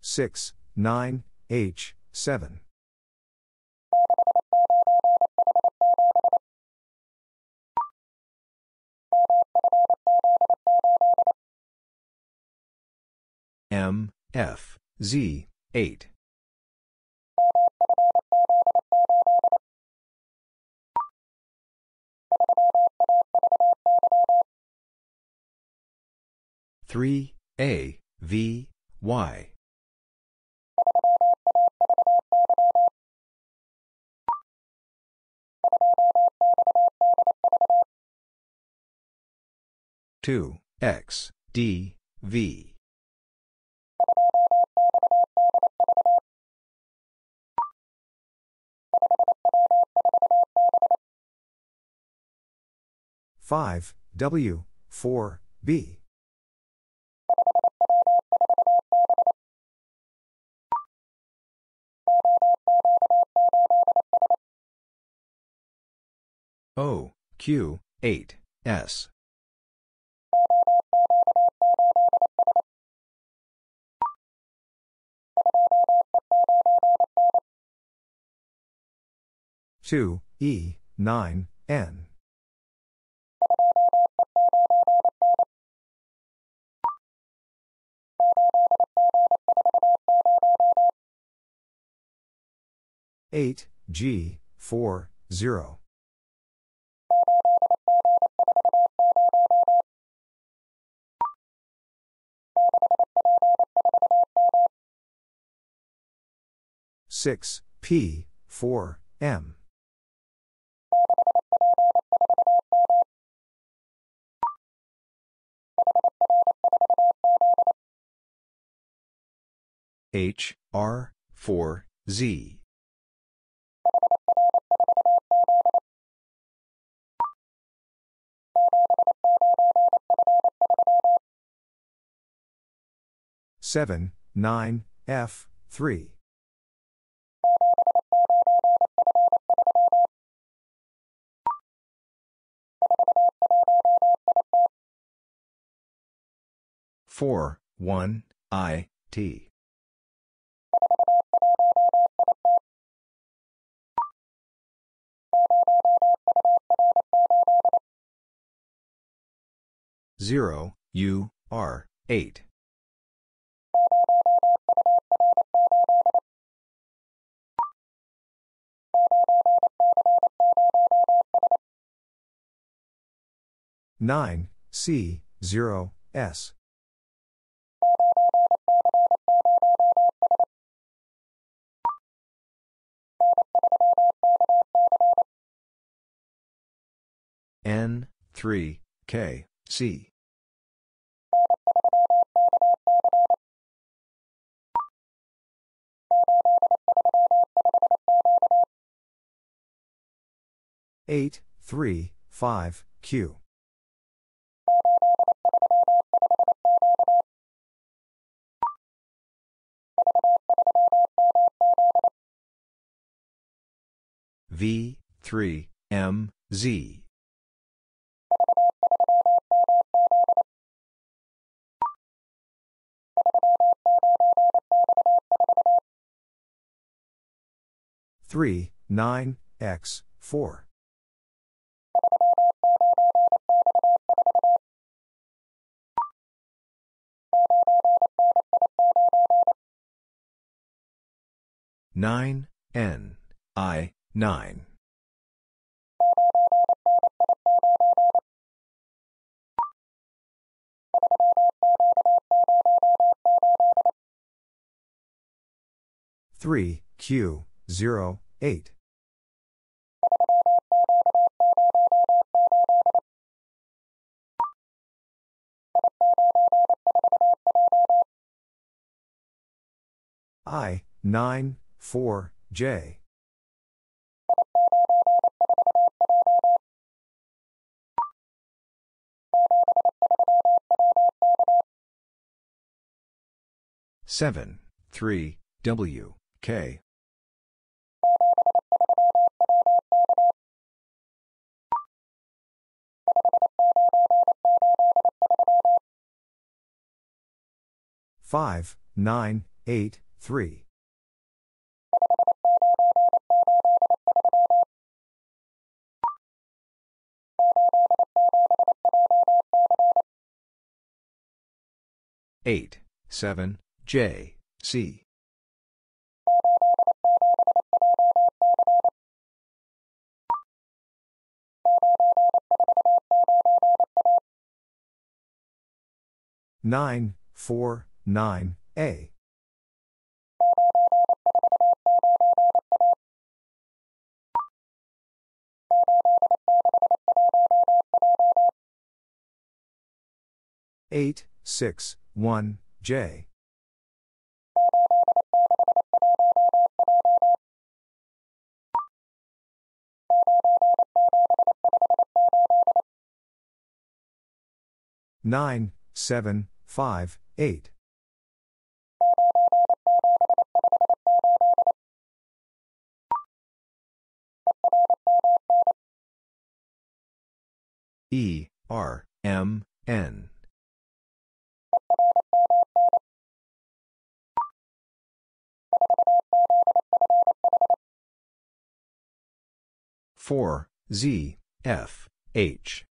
six nine H seven M F Z 8. Three A V Y. two X D V. five W four B O, Q, 8, S. Two E nine N eight G four zero. Six P four M. H R 4 Z seven nine F three. Four one I T 0, U, R, 8. Nine C zero S N three K C Eight, three, five, Q. V, 3, M, Z. Three, nine, X, four. Nine, N, I, nine. Three, Q, zero, eight. I, 9, 4, J. Seven, three, W, K. Five, nine, eight, three. Eight, seven, J, C. Nine, four, nine, A. Eight, six, one, J. Nine, seven, five, eight. E, R, M, N. Four, Z, F, H.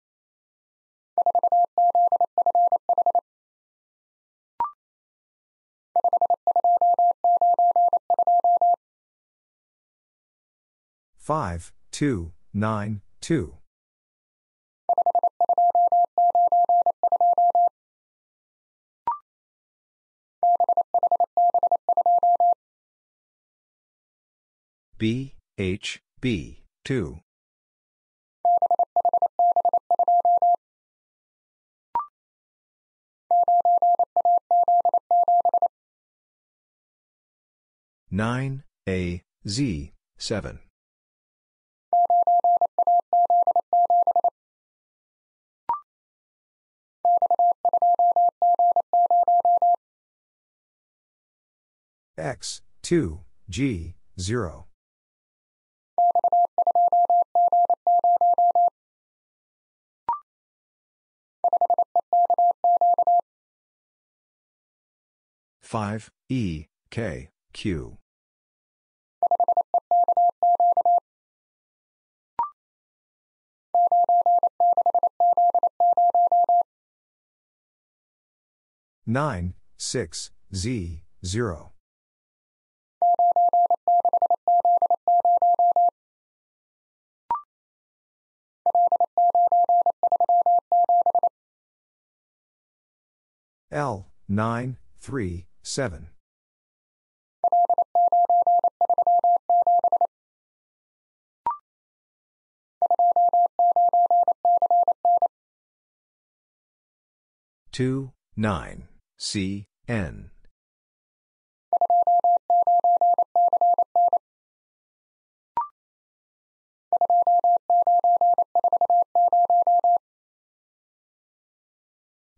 Five, two, nine, two. B, H, B, 2. Nine, A, Z, 7. X, 2, G, 0. Five E K Q 9, 6, Z, 0. L, 9, 3, 7. Two, nine, C, N.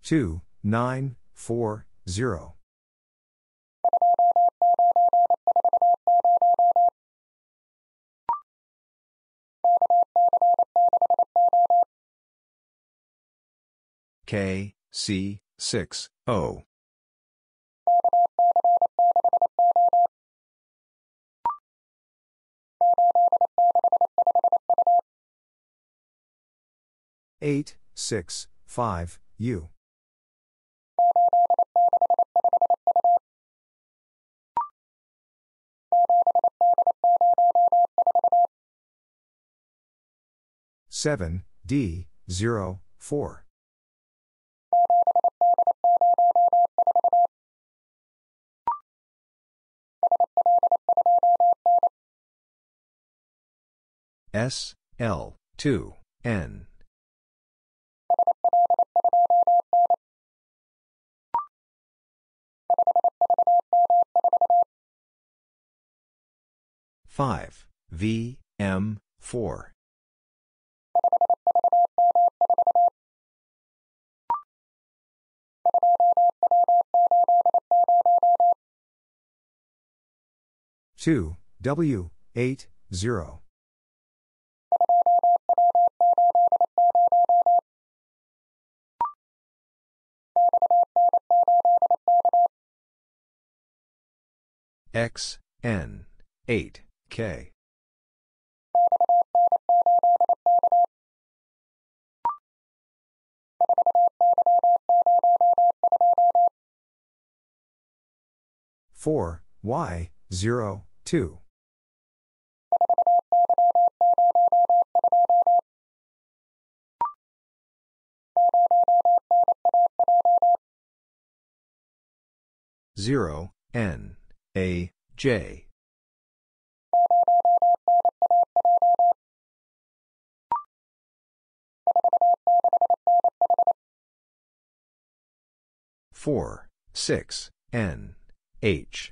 Two, nine, four, zero. K, C, 6, O. Eight, six, five, U. Seven, D, zero, four. S, L, 2, N. Five, V, M, four. Two, W, eight, zero. X, N, 8, K. Four, Y, zero, two. Zero, N, A, J. Four, six, N, H.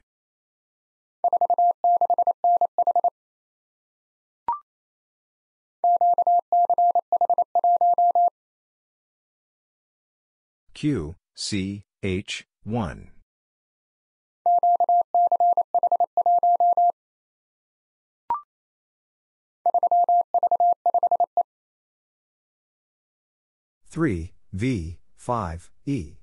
Q, C, H, 1. Three, V, five, E.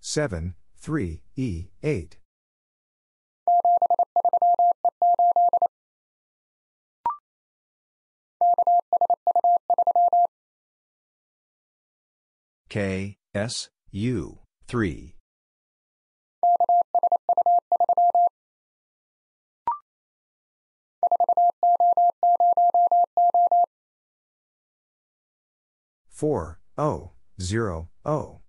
Seven, three, E, eight. K, S, U, 3. Four, O, zero, O.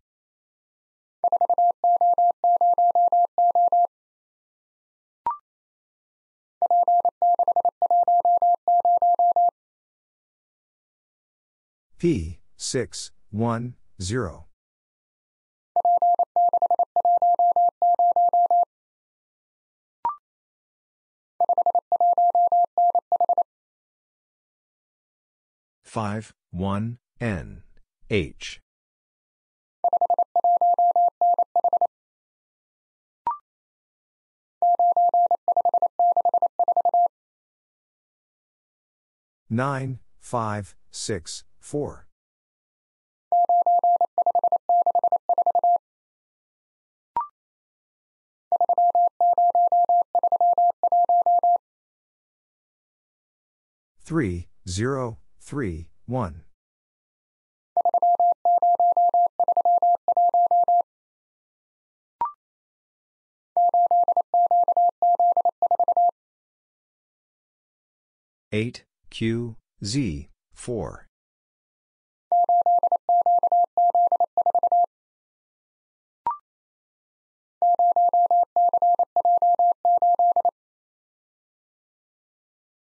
P, six, one, zero. Five, one, N, H. Nine, five, six, four. Three, zero, three, one. 8, Q, Z, 4.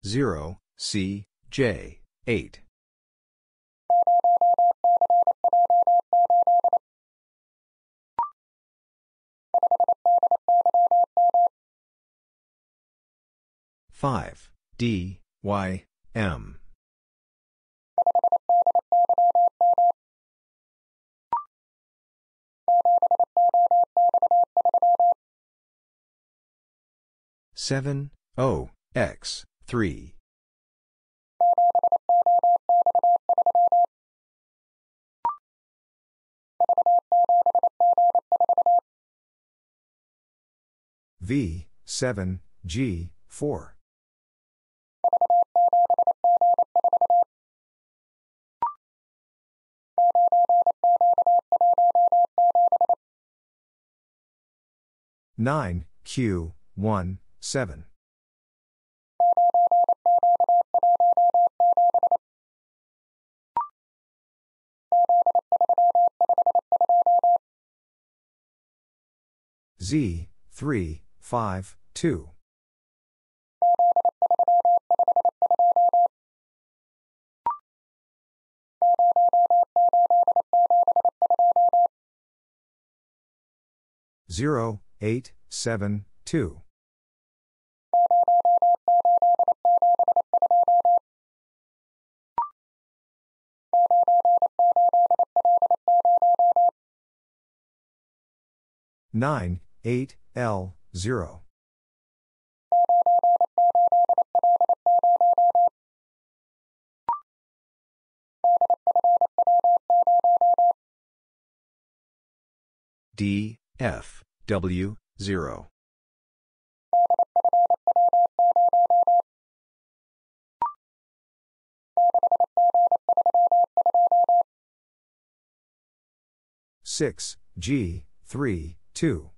Zero C J eight 5, D, Y, M. Seven O X three V seven G four 9, Q, 1, 7. Z, 3, 5, 2. Zero eight seven two. Nine eight L zero D F W 0. Six G three two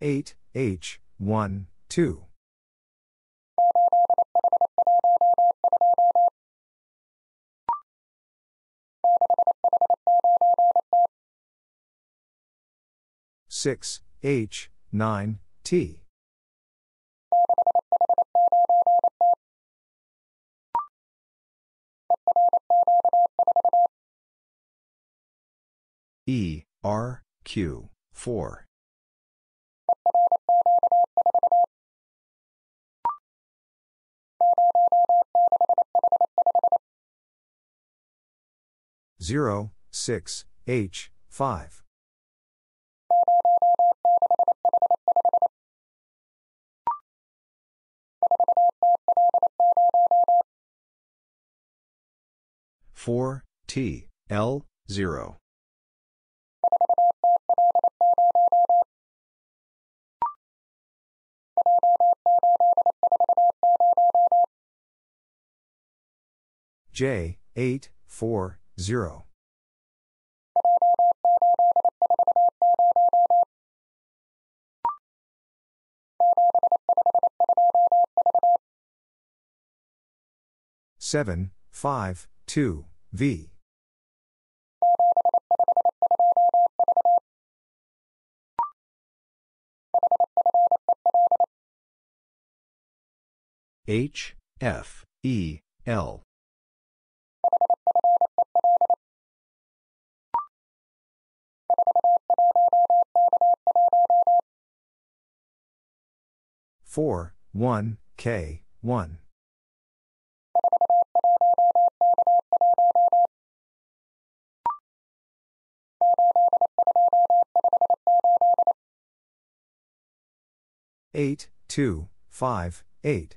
eight H one two. six H nine T. E R Q 4 0 6 H 5 4 T L 0 J, 8, 4, 0. Seven, five, two, V. H, F, E, L. Four, one, K, one. Eight, two, five, eight.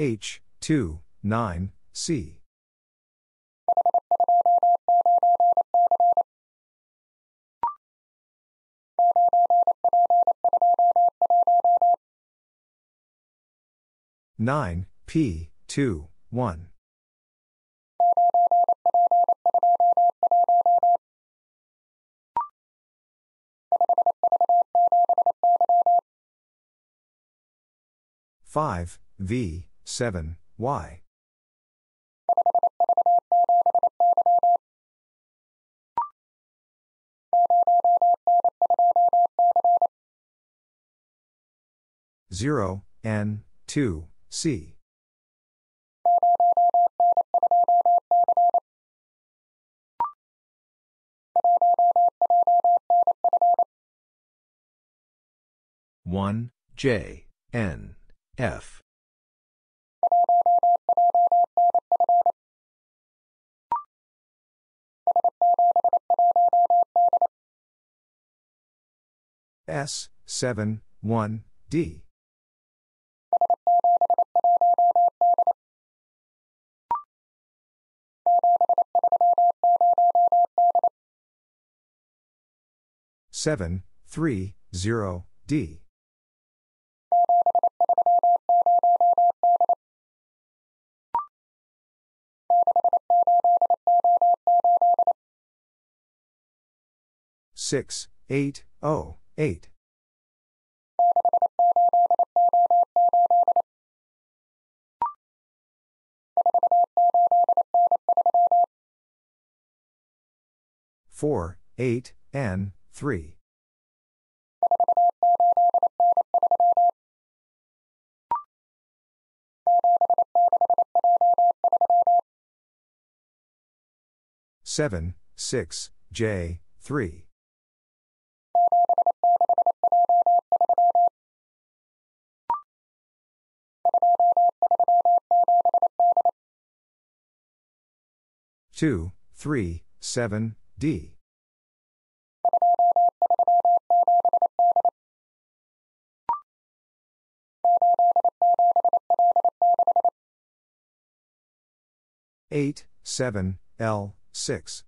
H, 2, 9, C. Nine P two one five V seven. Y zero N two C. One J N F S, 7, 1, D. Seven, three, zero, D. Six, eight, oh, eight. Four, eight, N, three. Seven, six, J, three. Two, three, seven, D. Eight, seven, L, six.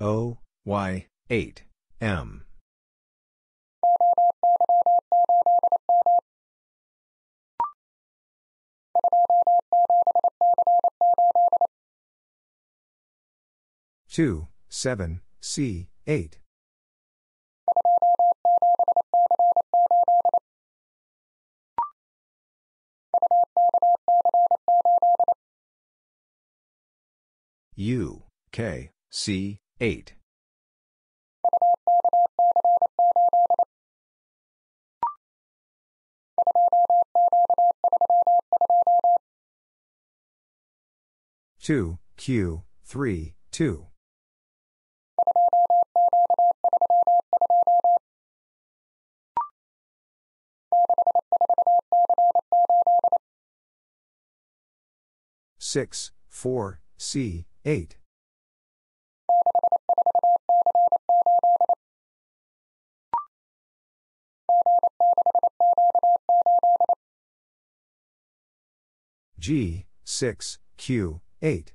O, Y, 8, M. Two, seven, C, eight. U, K, C, 8. Two, Q, three, two. Six, four, C, eight. G, 6, Q, 8.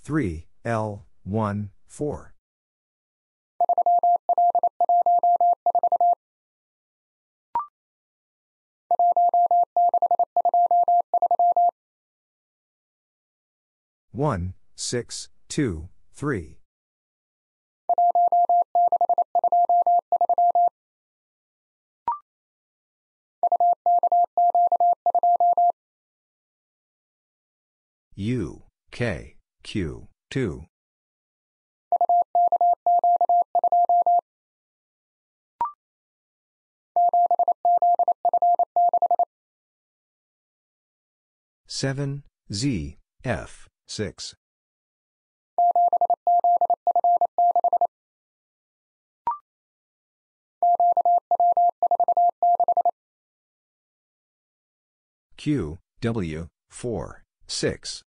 Three L one four one six two three U, K, Q, 2. Seven Z F six Q, W, 4, 6.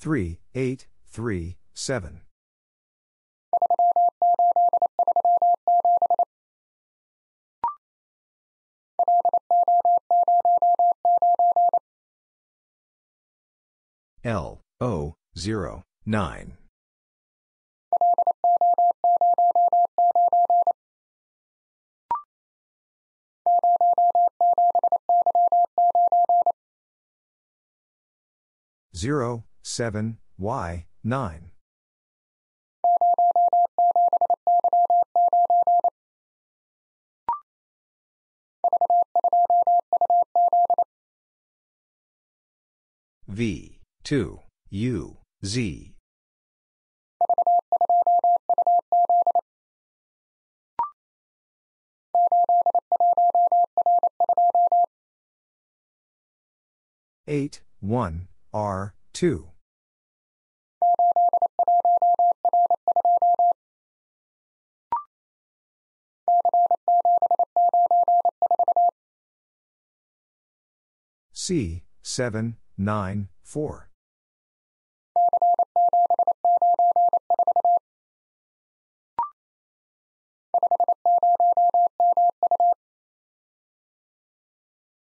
Three, eight, three, seven. L, O, 0, 9. Zero, seven, Y, nine. V, 2, U, Z. Eight, one, R, two. C, seven, nine, four.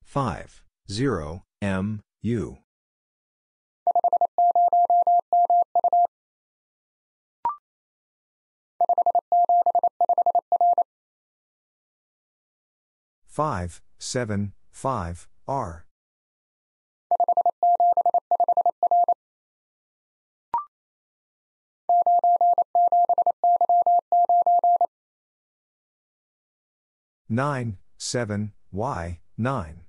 5, 0, M, U. Five, seven, five, R. Nine, seven, Y, nine.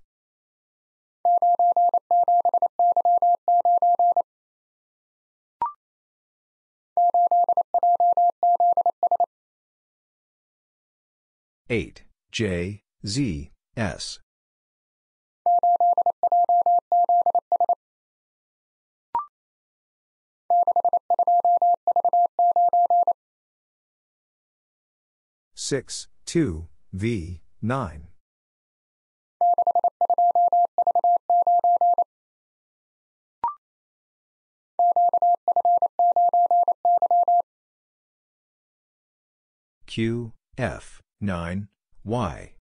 Eight, J, Z, S. Six, two, V, nine. Q, F, 9, Y.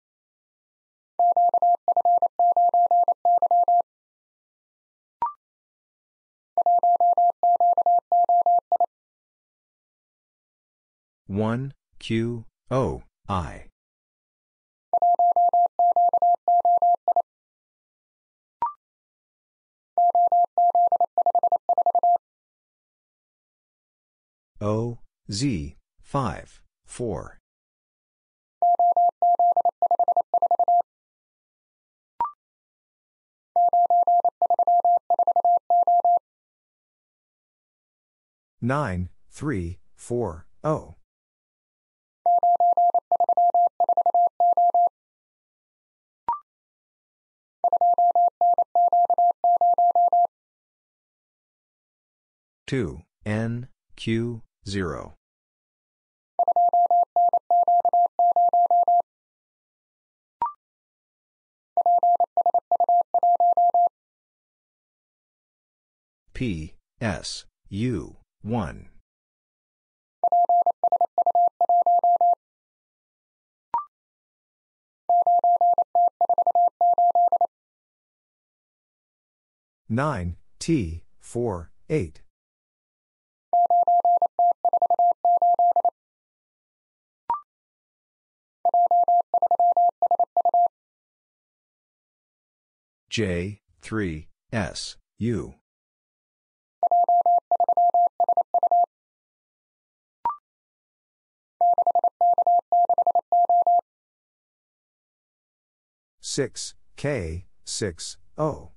One Q O I O Z 5 4 9 3 4 0 Two N Q zero. P S U one. 9, T, 4, 8. J, 3, S, U. Six K six O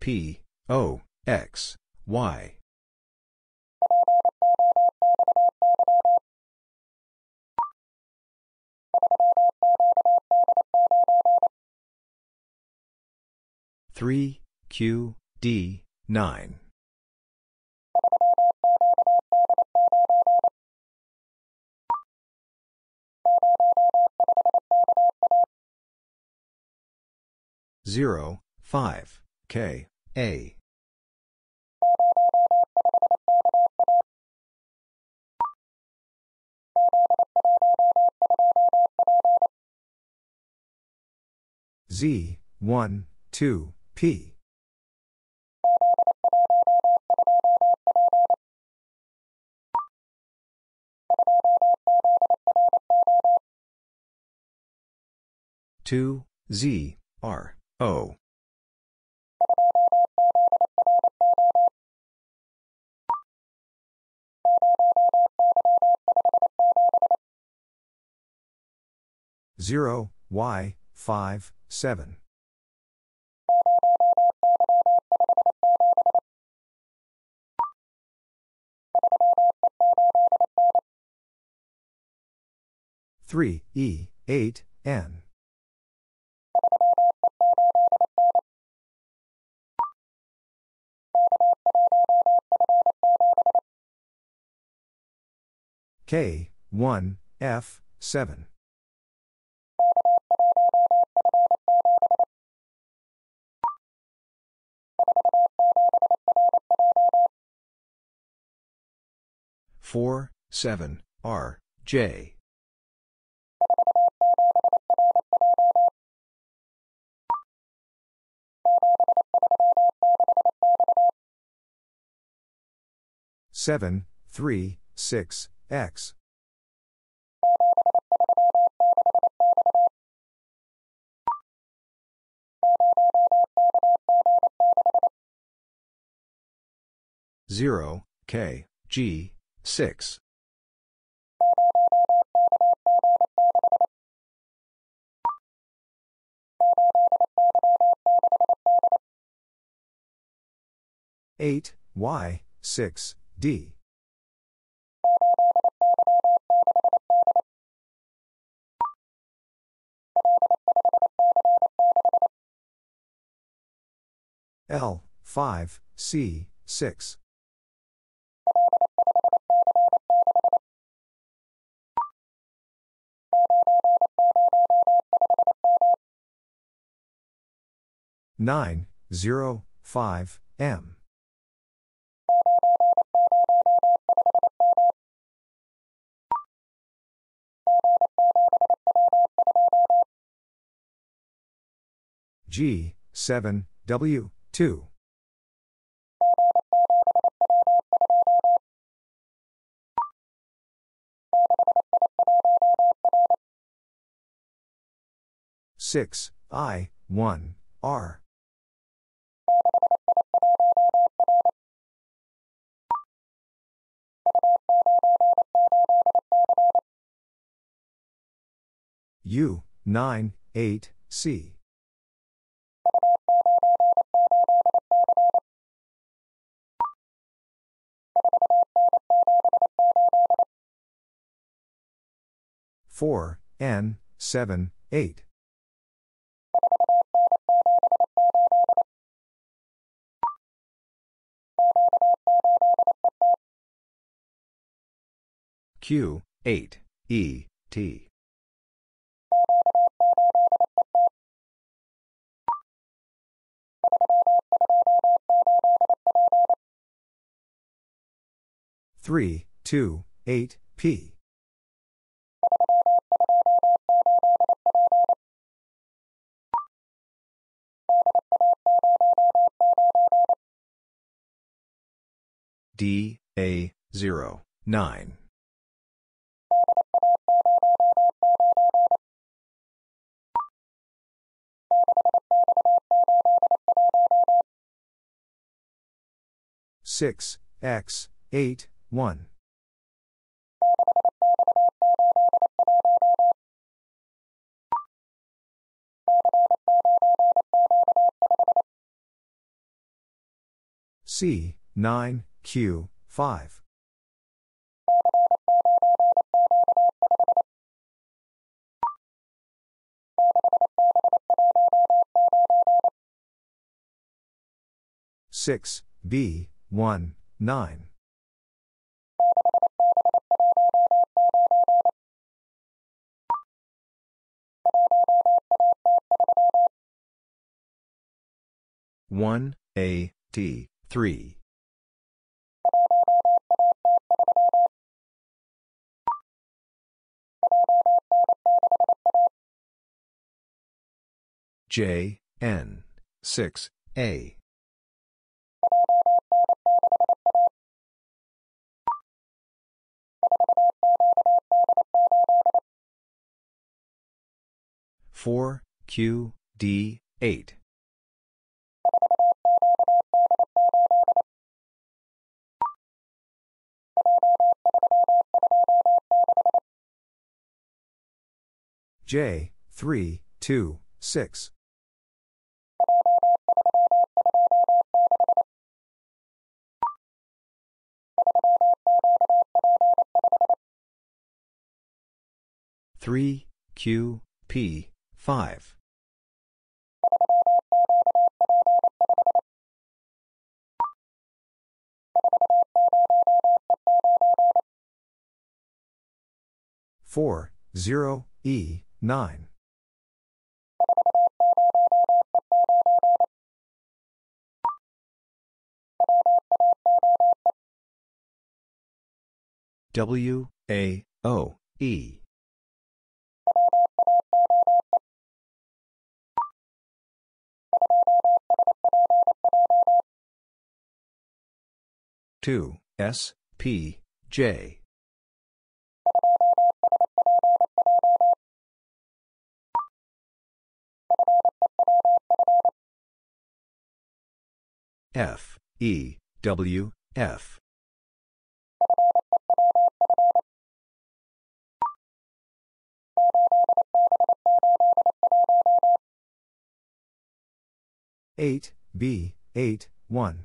P O X Y. Three Q D nine 0, 5, K, A. Z, 1, 2, P. Two Z R O. Zero Y five seven. Three E eight N K, 1, F, 7. Four, seven, R, J. Seven, three, six, X. Zero, K, G, six. Eight, Y, six, D. L, 5, C, 6. Nine zero five M G seven W two. Six I one R U, 9, 8, C. Four N seven eight Q eight E T Three, two, eight, P. D, A, zero, nine. Six, X, eight, one. C, 9, Q, 5. Six B one nine 1, A, T, 3. J, N, 6, A. Four Q D eight. J three two six three Q P 5. Four zero E nine W A O E 2, S, P, J. F, E, W, F. Eight B 8, 1.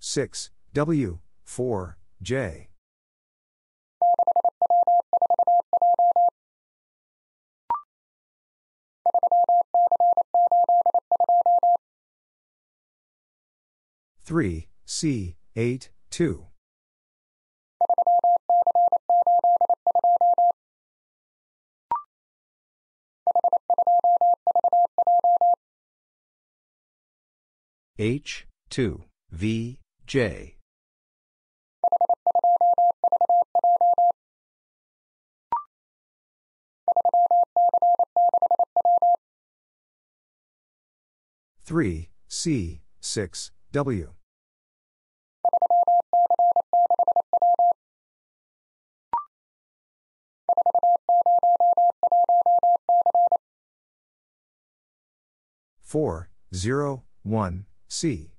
Six W four J three C eight two H, 2, V, J. Three C six W four zero one C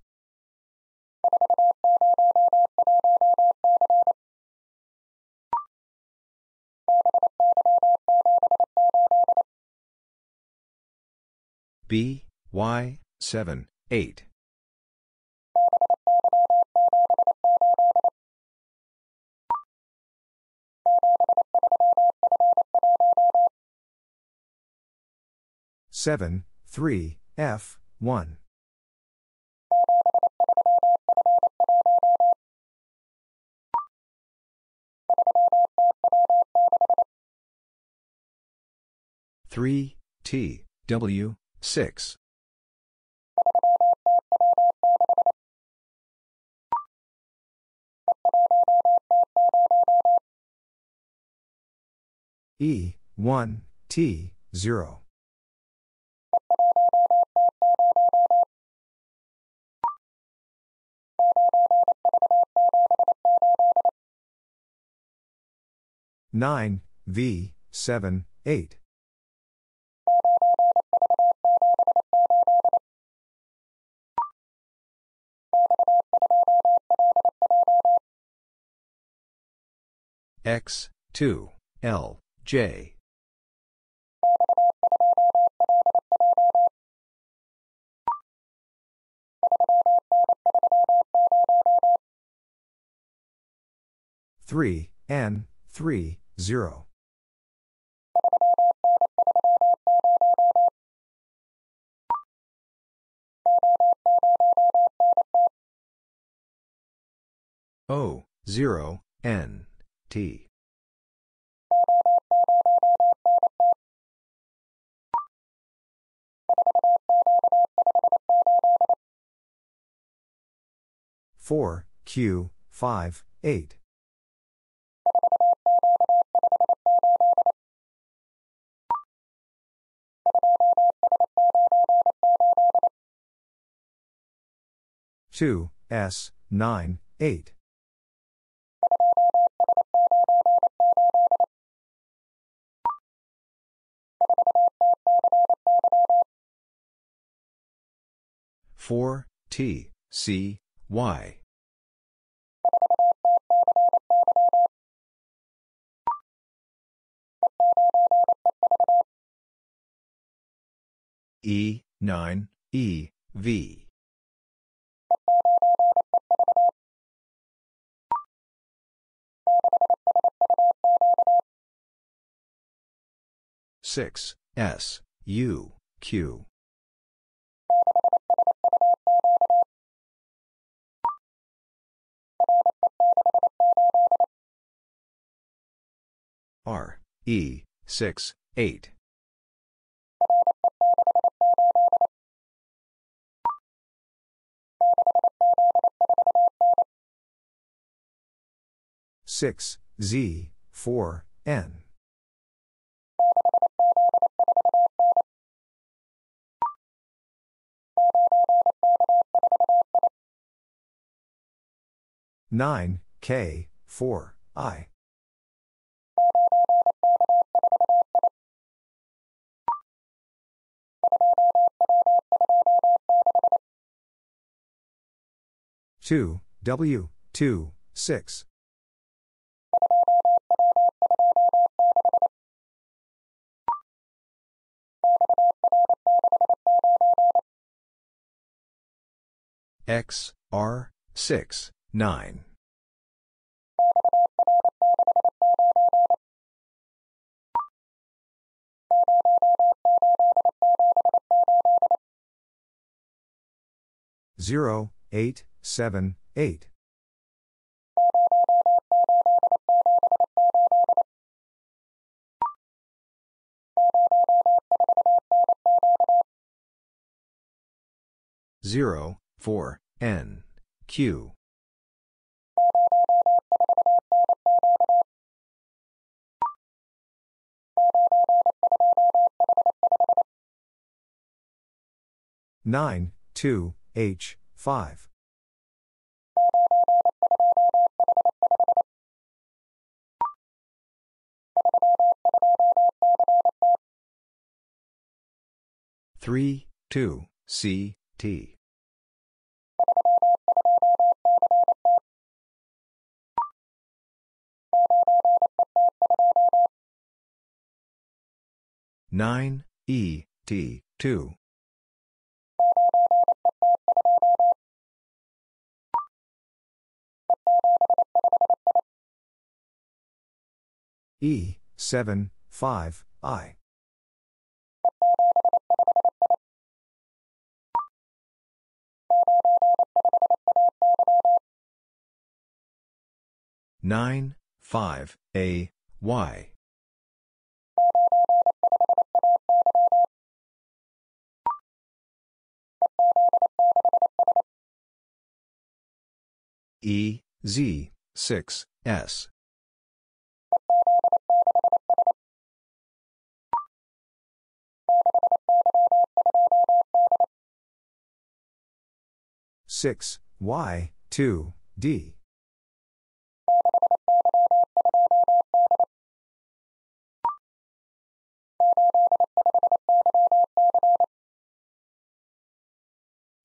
B, Y, 7, 8. Seven, three, F, 1. Three T W six E one T zero 9, V, 7, 8. X, 2, L, J. three N three zero O 0, N, T. Four Q five eight. Two S nine eight. Four T C Y E, 9, E, V. Six S U Q R E six eight. Six Z four N nine K four I. Two W two six. X, R, 6, 9. Zero, eight, seven, eight. Zero, four, N, Q. Nine, two, H, five. Three, two, C, T. Nine, E, T, two. E, 7, 5, I. Nine, five, A, Y. E, Z, 6, S. Six Y two D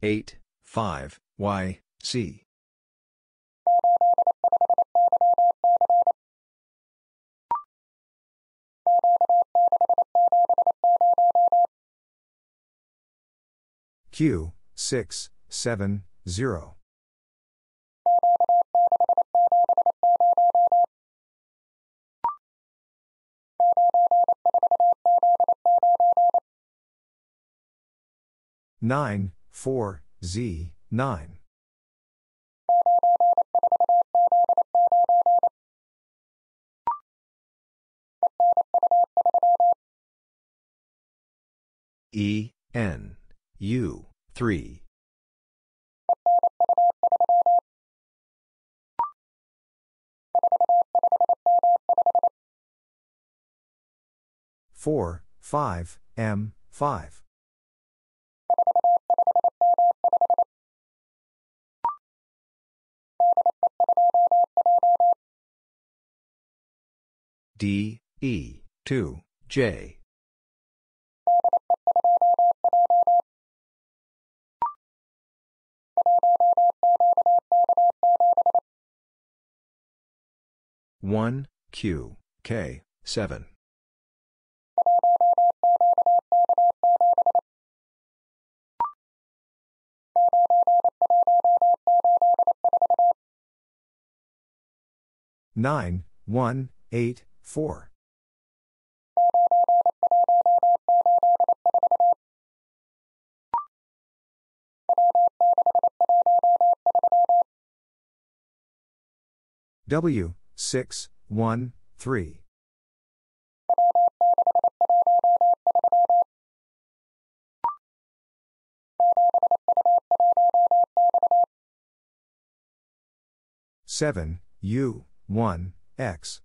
eight five Y C Q, 6, 7, 0. 9, 4, Z, 9. E, N, U, 3. Four, five, M, five. D, E, 2, J. One Q K seven nine one eight four. W six one three. Seven U one X.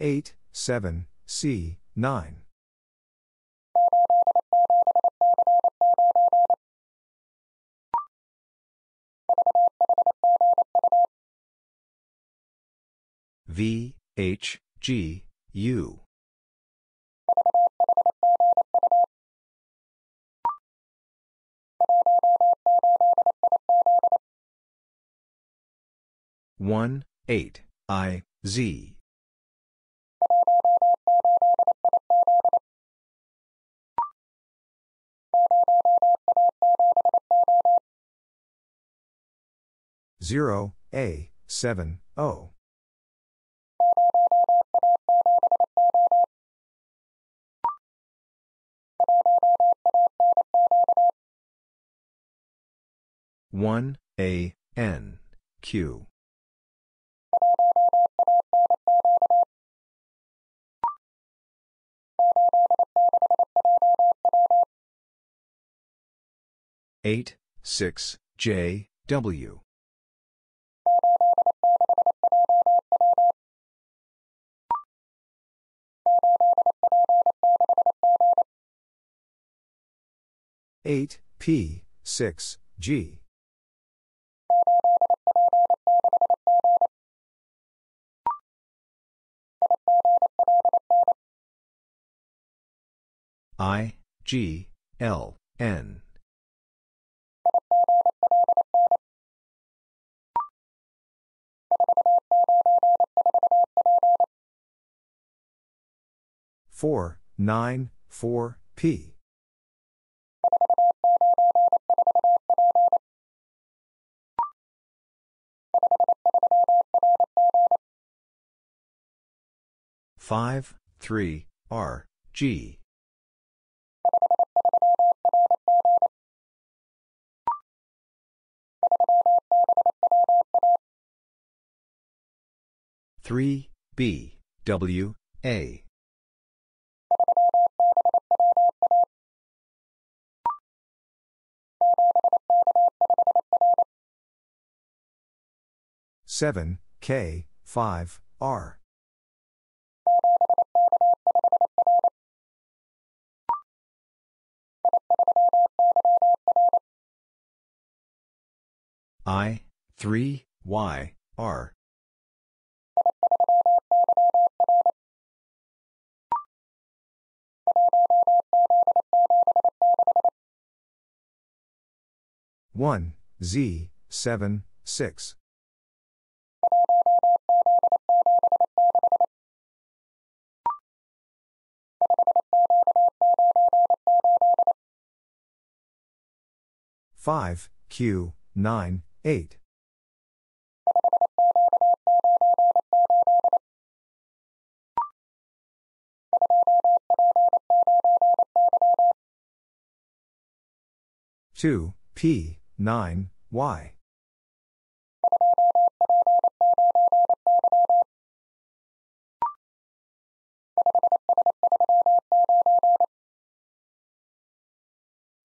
eight seven C nine. V H G U one eight I Z. Zero A seven O one A N Q. Eight six J W. Eight P six G I G L N. Four nine four P five three R G. three B W A. seven K five R I, 3, Y, R. One Z seven six five Q nine eight two P nine Y.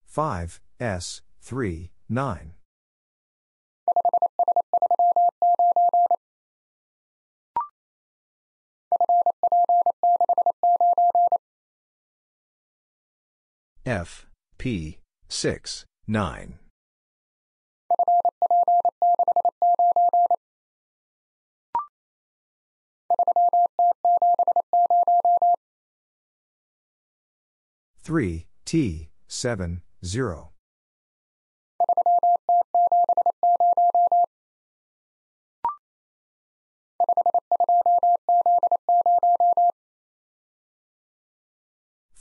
Five S three nine. F P six nine. Three T seven zero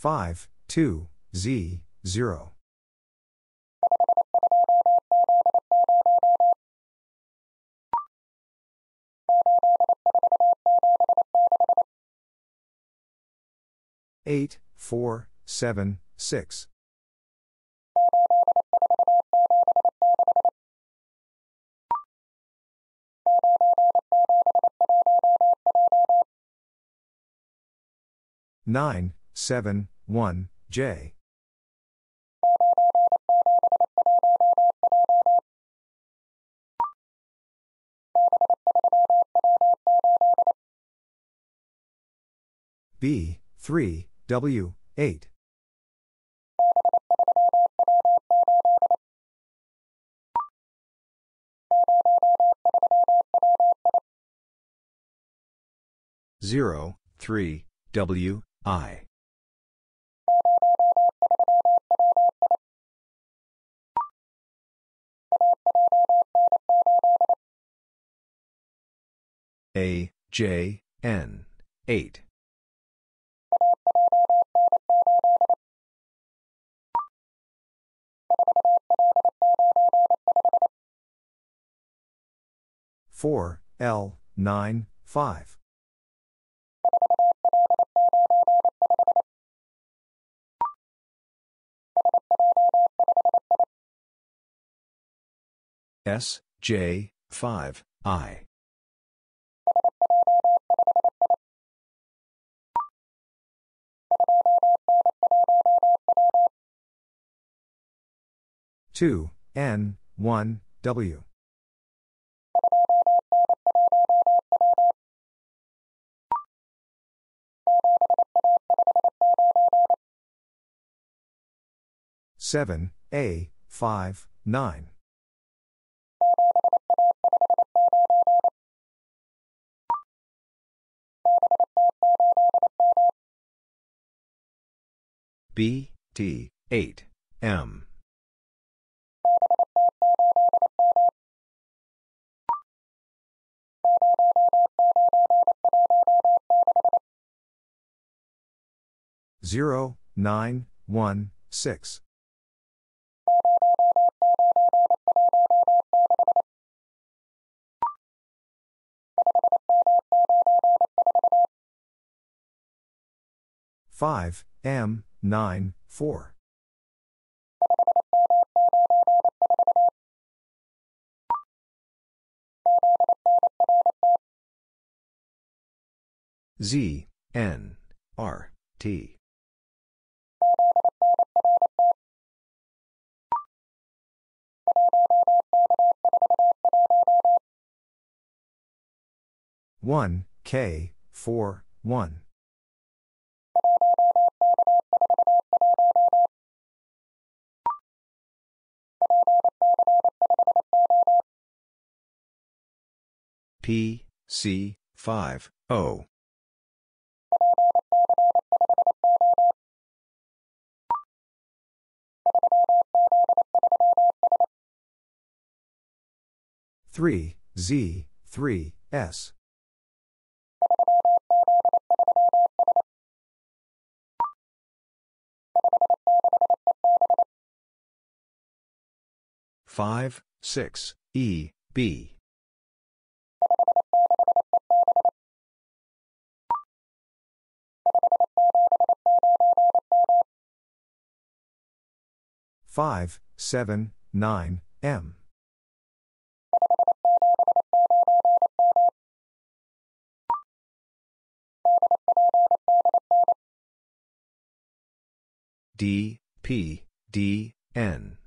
Five two Z, 0. Eight, four, seven, six. Nine, seven, one, J. B, 3, W, 8. Zero, three, W, I. A, J, N, 8. Four L nine five S J five I. Two N one W. Seven A five nine B, T, 8, M. Zero, nine, one, six. Five M nine four. Z N R T. One K four one P, C, 5, O. Three Z three S 5, 6, E, B. Five, seven, nine, M. D, P, D, N.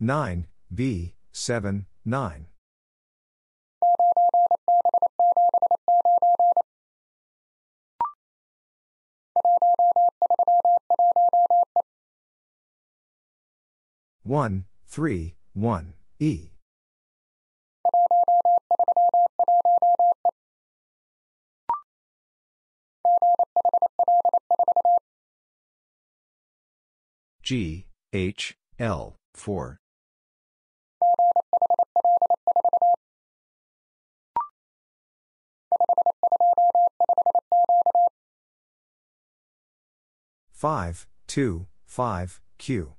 Nine, B, seven, nine. One, three, one, E. G, H, L, 4. Five, two, five, Q.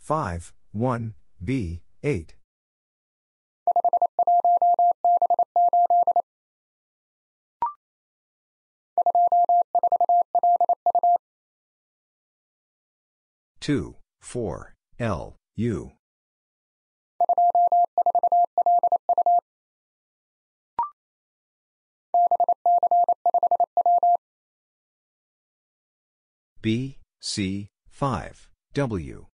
Five, one, B, eight. Two, four, L, U. B, C, 5, W.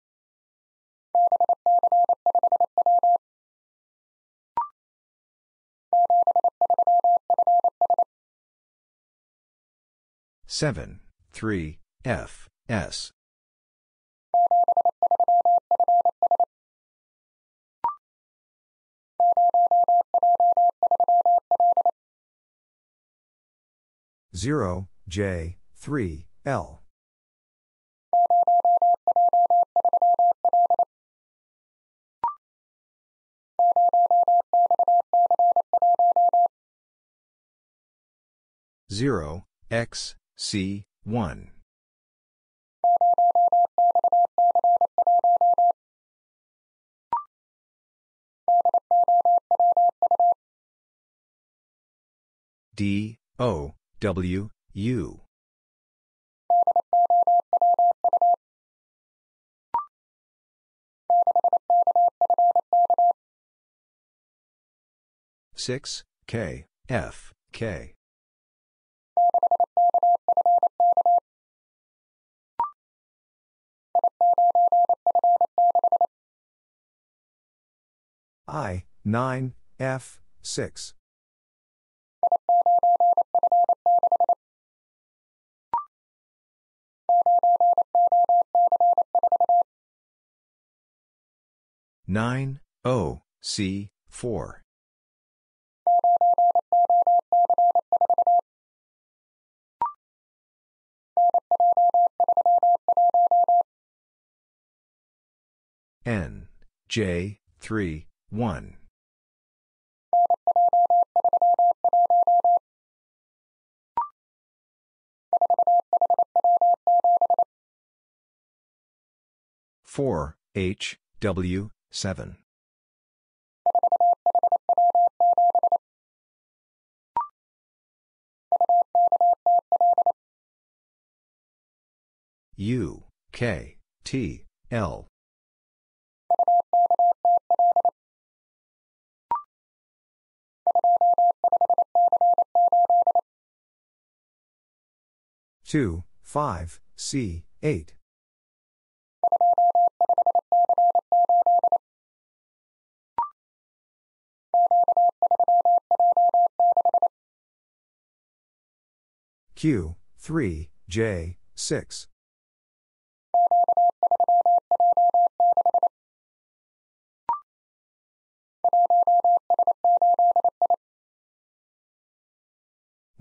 Seven, three, F, S. Zero, J, three, L. Zero, X, C, one. D, O, W, U. Six, K, F, K. I, 9, F, 6. Nine O C four N J three one four H W 7. U, K, T, L. Two, five, C, eight. Q, 3, J, 6.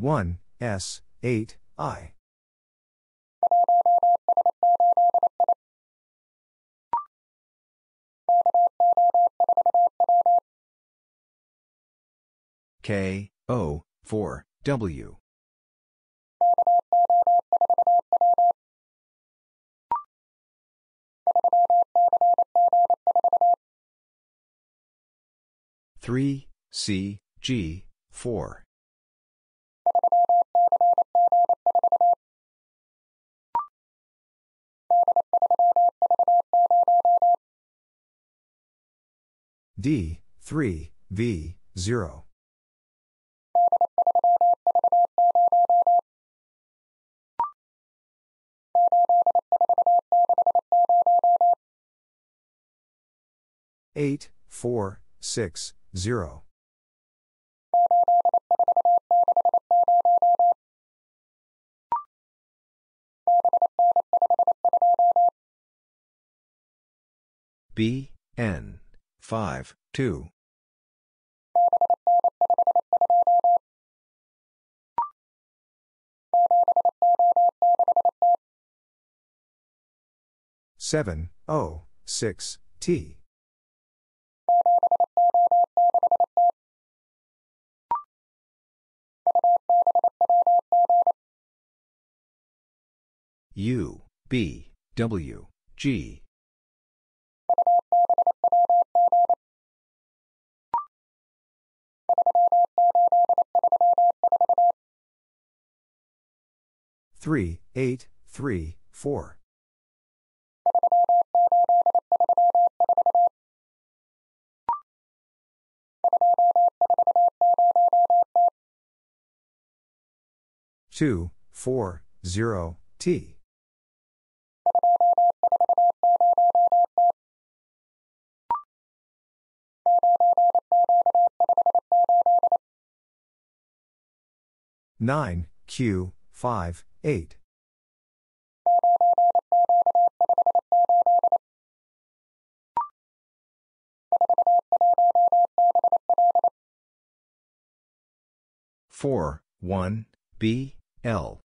One S eight I. K O four W. Three C G four D, 3, V, 0. Eight, four, six, zero. B, N, 5, 2. Seven O six T U B W G Three, eight, three, four. Two, four, zero, T. Nine, Q, five, eight. Four, one, B, L.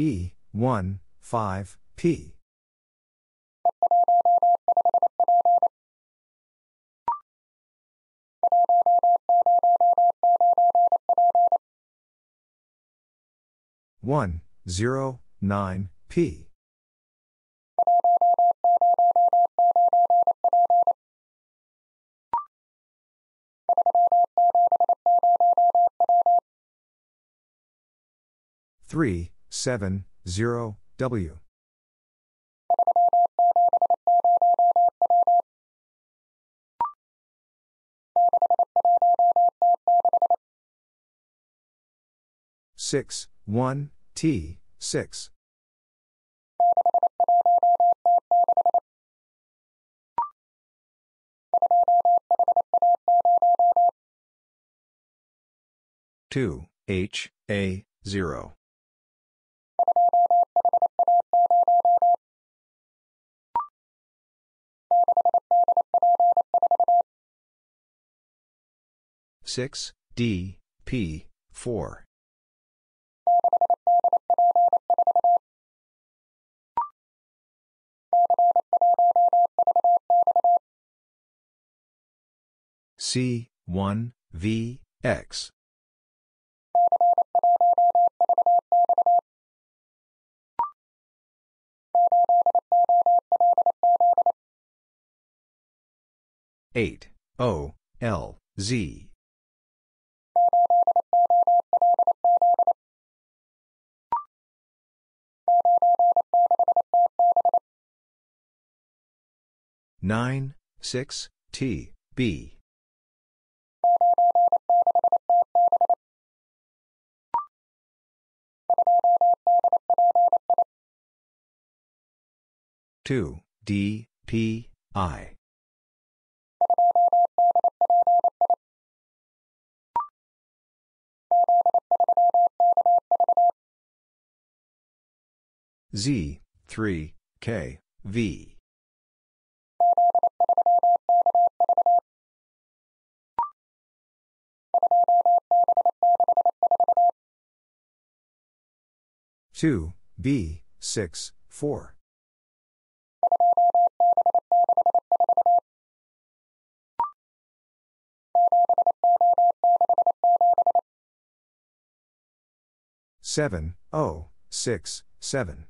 E, 1, 5, P. One, zero, nine, P. Three, seven, zero, W. Six, one, T, six. Two, H, A, zero. Six, D, P, four. C, 1, V, X. Eight O L Z nine six T B two D P I Z, 3, K, V. Two B six four seven O six seven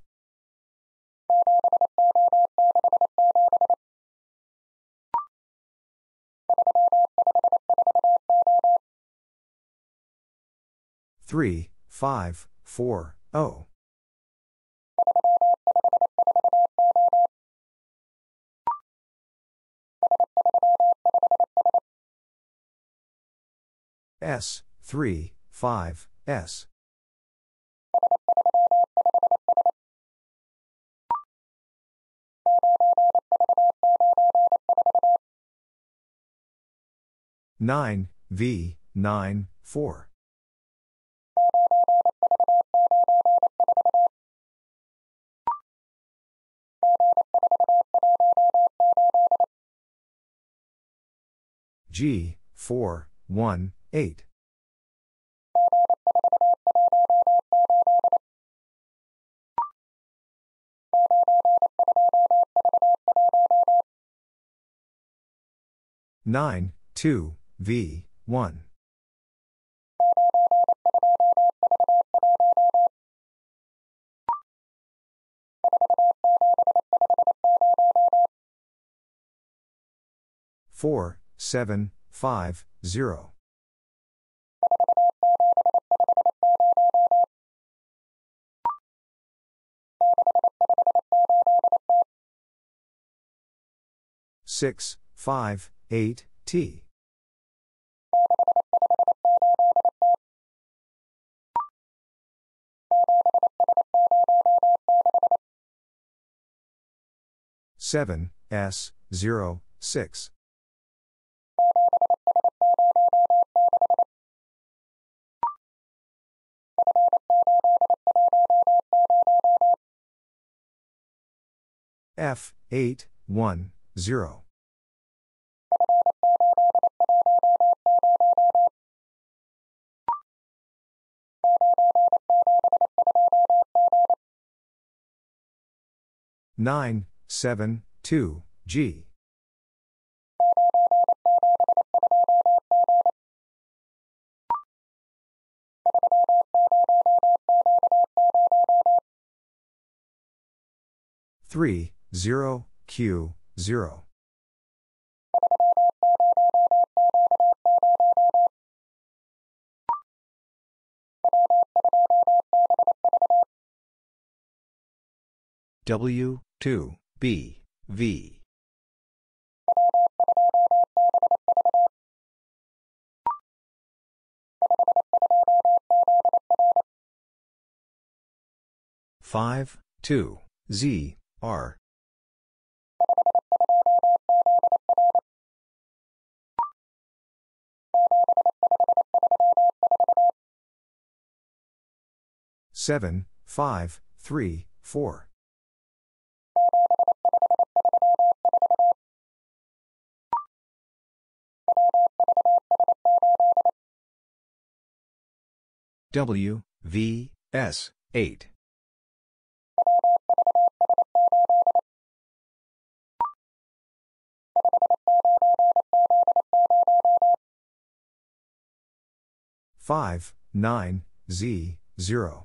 Three 5, 4, O. S, 3, 5, S. Nine V nine four G four one eight nine two V 1. Four, seven, five, zero. Six, five, eight, T. Seven S zero six F eight one zero. Nine seven two G three zero Q zero W, 2, B, V. 5, 2, Z, R. Seven, five, three, four. W, V, S, eight. 5, 9, Z, 0.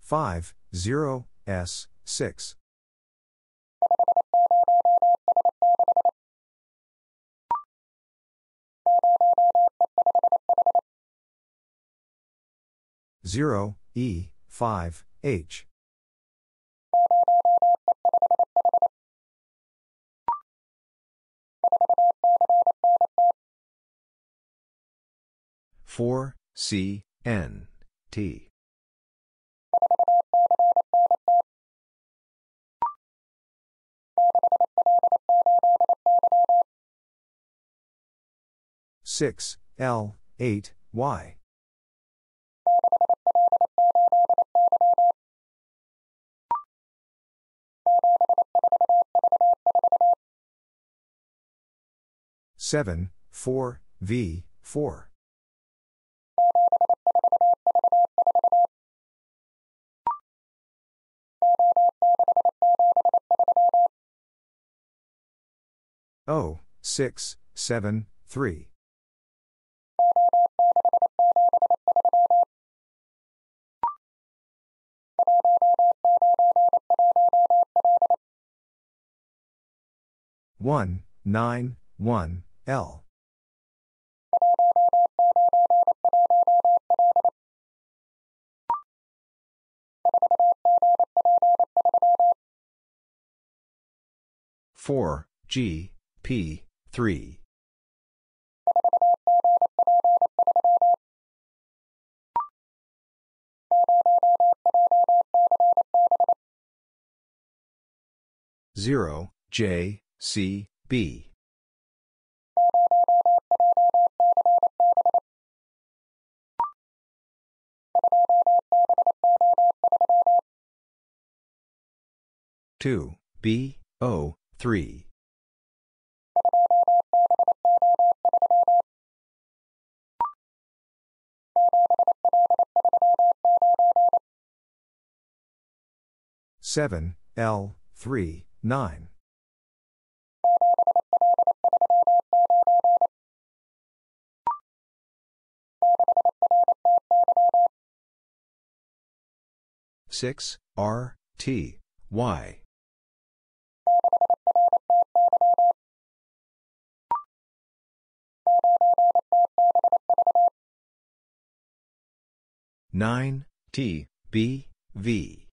Five zero S six zero E five H Four, C, N, T. Six, L, eight, Y. Seven, four, V, four. O, 6, 7, 3. One, nine, one, L. Four G P three. Zero J C B two B O three. Seven L three nine. Six R T Y nine T B V.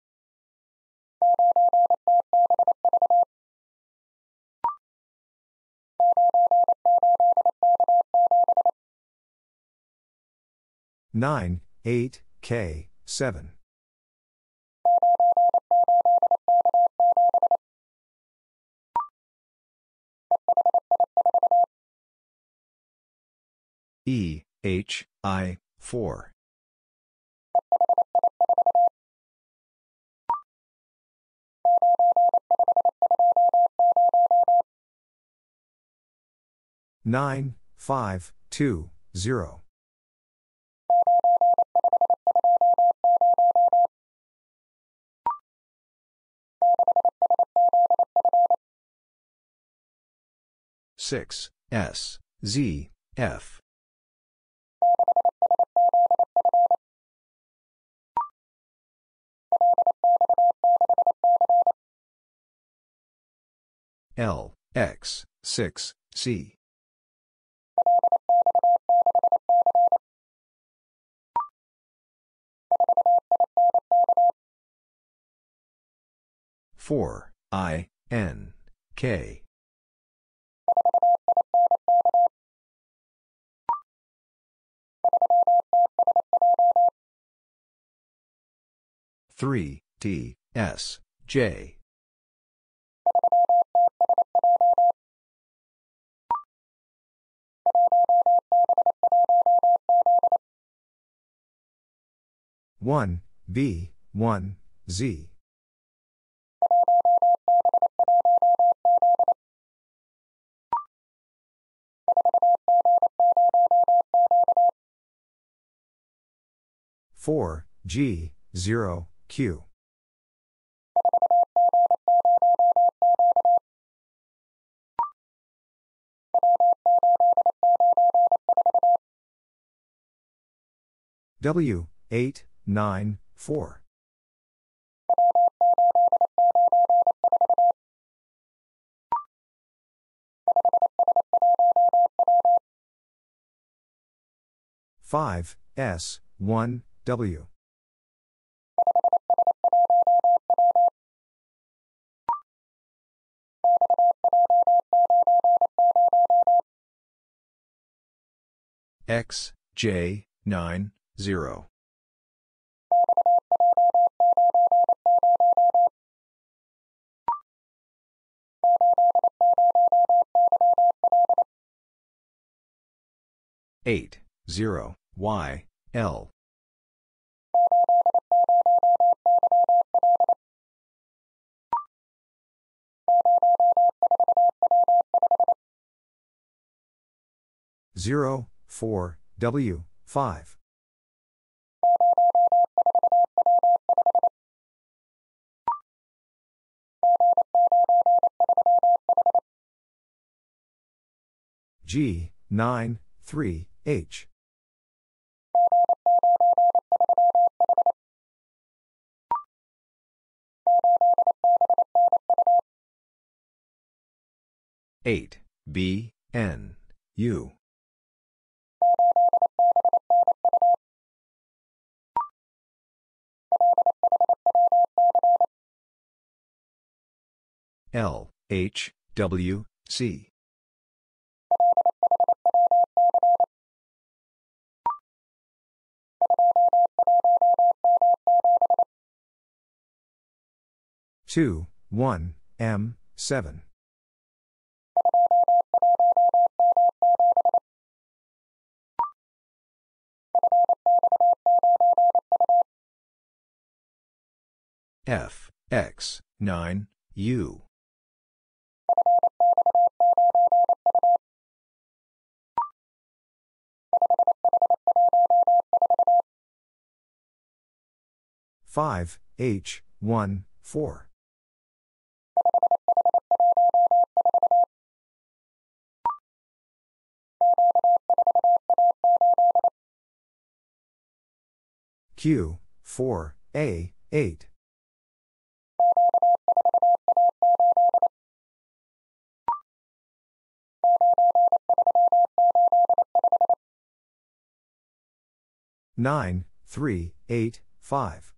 Nine eight K seven E H I 4 9 5 2 0 6 S Z F L, X, 6, C. Four I N K three T S J. One B one Z. Four G zero Q W 8 9 4 5 S 1 W X J 9 0 8 0 Y L. Zero, four, W, five. G, nine, three, H. 8, B, N, U. L, H, W, C. Two, one, M, seven. F, X, 9, U. Five, H, one, four. Q, 4, A, 8. Nine, three, eight, five.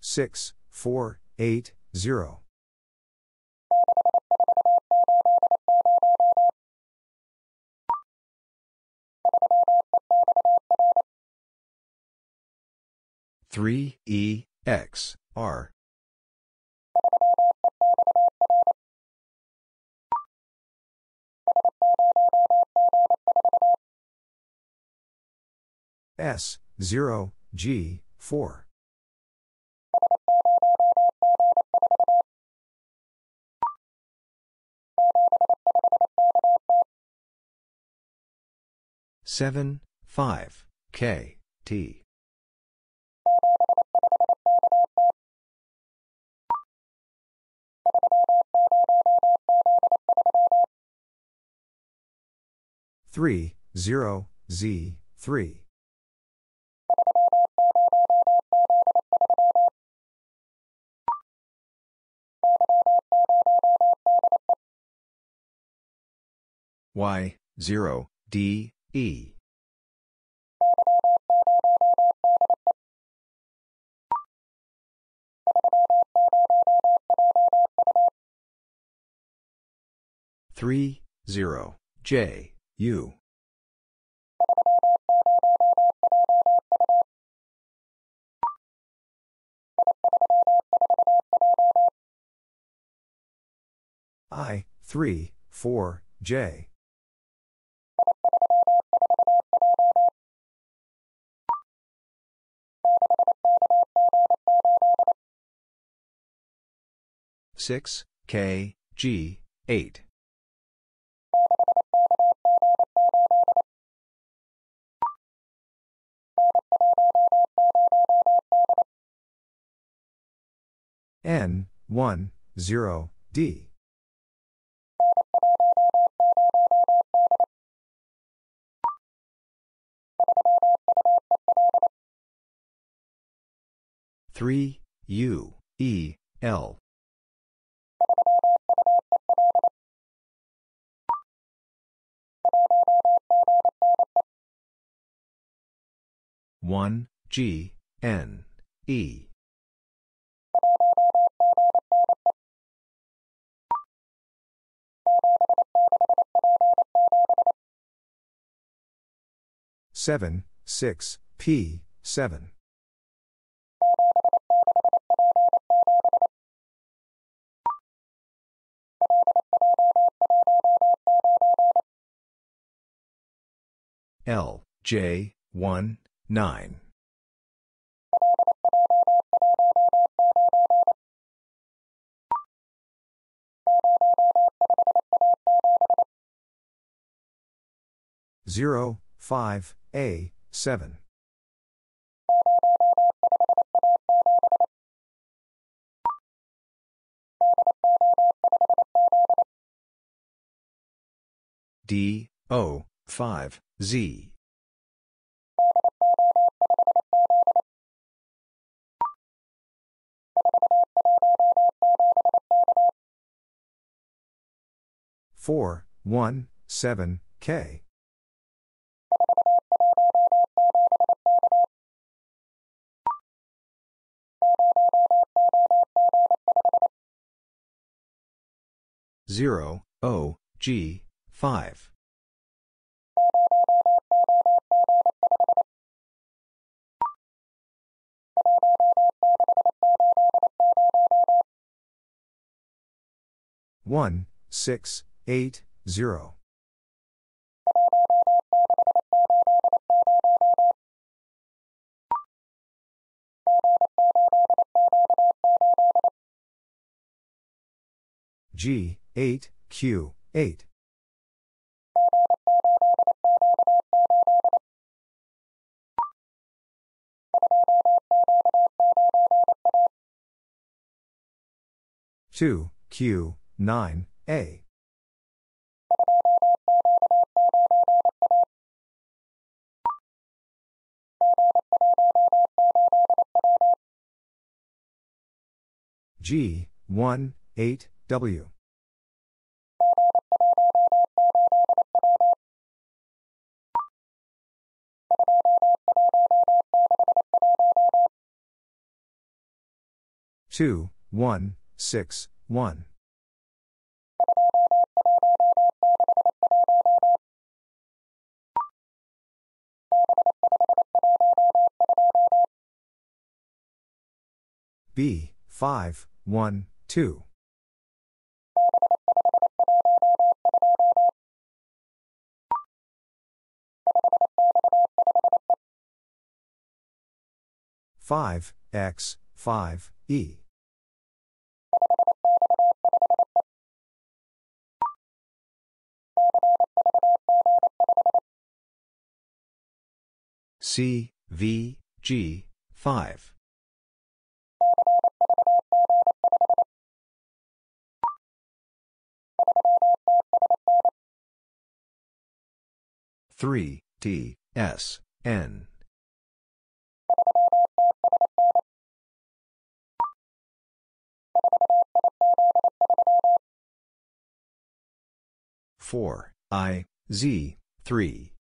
Six, four, eight, zero. Three E X R. S zero G four. seven five K T Three, zero, Z, three. Y, zero, D, E. Three, zero, J, U. I, 3, 4, J. Six K G eight N one zero D. Three U E L one G N E. seven six P seven. L J 1 9. Zero five A seven D O five Z 4, 1, 7, K. Zero O G five one six eight zero G, 8, Q, 8. Two Q nine A G one eight W. Two, one, six, one. B, five, one, two. Five X five E C V G five. Three T S N. Four I Z three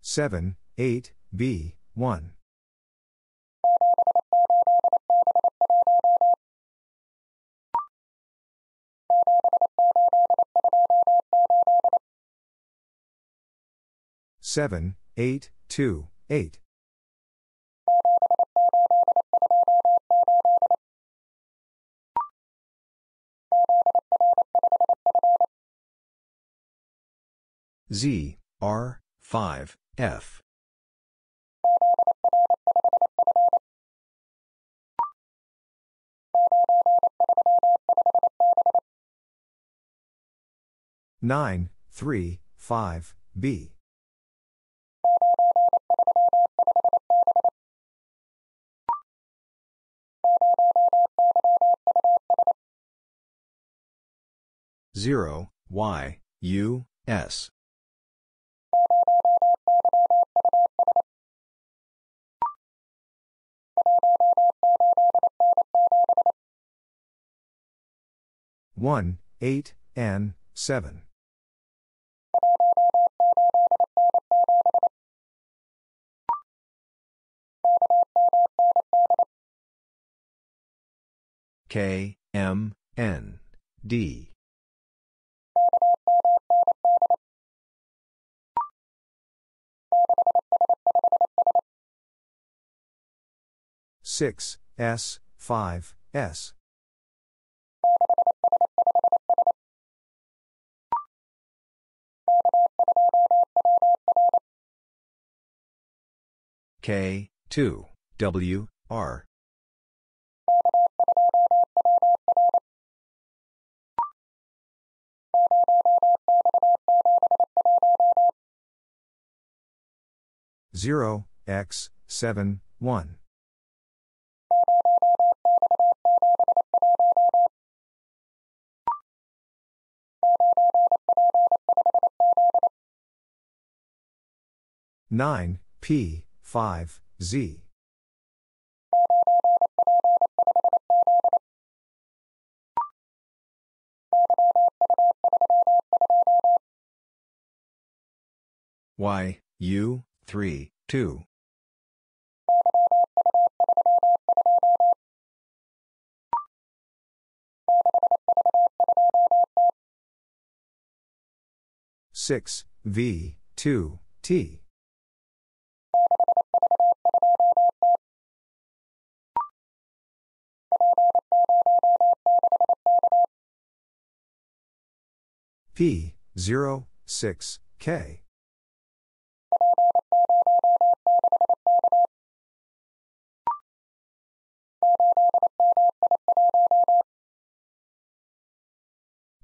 seven eight B one. Seven eight two eight Z R 5 F Nine, three, five, B. Zero, Y, U, S. One, eight, N, seven. K, M, N, D. Six, S, five, S. K, two, W, R. Zero, X, seven, one. Nine, P, 5, Z. Y, U, 3, 2. Six V two T. P zero six K.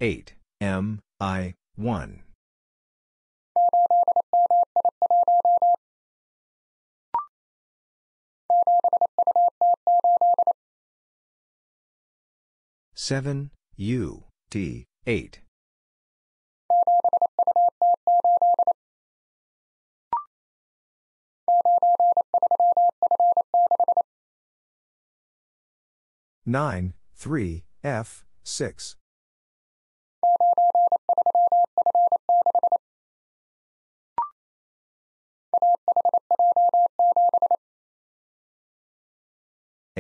Eight M I one Seven U T eight. Nine three F six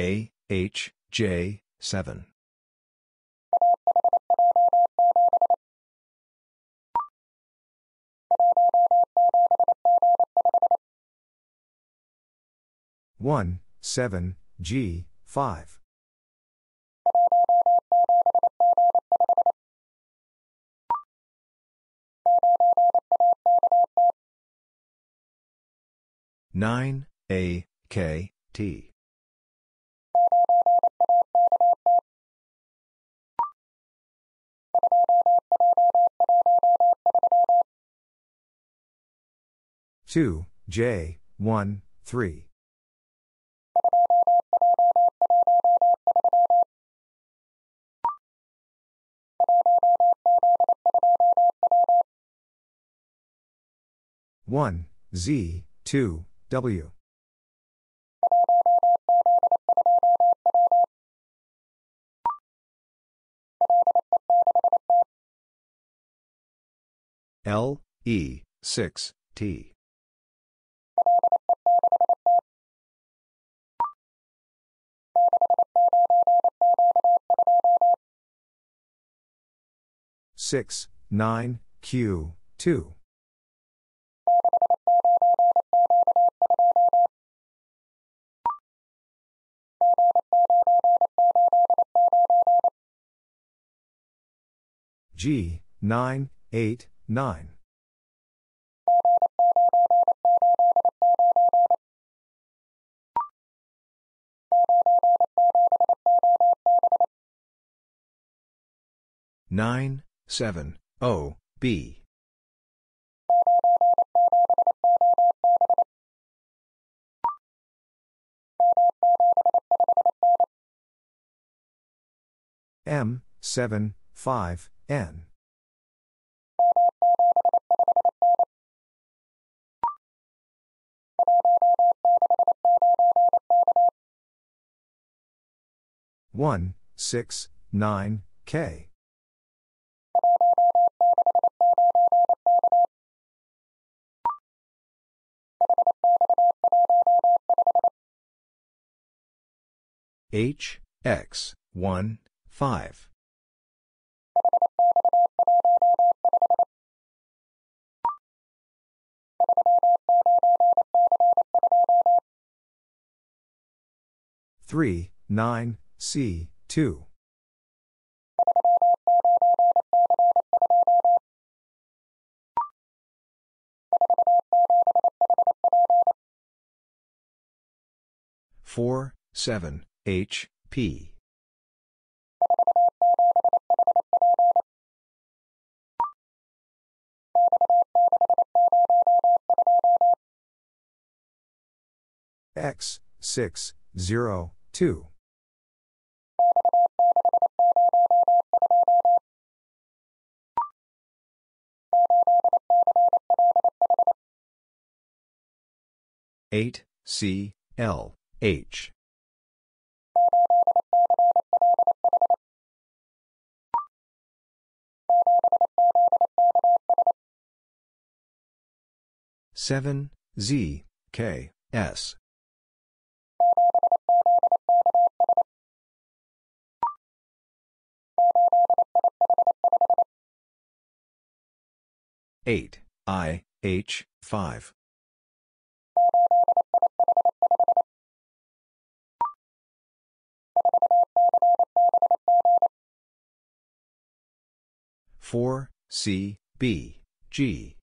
A H J 7. One seven G five nine A K T two J one three. One Z two W L E 6 T Six, nine, Q, two. G, nine, eight, nine. Nine, seven, O, B. M, seven, five, N. One, six, nine, K. H, X, 1, 5. Three, nine, C, two. Four, seven, H, P. X, six, zero, two. 8, C, L, H. Seven Z K S. Eight I H five. Four C B G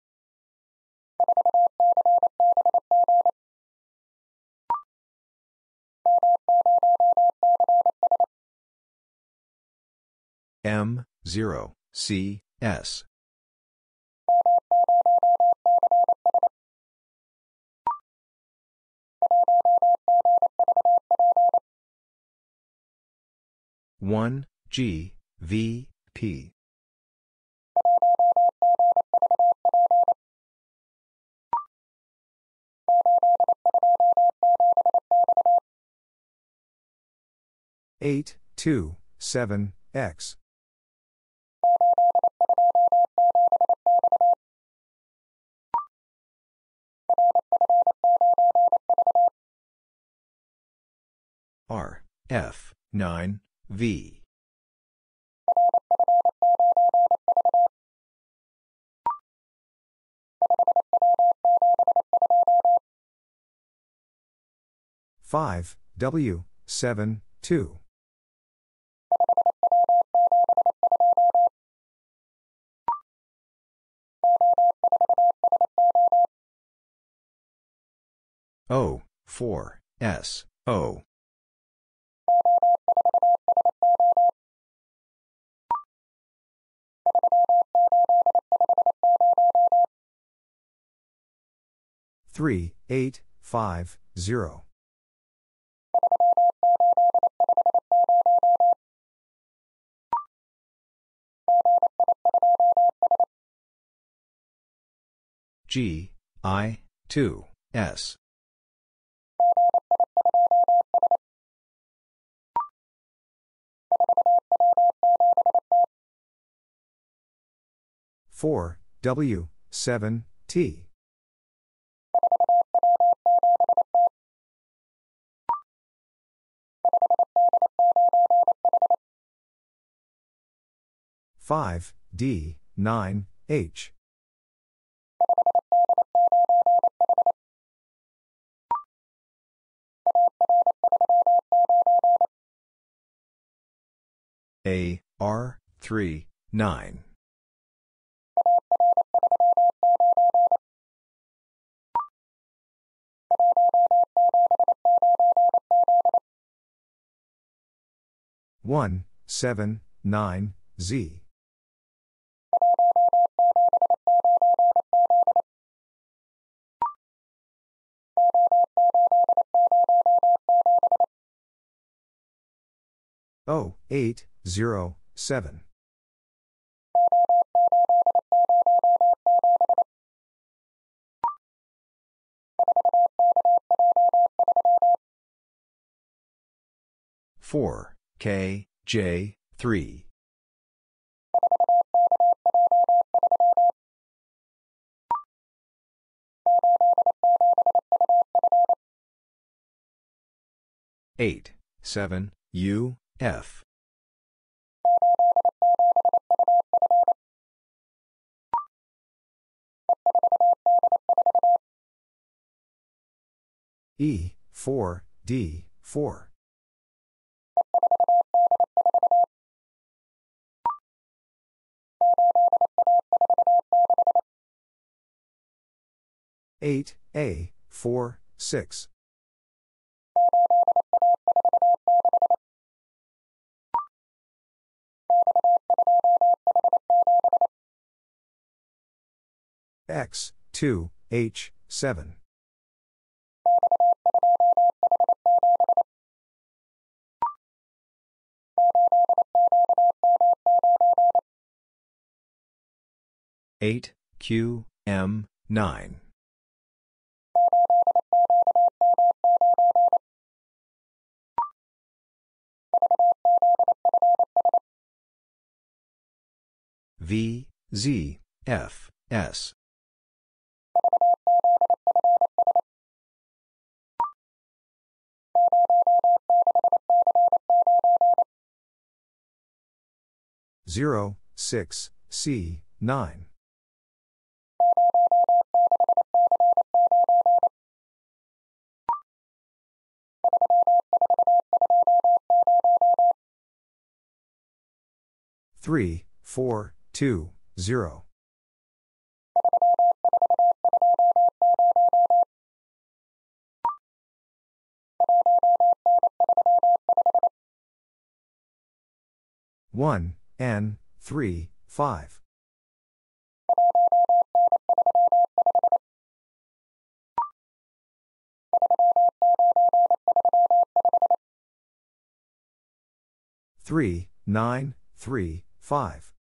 M, 0, C, S. One G V P eight two seven X R, F, 9, V. Five W seven two O four S O Three, eight, five, zero. G, I, two, Four, W, seven, T. Five, D, nine, H. A, R, 3, 9. One, seven, nine, Z. O, eight, zero, seven. Four, K, J, three. Eight, seven, U, F. E, 4, D, 4. Eight A four six X, 2, H, 7. Eight Q M nine V, Z, F, S. Zero, six, C, nine. Three, four, two, zero. One, N, three, five. Three, nine, three, five.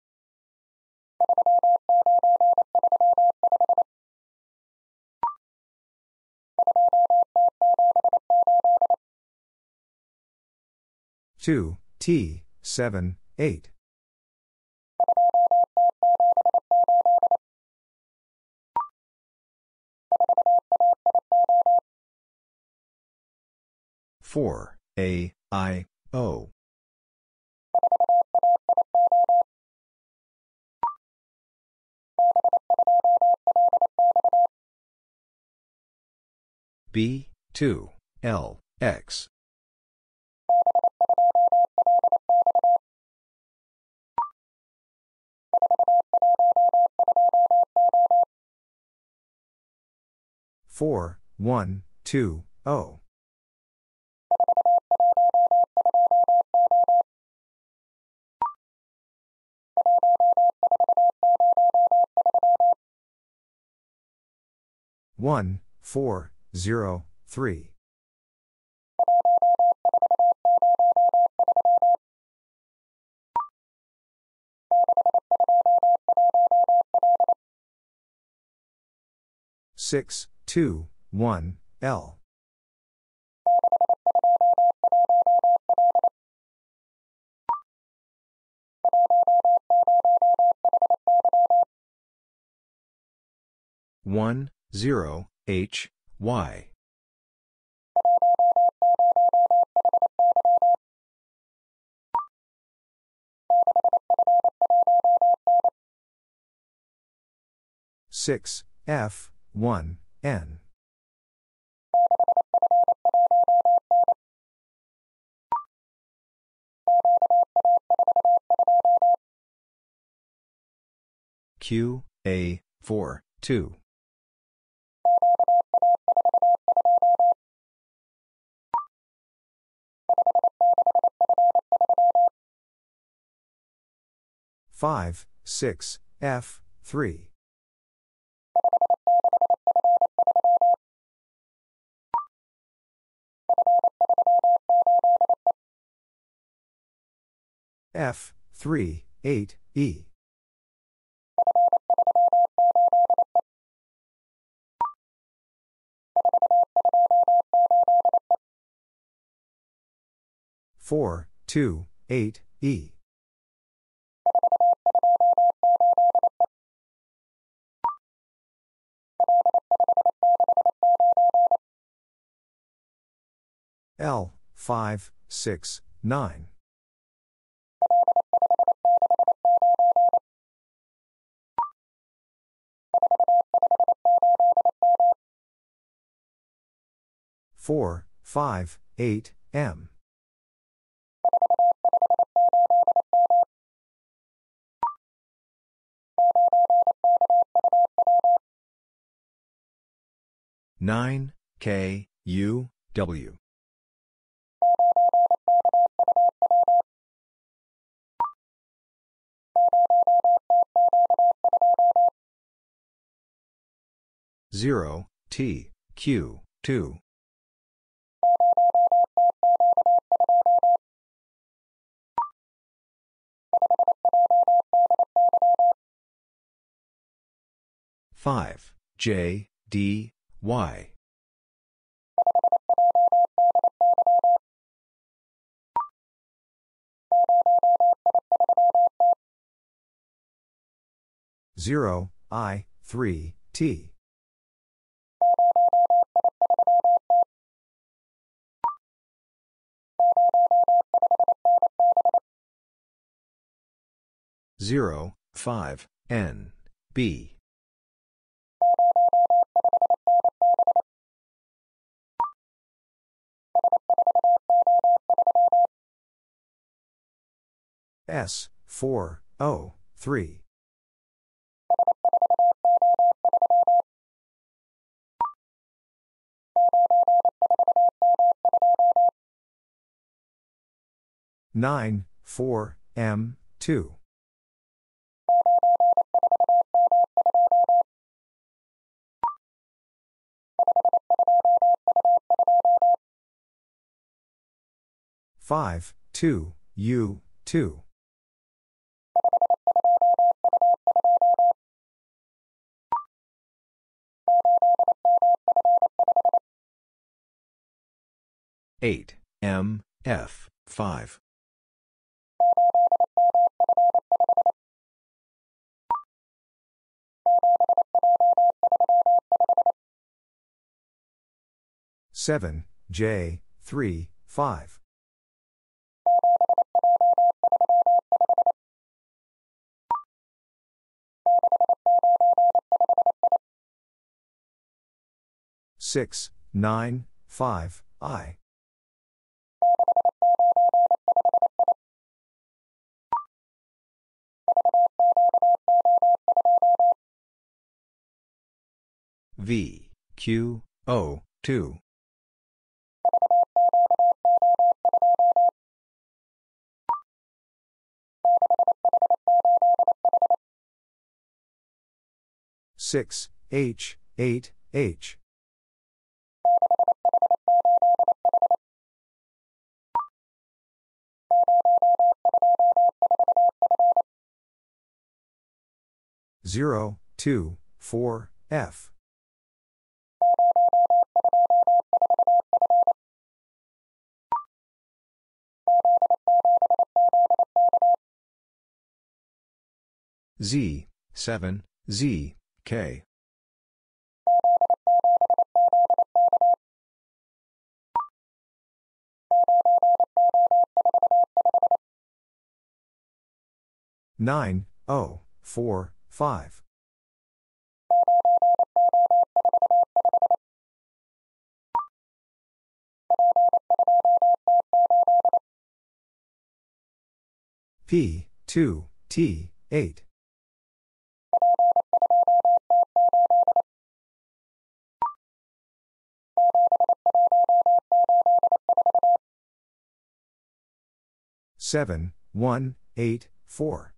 Two, T, seven, eight. Four, A, I, O. B, 2, L, X. Four, one, two, O. One, four, zero, three. Six, two, one, L. One, zero, H, Y. Six F one N Q A four two 5, 6, F, 3. F, 3, 8, E. Four, two, eight, E. L, five, six, nine. Four, five, eight, M. Nine, K, U, W. Zero, T, Q, two. Five, J, D, Y. 0, I, 3, T. Zero, five, N, B. S, 4, O, 3. Nine, four, M, two. Five, two, U, two. Eight, M, F, five. Seven, J, three, five. Six, nine, five, I. V, Q, O, 2. Six, H, eight, H. Zero, two, four, F. Z, 7, Z, K. Nine, O, four, five. P, two, T, eight. Seven, one, eight, four.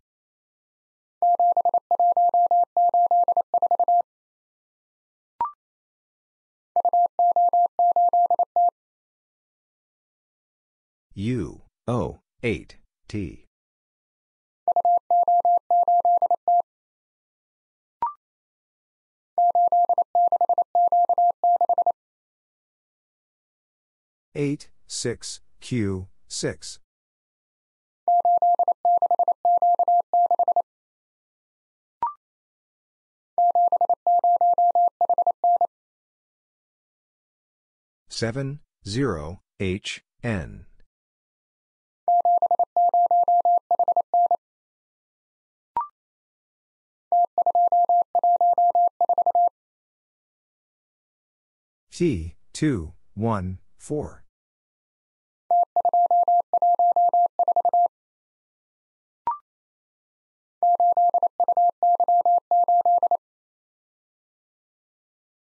U, O, 8, T. Eight, six, Q, six. Seven, zero, H, N. T, two, one, four.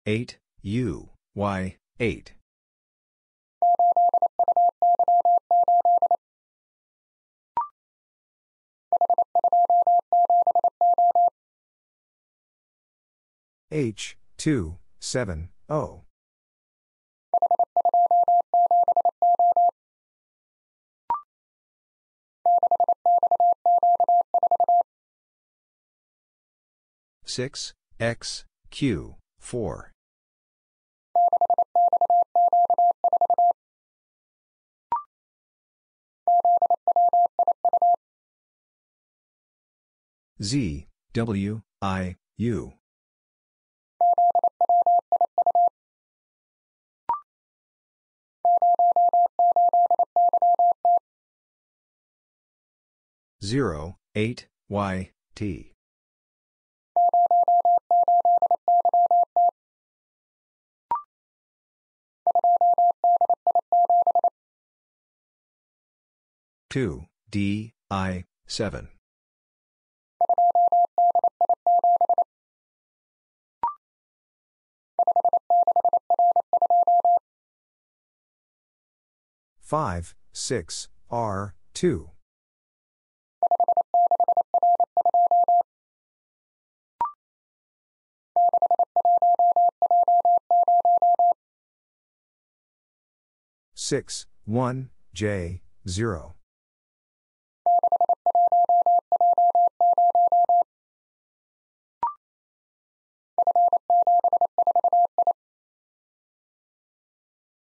Eight, U, Y, eight. H, two, seven, O. Six, X, Q, four. Z, W, I, U. Zero, eight, Y, T. Two, D, I, seven. Five, six, R, two. Six, one, J, zero.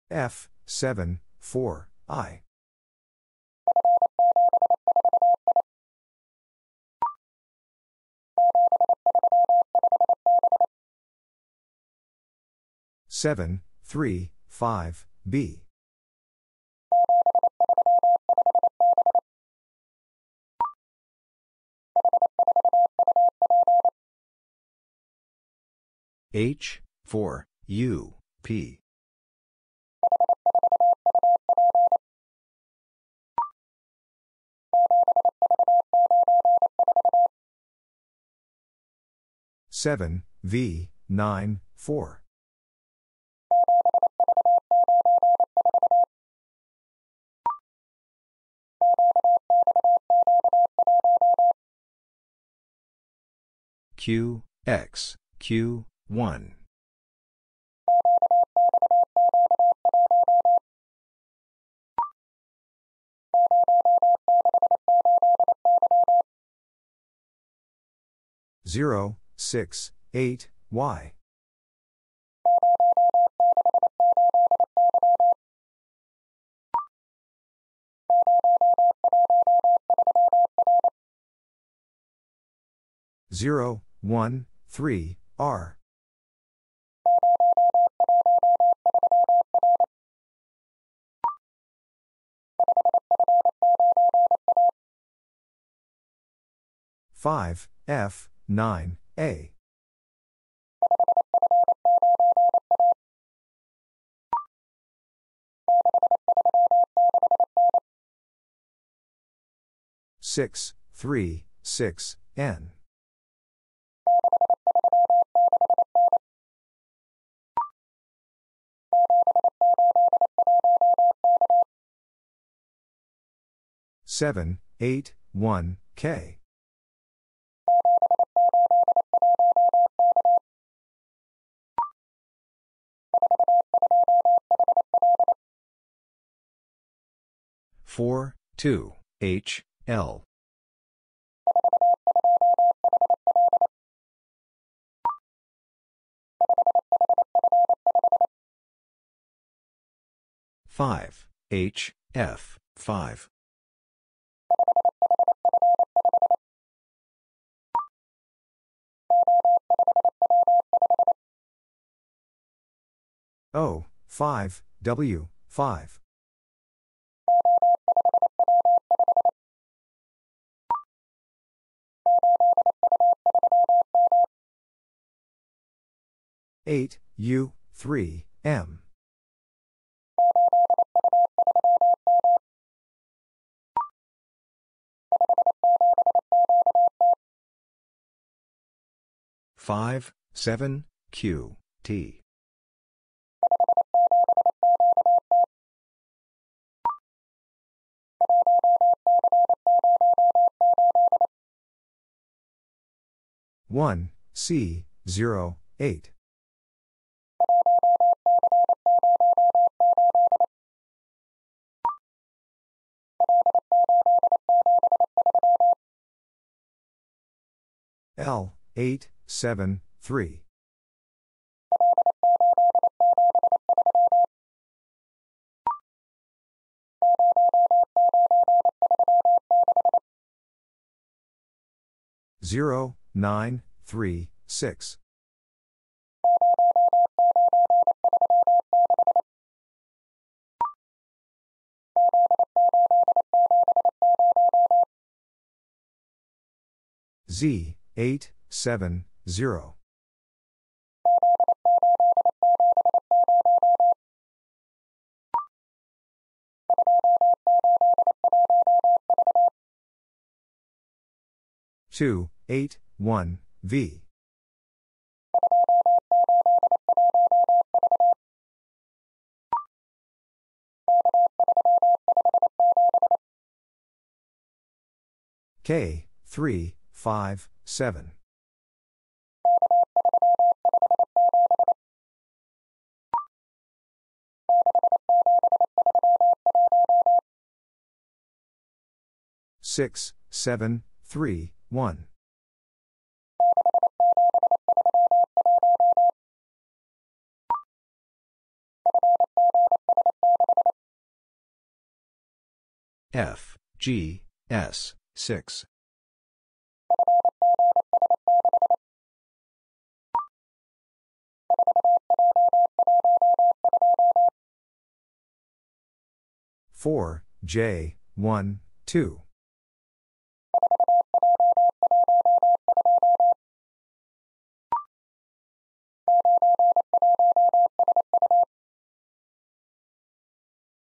F, 7, 4, I. Seven, three, five, B. H, 4, U, P. Seven V nine four. Q X Q one zero six eight Y. Zero one three R five F nine A. Six three six N Seven, eight, one, K. Four, two, H, L. Five, H, F, five. O, 5, W, 5. Eight U three M five seven Q T. One C zero eight. L, 8, 7, 3. Zero, nine, 3, 6. Z, 8, 7, 0. Two, eight, one, V. K, 3, 5, 7. Six, seven, three, one. F, G, S, 6. Four J one two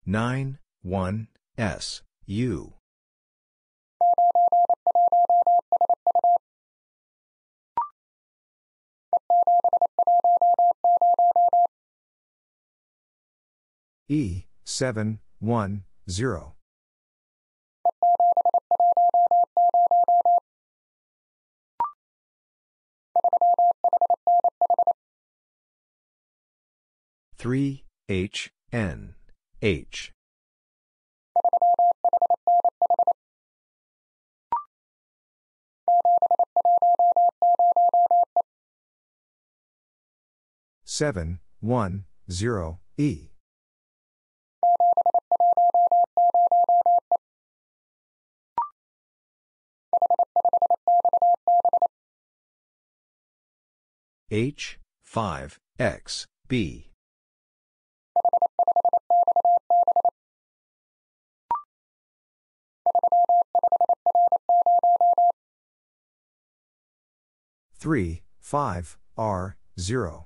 Nine one S U. E seven one zero. 3, H, N, H. Seven one zero E H five X B Three, five, R, zero.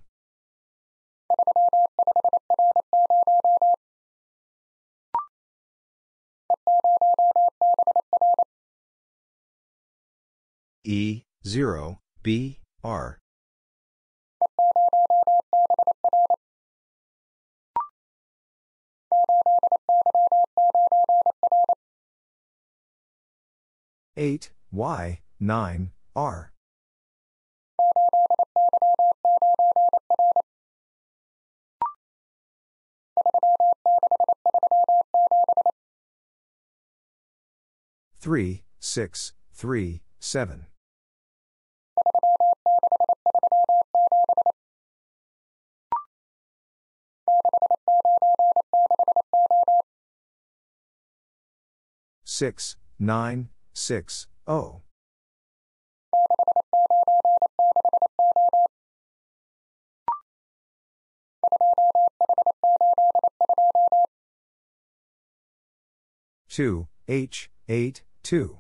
E, zero, B, R. Eight, Y, nine, R. Three, six, three, seven. Six, nine, six, oh. Two, H, eight, two.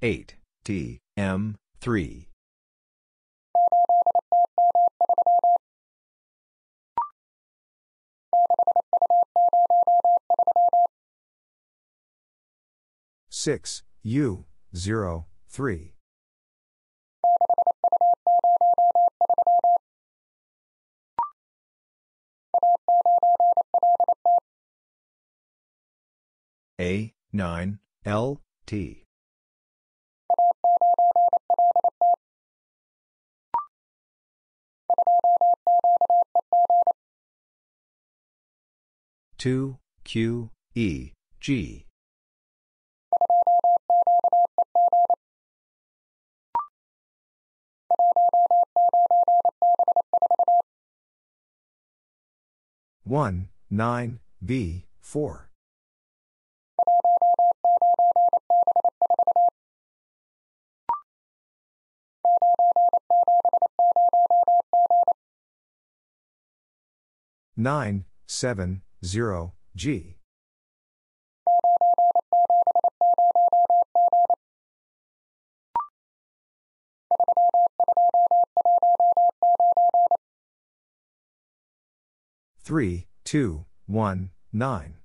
Eight, T, M, three. Six, U, zero, three. A, 9, L, T. Two Q E G 1, 9, B, 4. Nine, seven, zero, G. Three, two, one, nine.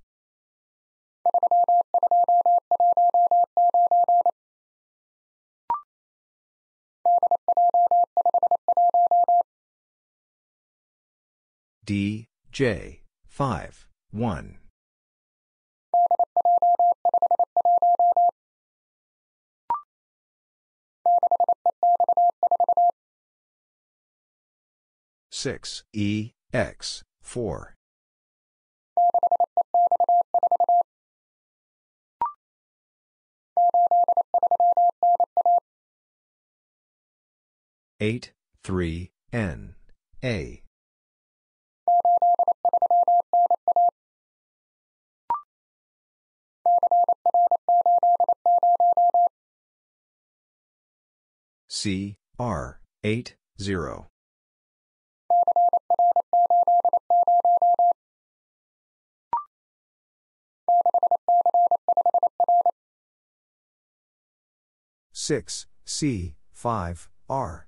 D, J, 5, 1. Six E X four. Eight three N. A. C R 8 0 6 C 5 R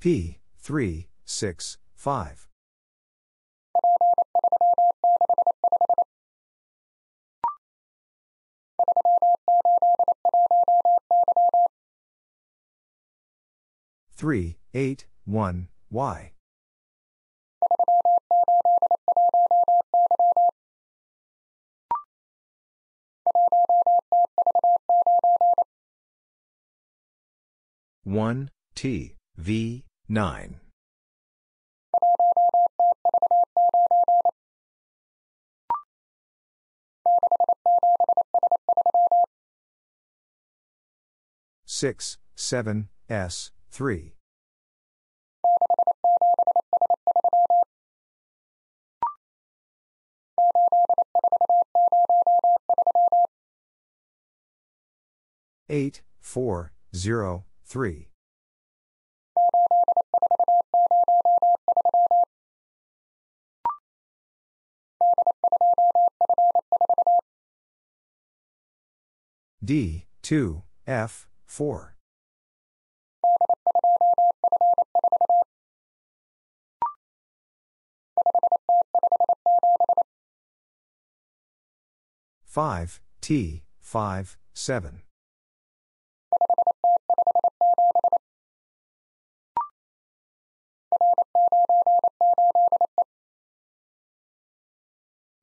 P 3 6 5 3, 8, 1, Y. One T V nine. Six seven S three eight four zero three D, 2, F, 4. Five T five seven.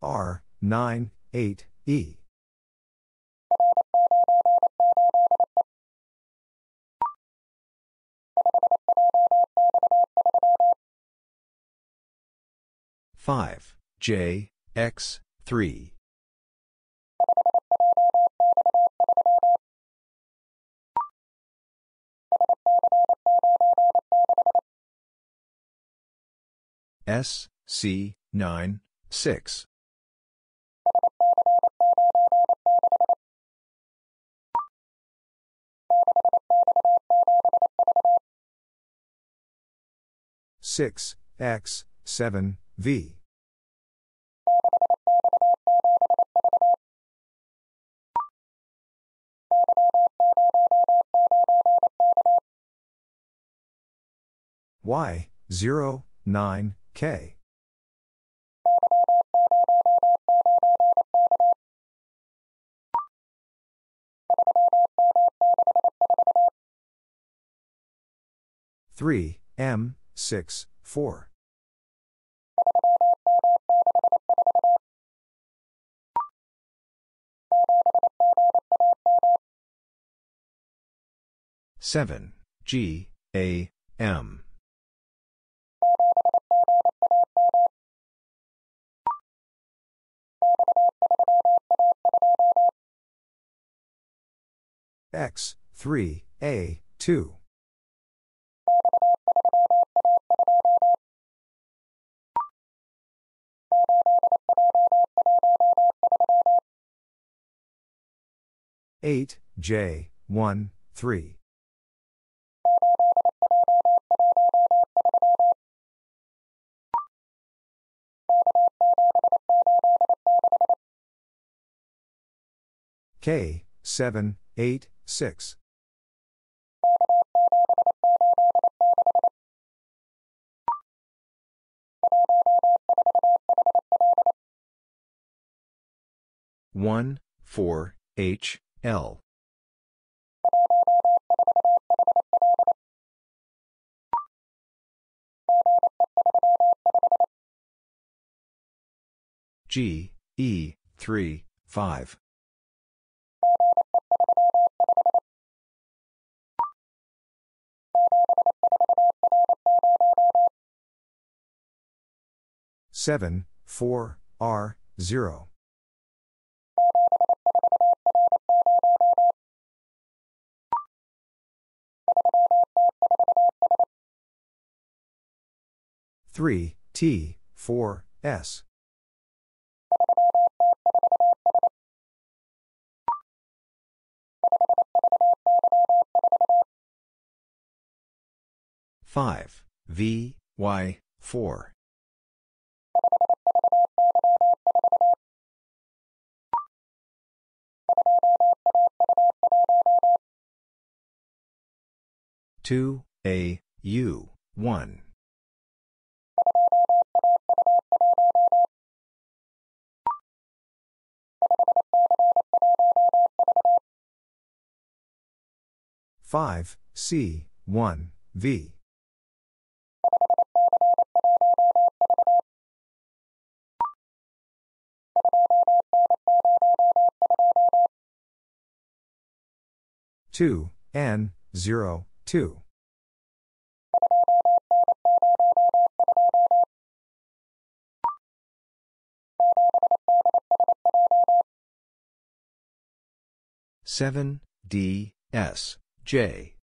R nine eight E. Five J X three S, C, 9, 6. Six X seven V Y zero 9, K. Three M six four seven G A M X, 3, A, 2. Eight J one three K seven eight six. One four H L G, E, 3, 5. Seven, four, R, zero. Three, T, four, S. Five, V, Y, four. Two, A, U, one. Five, C, one, V. Two, N, zero, two. Seven, D, S, J.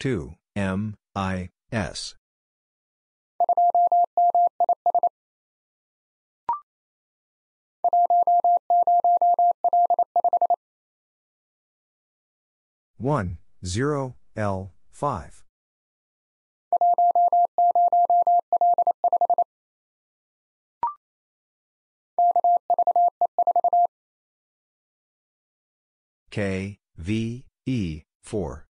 2, M, I, S. One zero L five K V E four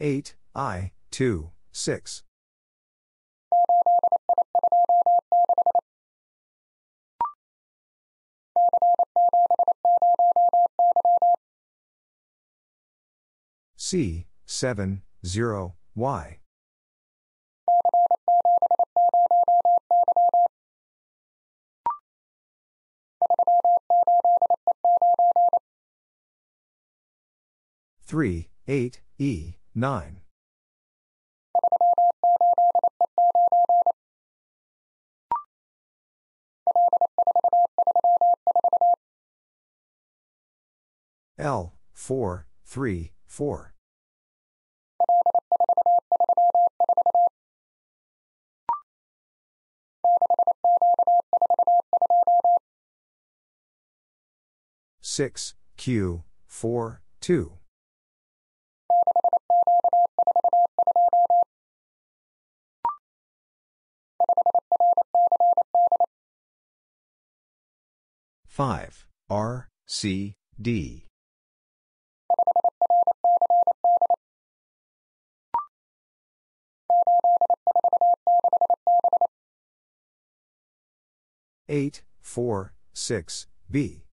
8, I, 2, 6. C, 7, 0, Y. Three, eight, E, nine. L, four, three, four. Six, Q, four, two. Five, R, C, D. Eight, four, six, B.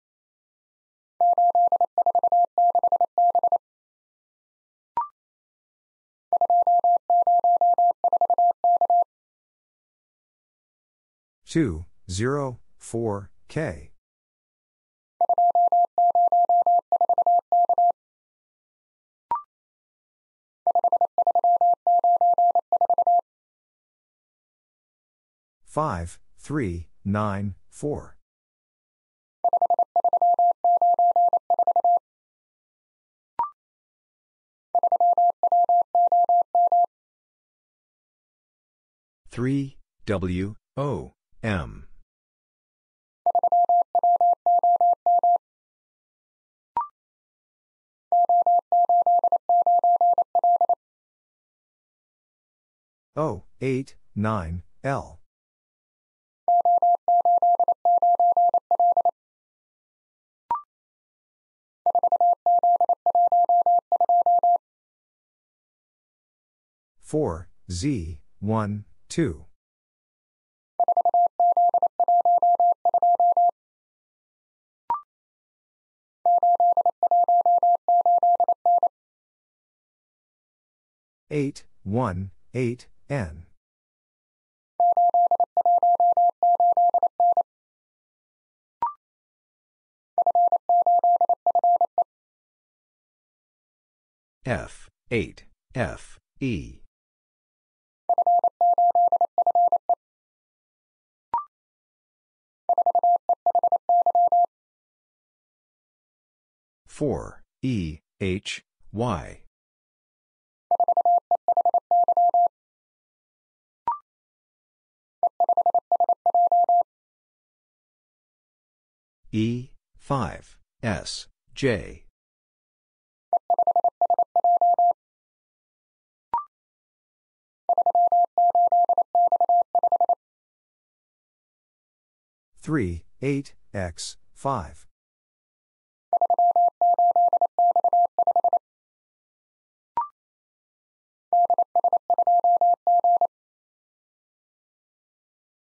2, 0, 4, K. Five, three, nine, four. Three W O M. O eight nine L. Four Z one two eight one eight N F, 8, F, E. Four E H Y. E five S J. three eight X five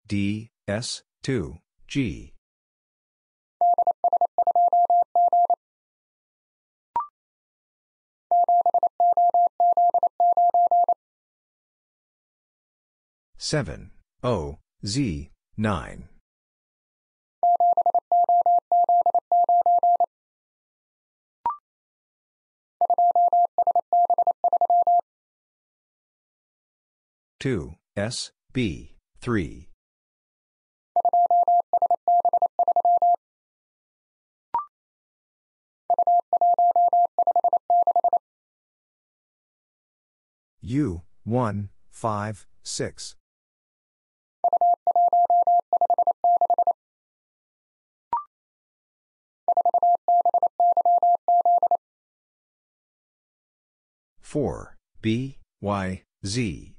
D, S, 2, G. Seven O Z nine two S B three U, 1, 5, 6. Four B Y Z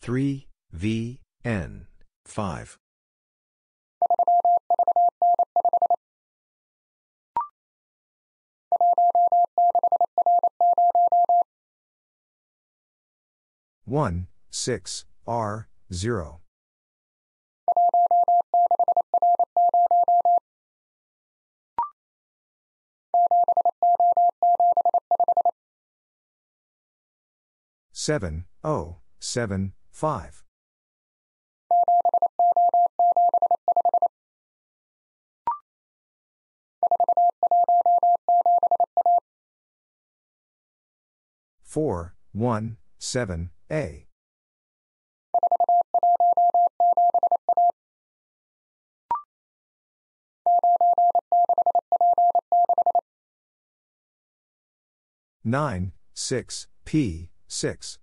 three V N five. One six R zero seven O seven five. Four one seven A. Nine six P six.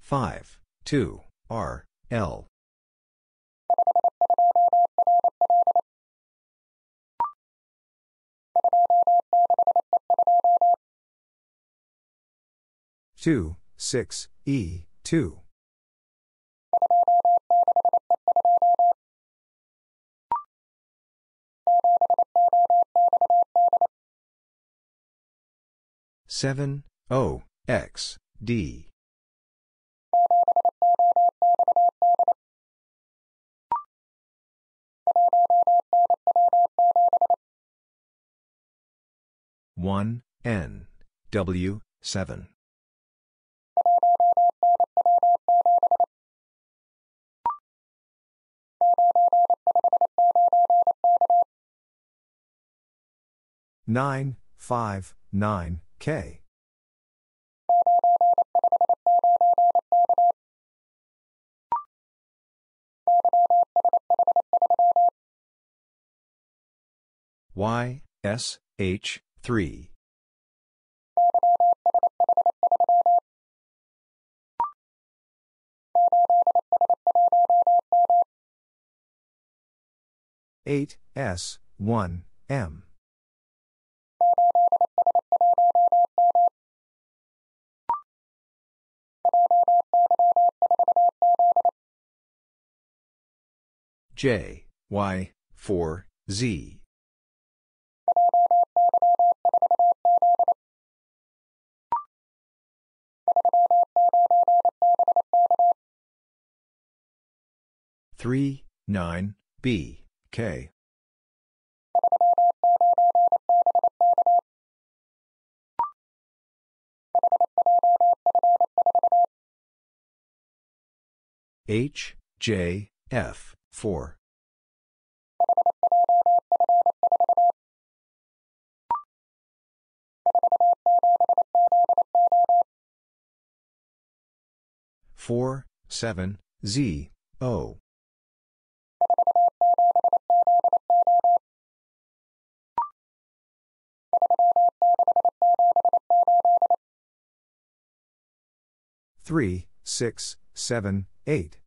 Five. Two. R. L. Two. Six. E. Two Seven O X D. One N W seven. 9, 5, 9, K. Y, S, H, 3. Eight S one M J Y 4 Z Three, nine, B, K. H, J, F, 4. Four, seven, Z, O. Three, six, seven, eight.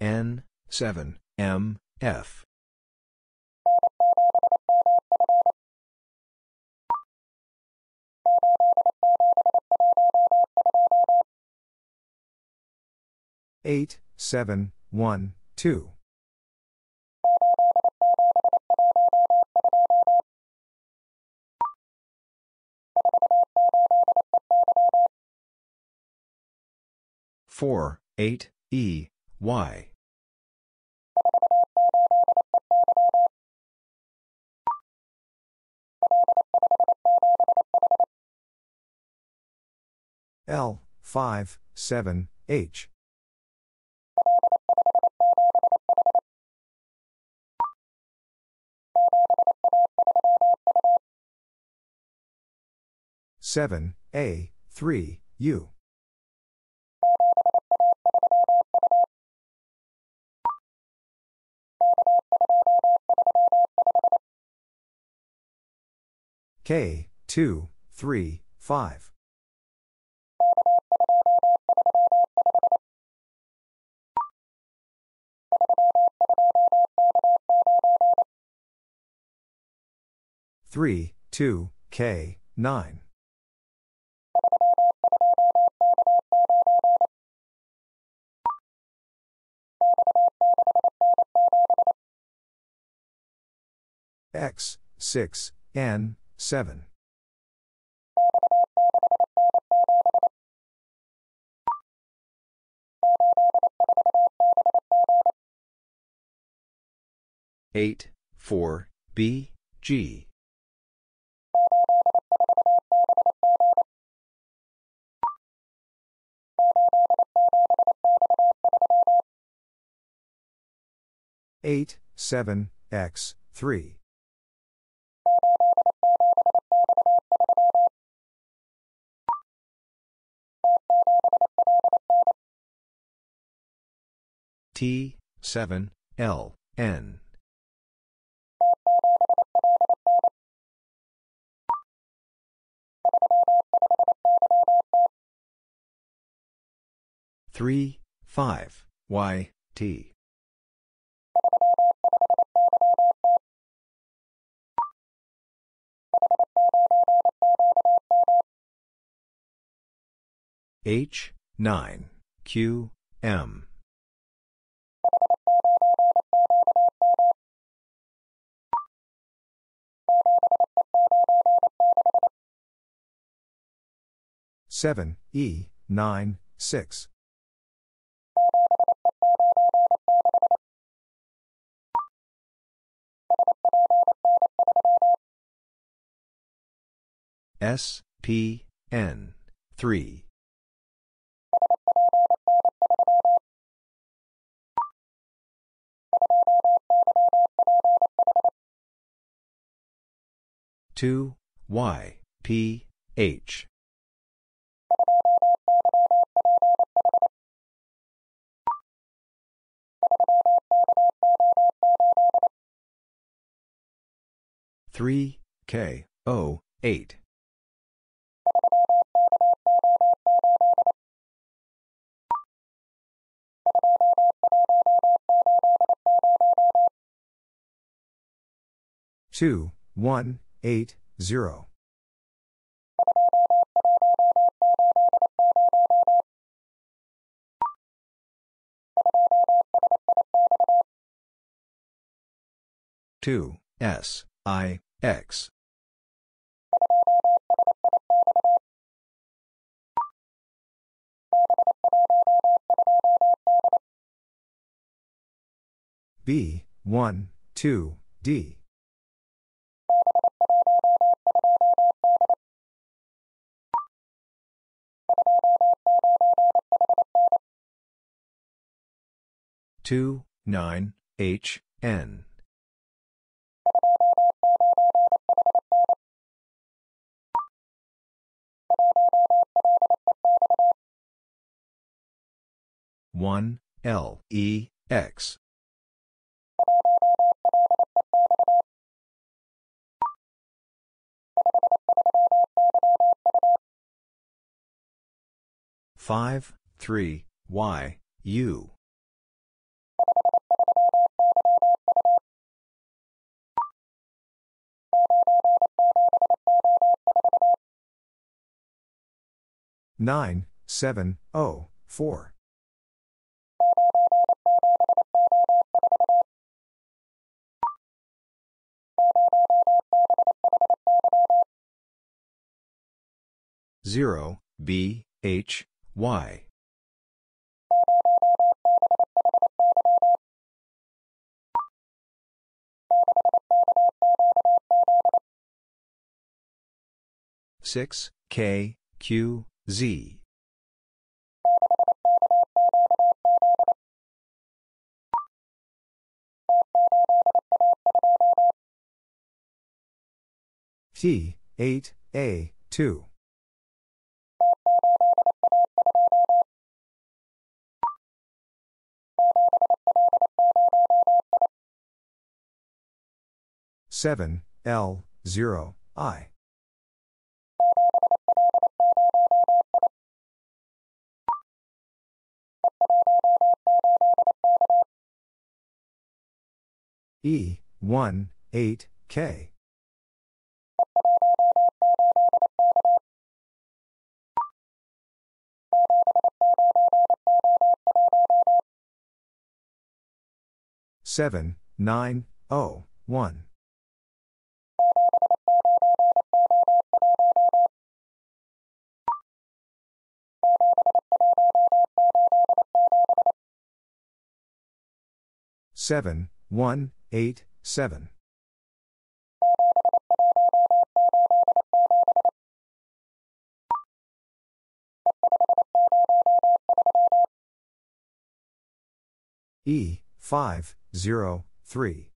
N, 7, M, F. Eight, seven, one, two. Four, eight, E, Y. L, 5, 7, H. Seven A three U. K two three five. Three two K nine X, 6, N, 7. Eight, four, B, G. Eight, seven, X, three. T, 7, L, N. Three, five, Y, T. H, 9, Q, M. Seven E nine six S, P, N, 3. Two Y P H three K O eight two one eight zero. Two S I X B, 1, 2, D. Two nine H N one L E X five three Y U. Nine seven O four zero B H Y. Six K Q Z. T eight A two seven L zero I E, 1, 8, K. Seven, nine, O, one. Seven, one, eight, seven. E, five, zero, three.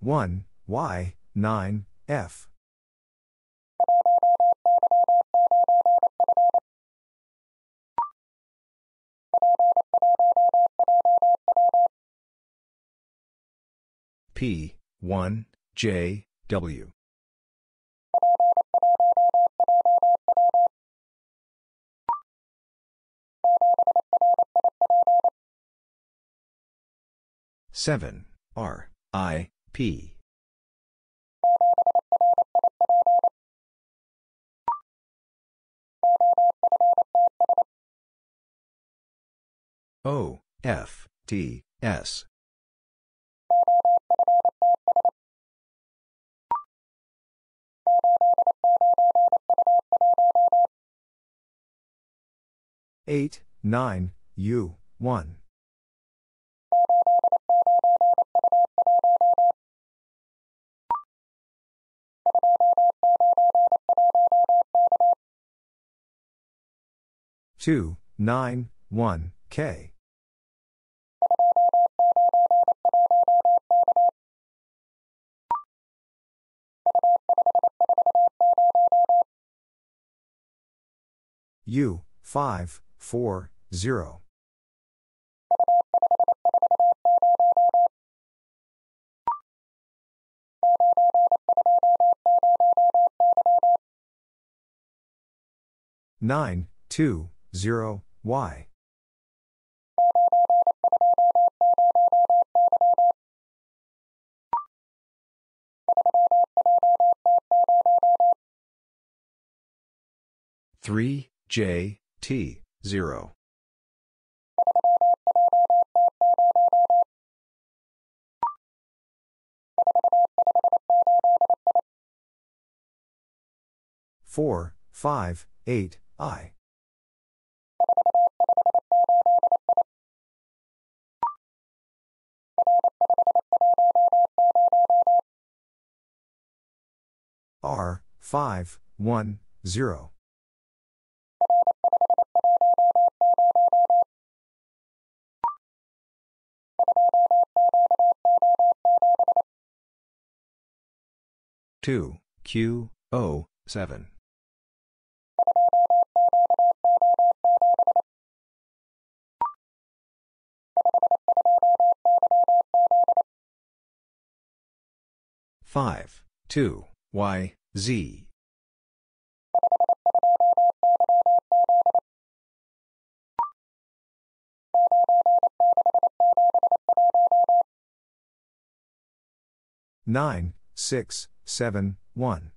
One, Y, nine, F. P, 1, J, W. Seven. R. I. P. O. F. T. S. Eight. Nine. U one 2, 9, 1, K. U, 5, 4, 0. Nine, two, zero, Y. Three, J, T, zero. Four, five, eight, I. R, 5, 1, 0. Two Q O seven. Five two Y Z. Nine six seven one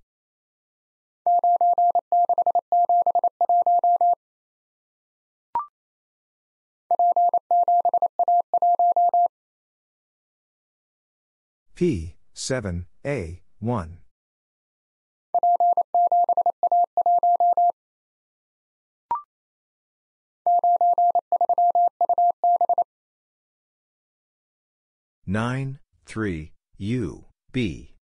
P, 7, A, 1. Nine, three, U, B.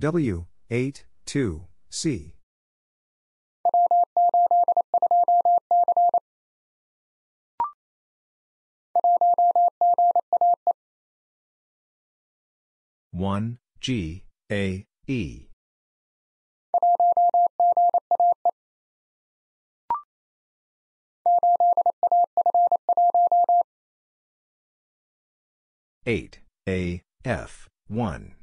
W, 8, 2, C. One G A E eight A F one.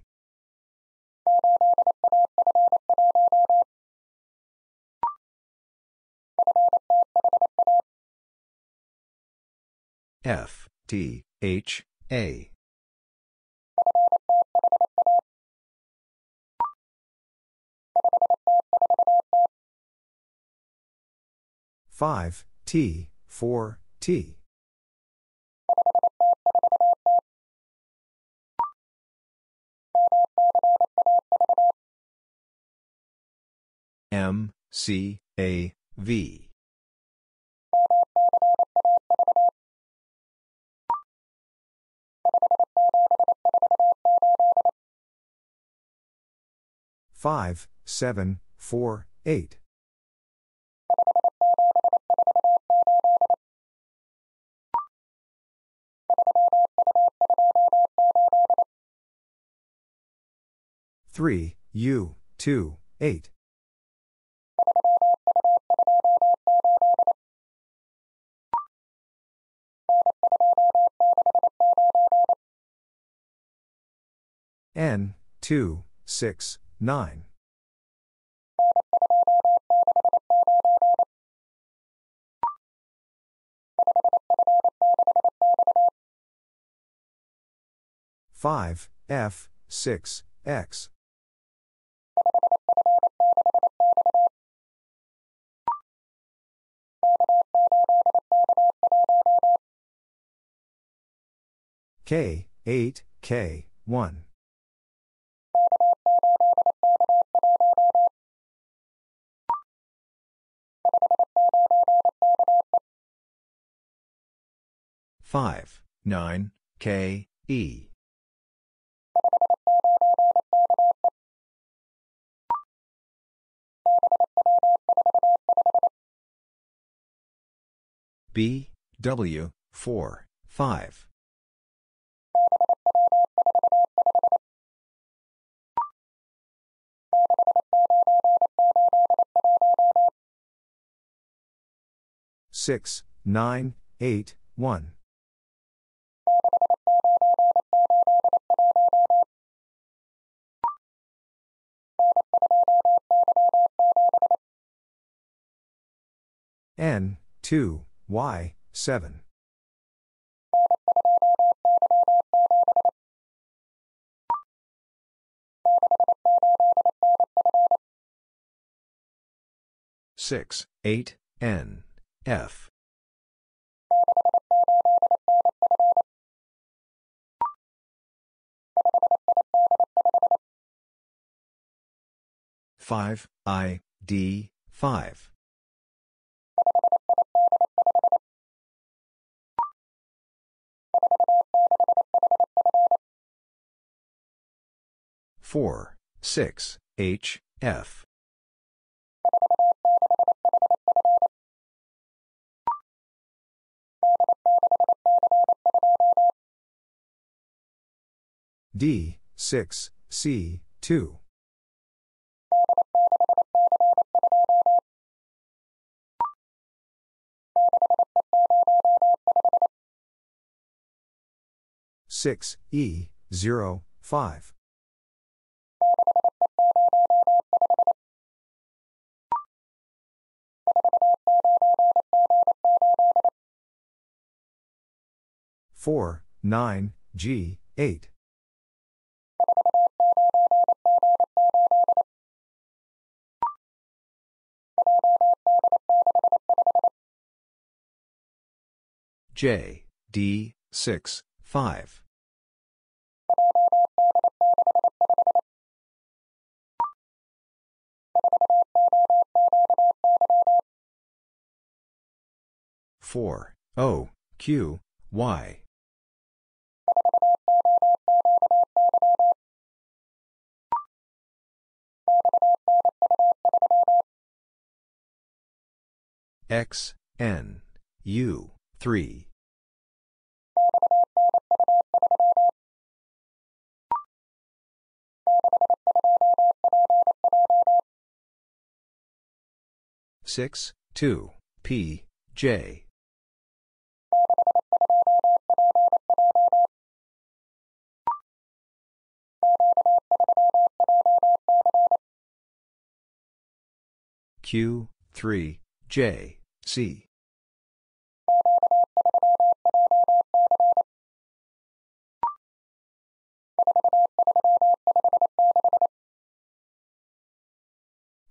F T H A. Five T four T M C A V Five, seven, four, eight. Three, U, two, eight. N, two, six, nine. Five, F, six, X. K, 8, K, 1. Five, nine, K, E. B, W, 4, 5. Six, nine, eight, one. N, two, Y, seven. Six, eight, N, F. Five, I, D, five. Four, six, H, F. D, 6, C, 2. Six E zero five four nine G eight J, D, 6, 5. Four. O Q Y. X N U 3 6 2 P J Q 3 J C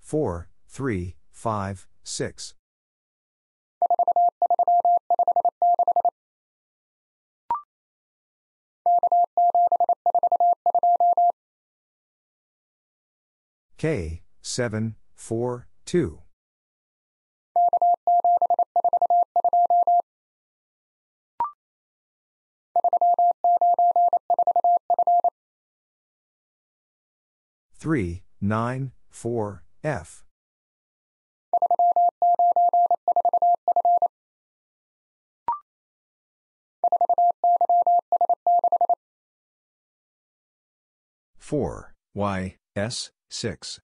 Four, three, five, six. K, seven, four, two. Three, nine, four, F. Four Y S six.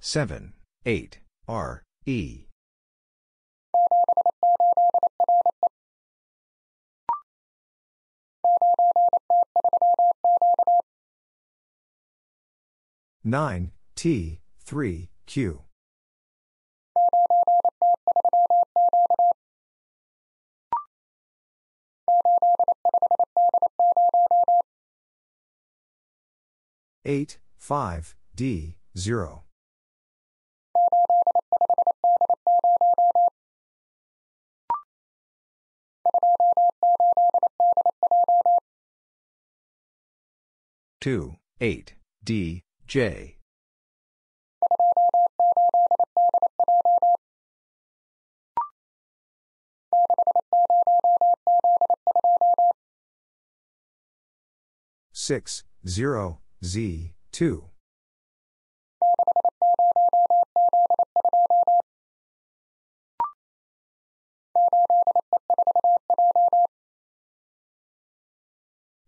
Seven eight R E. Nine T three Q eight five D zero. Two eight D J 6, 0, Z, 2.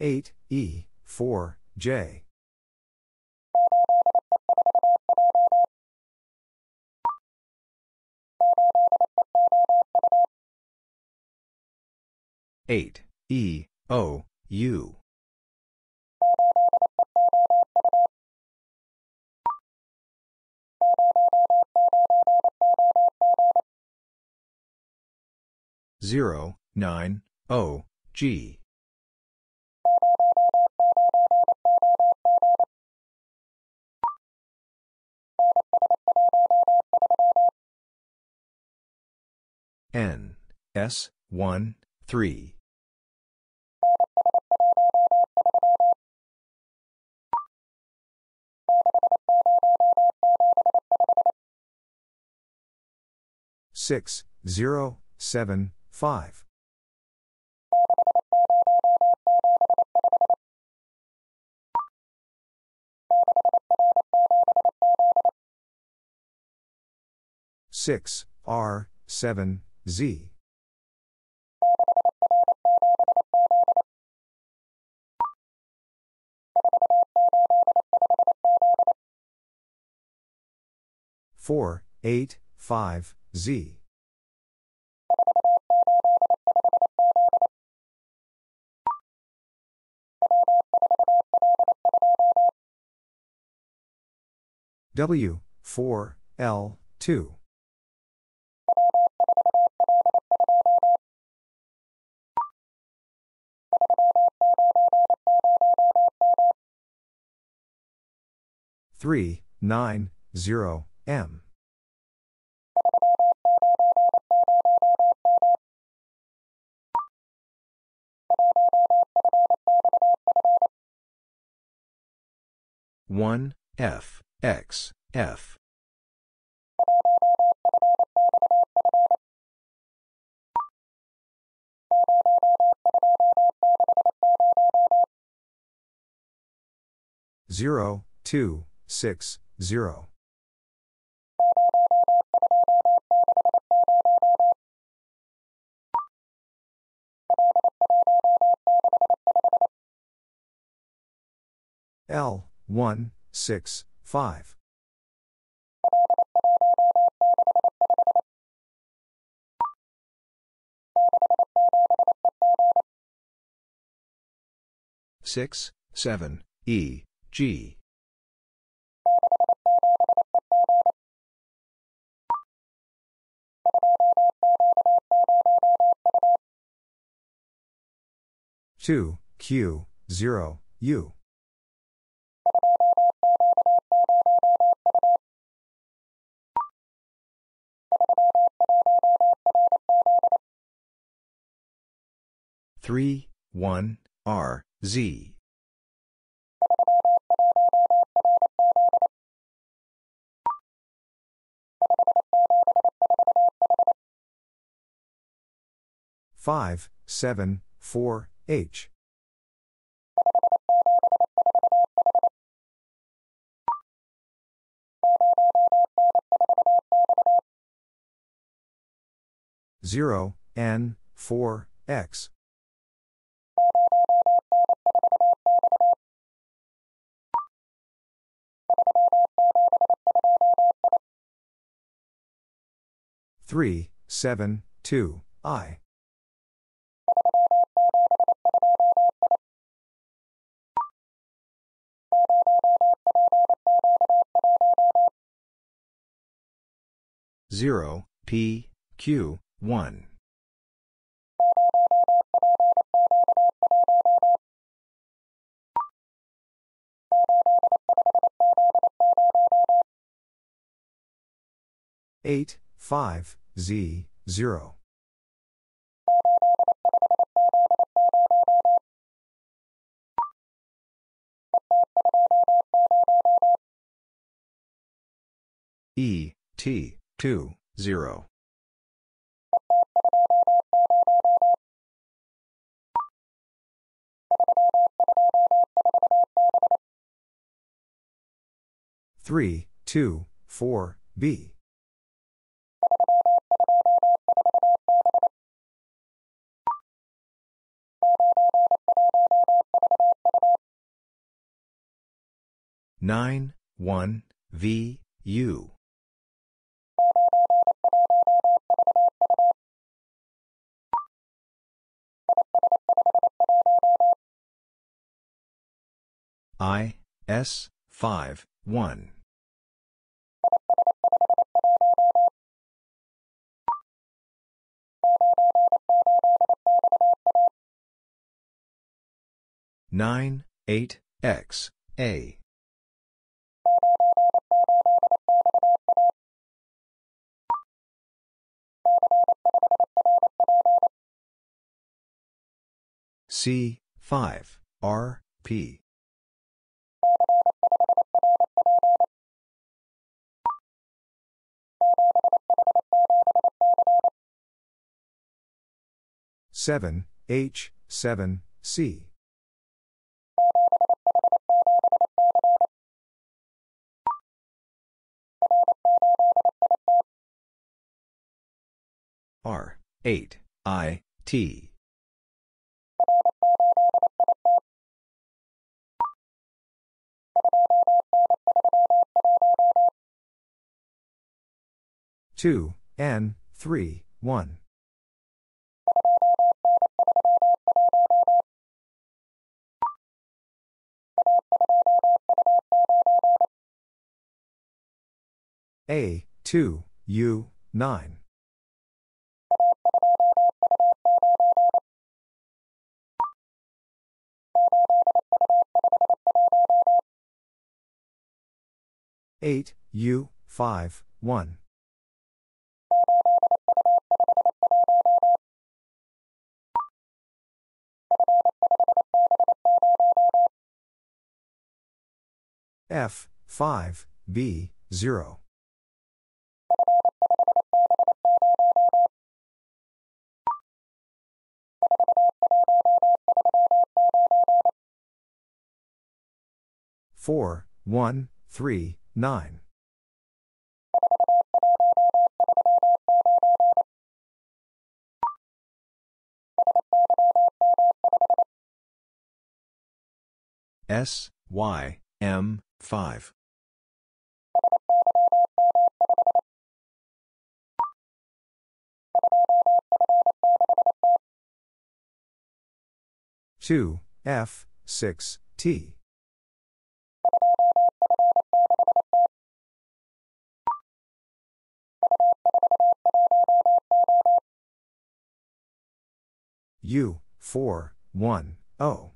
Eight E four J eight E O U. Zero nine O G. N S 1 3 6 0 7 5 6 R 7 Z Four, eight, five, Z. W, four, L, two. Three, nine, zero, M. One F X F zero two six zero L one six five. six seven E G two Q zero U. Three one R Z. Five seven four H. Zero N four X. Three seven two I zero P Q one. Eight five Z zero E, T, 2, 0. Three, two, four, B. Nine, one, V, U. I, S, 5, 1. Nine, eight, X, A. C, 5, R, P. Seven H seven C R, 8, I, T. Two N three one A two U nine 8, U, 5, 1. F, 5, B, 0. Four, one, three, nine. S, Y, M, 5. Two F six T U four one O.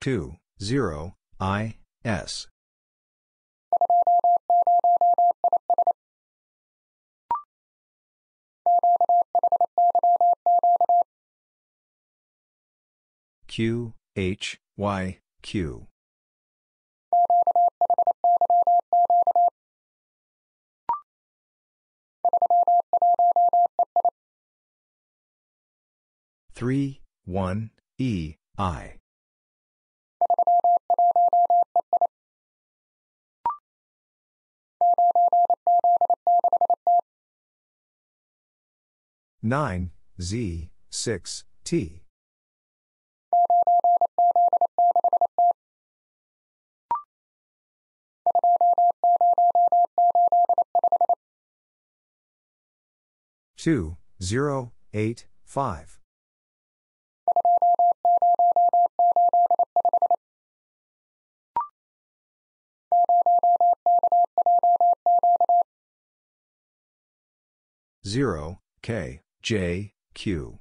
Two zero I S Q, H, Y, Q. Three, one, E, I. Nine, Z, six, T. Two, zero, eight, five. Zero, K, J, Q.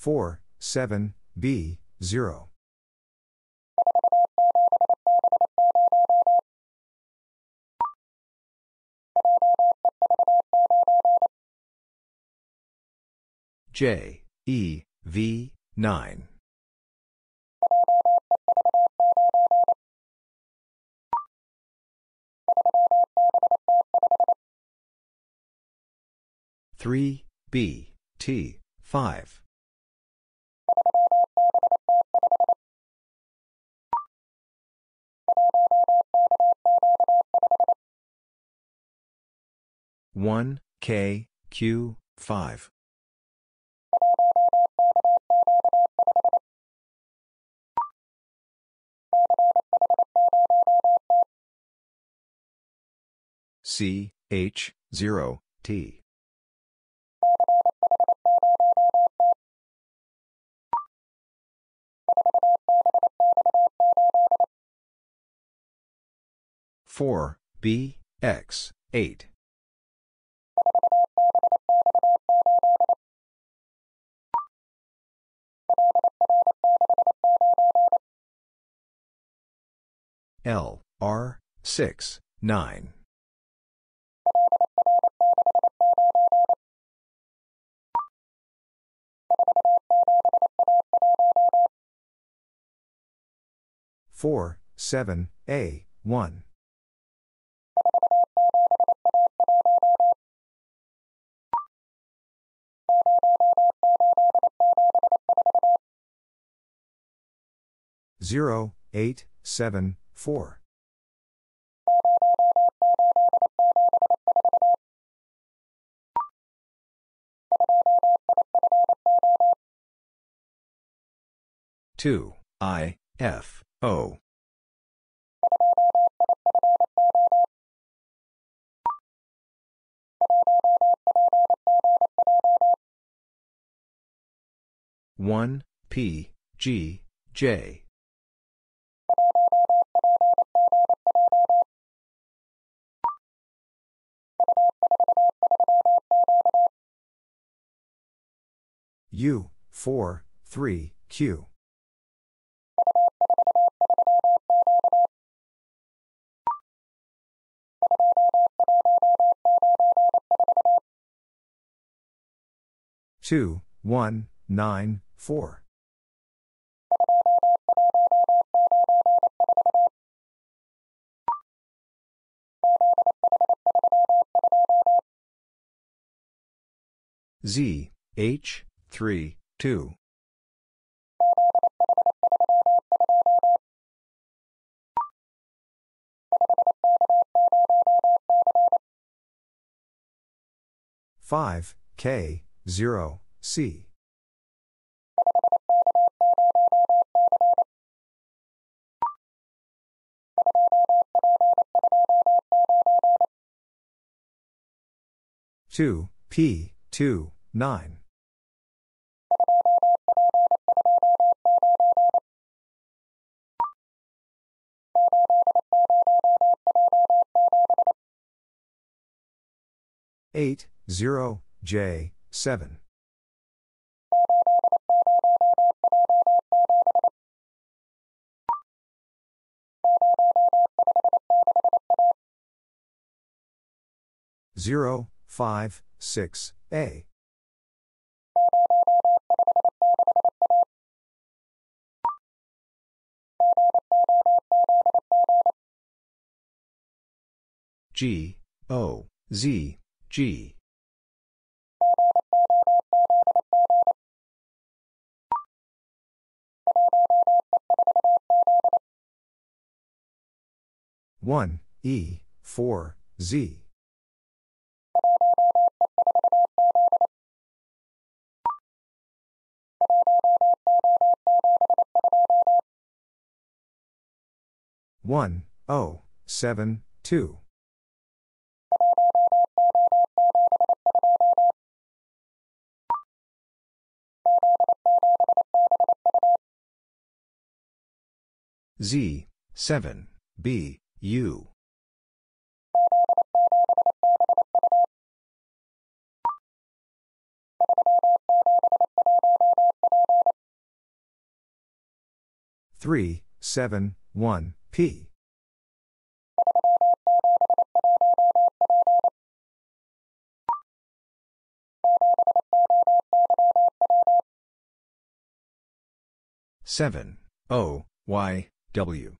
4, 7, B, 0. J, E, V, 9. Three B T five 1, K, Q, 5. C, H, 0, T four B X eight L, R, 6, 9. Four, seven, A, one. Zero, eight, seven, four. Two I F O one P G J U, 4, 3, Q. Two, one, nine, four. Z H 3, 2. Five, K, zero, C. Two, P, two, nine. Eight, zero, J, seven. Zero, five, six, A. G O Z G One, E, four, Z. One, O, seven, two. Z 7 B U Three, seven, one, P. Seven O Y W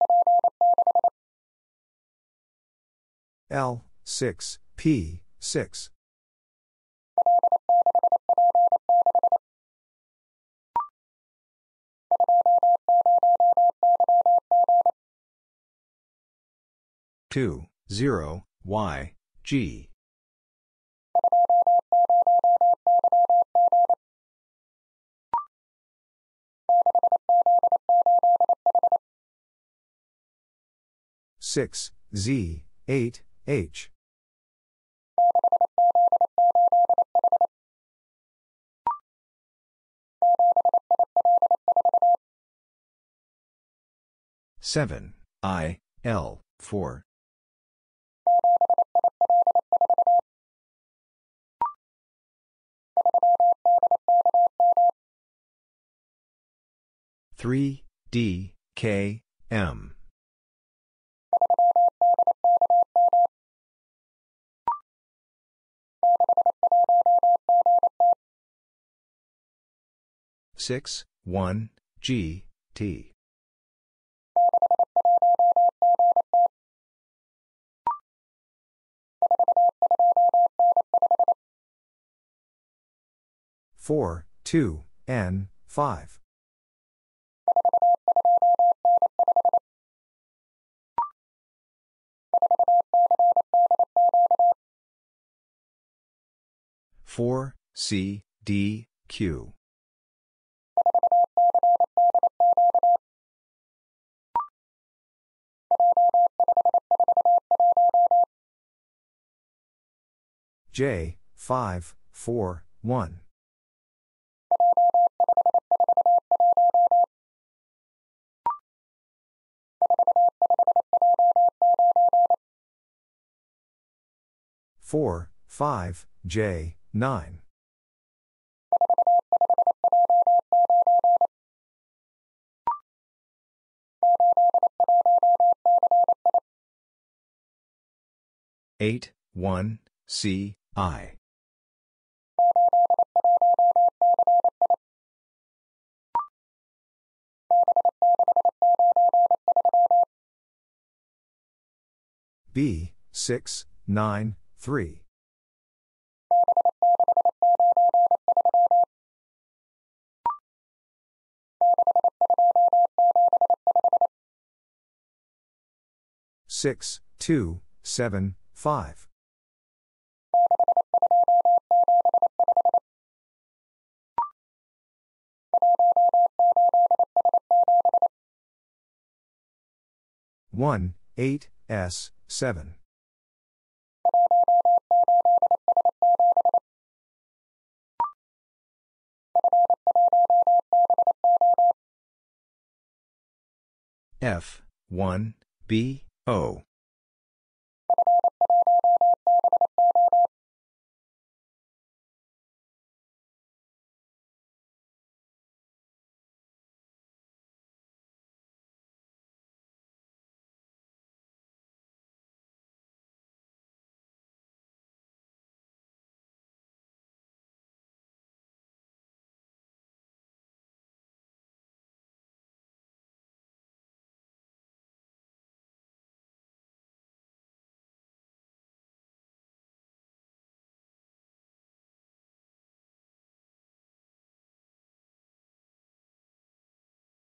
L, six, P, six. Two, zero, Y, G. Six, Z, eight, H. Seven, I, L, 4. Three, D, K, M. Six, one, G, T. Four, two, N, five. Four, C, D, Q. J, five, four, one. Four, five, J, nine. Eight, one, C, I. B, six, nine, three. Six, two, seven, five. One, eight, S, seven. F, 1, B, O.